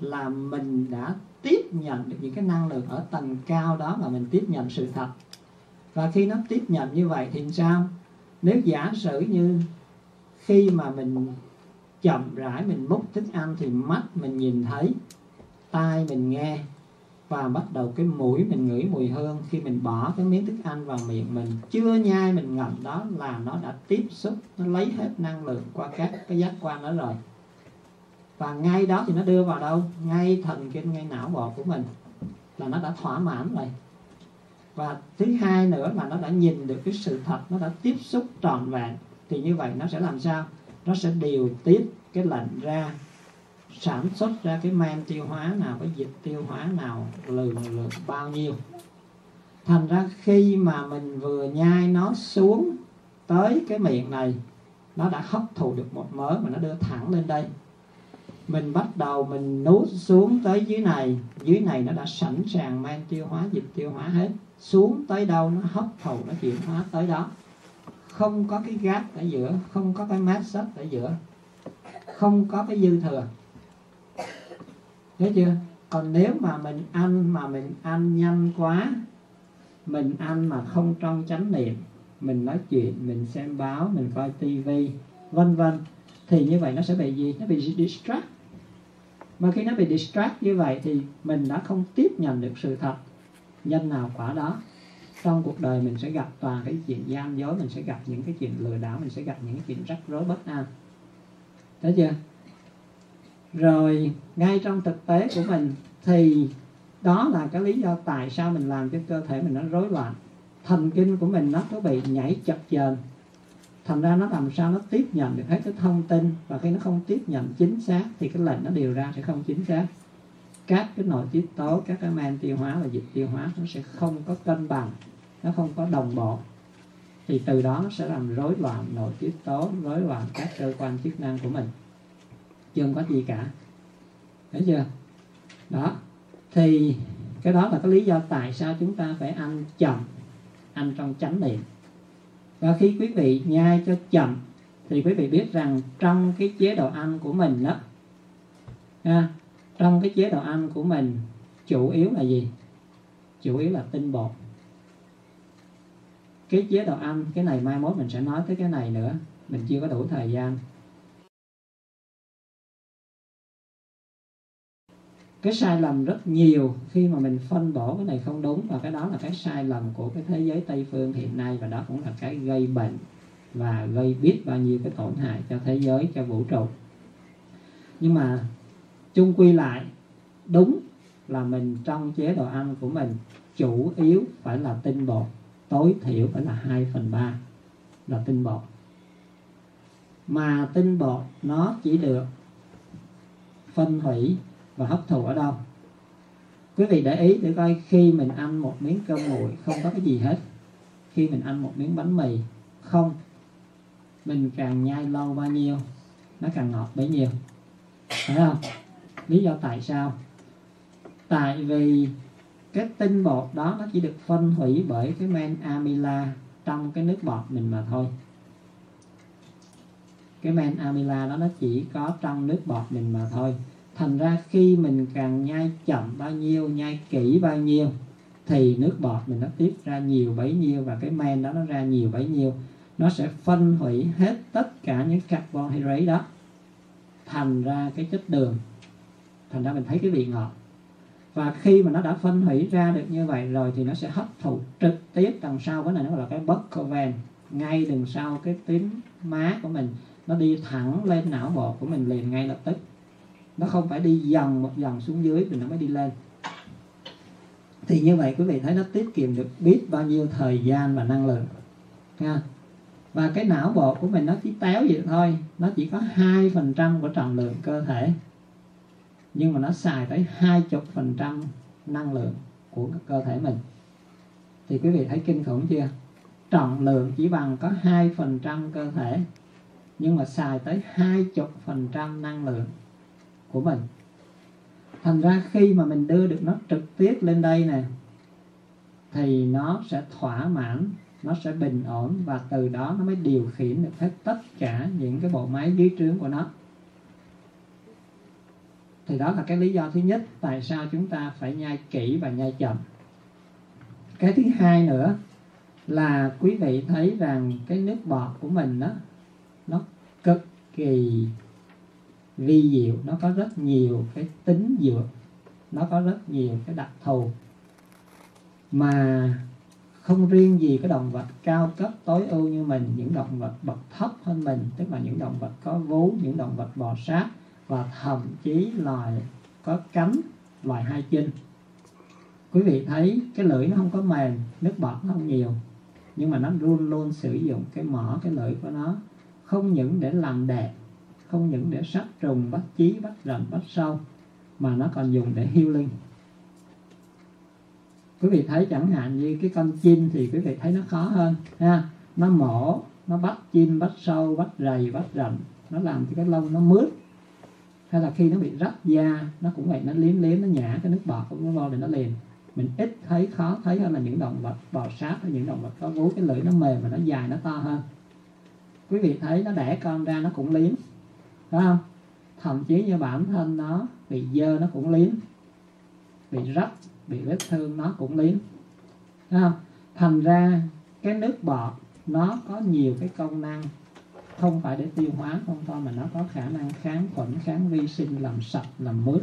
là mình đã tiếp nhận được những cái năng lượng ở tầng cao đó mà mình tiếp nhận sự thật. Và khi nó tiếp nhận như vậy thì sao? Nếu giả sử như khi mà mình chậm rãi mình múc thức ăn thì mắt mình nhìn thấy, tai mình nghe, và bắt đầu cái mũi mình ngửi mùi hương khi mình bỏ cái miếng thức ăn vào miệng mình, chưa nhai mình ngậm đó là nó đã tiếp xúc, nó lấy hết năng lượng qua các cái giác quan đó rồi và ngay đó thì nó đưa vào đâu? Ngay thần kinh, ngay não bộ của mình. Là nó đã thỏa mãn rồi. Và thứ hai nữa là nó đã nhìn được cái sự thật, nó đã tiếp xúc trọn vẹn. Thì như vậy nó sẽ làm sao? Nó sẽ điều tiết cái lệnh ra, sản xuất ra cái men tiêu hóa nào, cái dịch tiêu hóa nào lượng lượng bao nhiêu. Thành ra khi mà mình vừa nhai nó xuống tới cái miệng này, nó đã hấp thụ được một mớ mà nó đưa thẳng lên đây mình bắt đầu mình nút xuống tới dưới này. Dưới này nó đã sẵn sàng men tiêu hóa, dịch tiêu hóa hết. Xuống tới đâu nó hấp thụ, nó chuyển hóa tới đó. Không có cái gap ở giữa, không có cái mát sắt ở giữa. Không có cái dư thừa. Thấy chưa? Còn nếu mà mình ăn, mà mình ăn nhanh quá, mình ăn mà không trong chánh niệm, mình nói chuyện, mình xem báo, mình coi tivi vân vân, thì như vậy nó sẽ bị gì? Nó bị distract mà khi nó bị distract như vậy thì mình đã không tiếp nhận được sự thật. Nhân nào quả đó, trong cuộc đời mình sẽ gặp toàn cái chuyện gian dối, mình sẽ gặp những cái chuyện lừa đảo, mình sẽ gặp những cái chuyện rắc rối bất an. Thấy chưa? Rồi, ngay trong thực tế của mình thì đó là cái lý do tại sao mình làm cho cơ thể mình nó rối loạn. Thần kinh của mình nó có bị nhảy chập chờn thành ra nó làm sao nó tiếp nhận được hết cái thông tin và khi nó không tiếp nhận chính xác thì cái lệnh nó điều ra sẽ không chính xác. Các cái nội tiết tố, các cái men tiêu hóa và dịch tiêu hóa nó sẽ không có cân bằng, nó không có đồng bộ. Thì từ đó nó sẽ làm rối loạn nội tiết tố, rối loạn các cơ quan chức năng của mình. Chứ không có gì cả. Thấy chưa? Đó. Thì cái đó là cái lý do tại sao chúng ta phải ăn chậm, ăn trong chánh niệm và khi quý vị nhai cho chậm thì quý vị biết rằng trong cái chế độ ăn của mình đó ha, trong cái chế độ ăn của mình chủ yếu là gì? Chủ yếu là tinh bột. Cái chế độ ăn cái này mai mốt mình sẽ nói tới cái này nữa mình chưa có đủ thời gian. Cái sai lầm rất nhiều khi mà mình phân bổ cái này không đúng, và cái đó là cái sai lầm của cái thế giới tây phương hiện nay, và đó cũng là cái gây bệnh và gây biết bao nhiêu cái tổn hại cho thế giới, cho vũ trụ. Nhưng mà chung quy lại, đúng là mình trong chế độ ăn của mình chủ yếu phải là tinh bột, tối thiểu phải là 2 phần 3 là tinh bột. Mà tinh bột nó chỉ được phân hủy và hấp thụ ở đâu. Quý vị để ý để coi khi mình ăn một miếng cơm nguội không có cái gì hết. Khi mình ăn một miếng bánh mì, không. Mình càng nhai lâu bao nhiêu, nó càng ngọt bấy nhiêu. Phải không? Lý do tại sao? Tại vì cái tinh bột đó nó chỉ được phân hủy bởi cái men amila trong cái nước bọt mình mà thôi. Cái men amila đó nó chỉ có trong nước bọt mình mà thôi thành ra khi mình càng nhai chậm bao nhiêu, nhai kỹ bao nhiêu, thì nước bọt mình nó tiết ra nhiều bấy nhiêu và cái men đó nó ra nhiều bấy nhiêu. Nó sẽ phân hủy hết tất cả những carbon hydrate đó thành ra cái chất đường. Thành ra mình thấy cái vị ngọt. Và khi mà nó đã phân hủy ra được như vậy rồi thì nó sẽ hấp thụ trực tiếp, đằng sau cái này nó gọi là cái bất ven ngay đằng sau cái tím má của mình, nó đi thẳng lên não bộ của mình liền ngay lập tức nó không phải đi dần một dần xuống dưới rồi nó mới đi lên. Thì như vậy quý vị thấy nó tiết kiệm được biết bao nhiêu thời gian và năng lượng, ha? Và cái não bộ của mình nó chỉ téo vậy thôi, nó chỉ có hai phần trăm của trọng lượng cơ thể. Nhưng mà nó xài tới hai chục phần trăm năng lượng của cơ thể mình. Thì quý vị thấy kinh khủng chưa? Trọng lượng chỉ bằng có hai phần trăm cơ thể, nhưng mà xài tới hai chục phần trăm năng lượng của mình. Thành ra khi mà mình đưa được nó trực tiếp lên đây nè, thì nó sẽ thỏa mãn, nó sẽ bình ổn và từ đó nó mới điều khiển được hết tất cả những cái bộ máy dưới trướng của nó. Thì đó là cái lý do thứ nhất tại sao chúng ta phải nhai kỹ và nhai chậm. Cái thứ hai nữa là quý vị thấy rằng cái nước bọt của mình đó nó cực kỳ vi diệu, nó có rất nhiều cái tính dược nó có rất nhiều cái đặc thù. Mà không riêng gì cái động vật cao cấp tối ưu như mình, những động vật bậc thấp hơn mình, tức là những động vật có vú, những động vật bò sát, và thậm chí loài có cánh, loài hai chân. Quý vị thấy cái lưỡi nó không có mềm, nước bọt nó không nhiều, nhưng mà nó luôn luôn sử dụng cái mỏ, cái lưỡi của nó, không những để làm đẹp không những để sát trùng, bắt chí, bắt rành, bắt sâu, mà nó còn dùng để hiêu linh quý vị thấy chẳng hạn như cái con chim thì quý vị thấy nó khó hơn, ha? Nó mổ, nó bắt chim, bắt sâu, bắt rầy, bắt rành. Nó làm cho cái lông nó mướt. Hay là khi nó bị rách da, nó cũng vậy, nó liếm liếm nó nhả cái nước bọt của nó vô để nó liền. Mình ít thấy, khó thấy hơn là những động vật bò sát, hay những động vật có vú, cái lưỡi nó mềm và nó dài, nó to hơn. Quý vị thấy nó đẻ con ra, nó cũng liếm phải không? Thậm chí như bản thân nó bị dơ nó cũng liếm bị rách, bị vết thương nó cũng liếm phải không? Thành ra cái nước bọt nó có nhiều cái công năng, không phải để tiêu hóa không thôi, mà nó có khả năng kháng khuẩn, kháng vi sinh, làm sạch, làm mướt.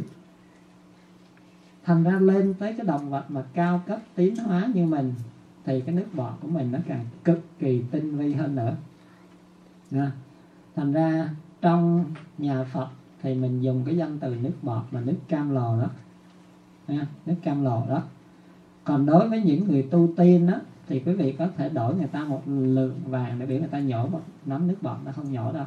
Thành ra lên tới cái động vật mà cao cấp tiến hóa như mình, thì cái nước bọt của mình nó càng cực kỳ tinh vi hơn nữa. Thành ra trong nhà Phật thì mình dùng cái danh từ nước bọt là nước cam lồ đó. Nha. nước cam lồ đó. Còn đối với những người tu tiên đó thì quý vị có thể đổi người ta một lượng vàng để biểu người ta nhổ một nắm nước bọt, nó không nhổ đâu.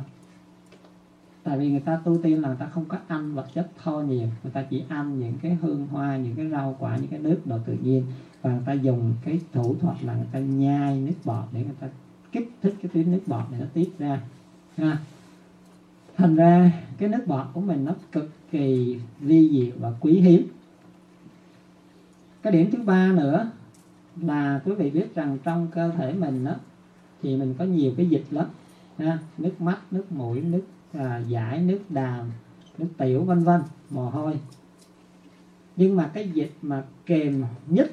Tại vì người ta tu tiên là người ta không có ăn vật chất thô nhiều, người ta chỉ ăn những cái hương hoa, những cái rau quả, những cái nước đồ tự nhiên. Và người ta dùng cái thủ thuật là người ta nhai nước bọt để người ta kích thích cái tuyến nước bọt này nó tiết ra. Ha? Thành ra cái nước bọt của mình nó cực kỳ vi diệu và quý hiếm. Cái điểm thứ ba nữa là quý vị biết rằng trong cơ thể mình đó thì mình có nhiều cái dịch lắm ha nước mắt nước mũi nước à, giải nước đàm nước tiểu vân vân mồ hôi. Nhưng mà cái dịch mà kèm nhất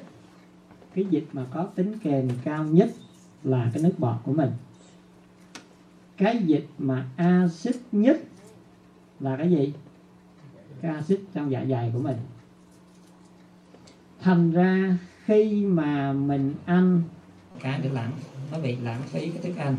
cái dịch mà có tính kèm cao nhất là cái nước bọt của mình cái dịch mà axit nhất là cái gì? Cái axit trong dạ dày của mình. Thành ra khi mà mình ăn cá để lãng, nó bị lãng phí cái thức ăn.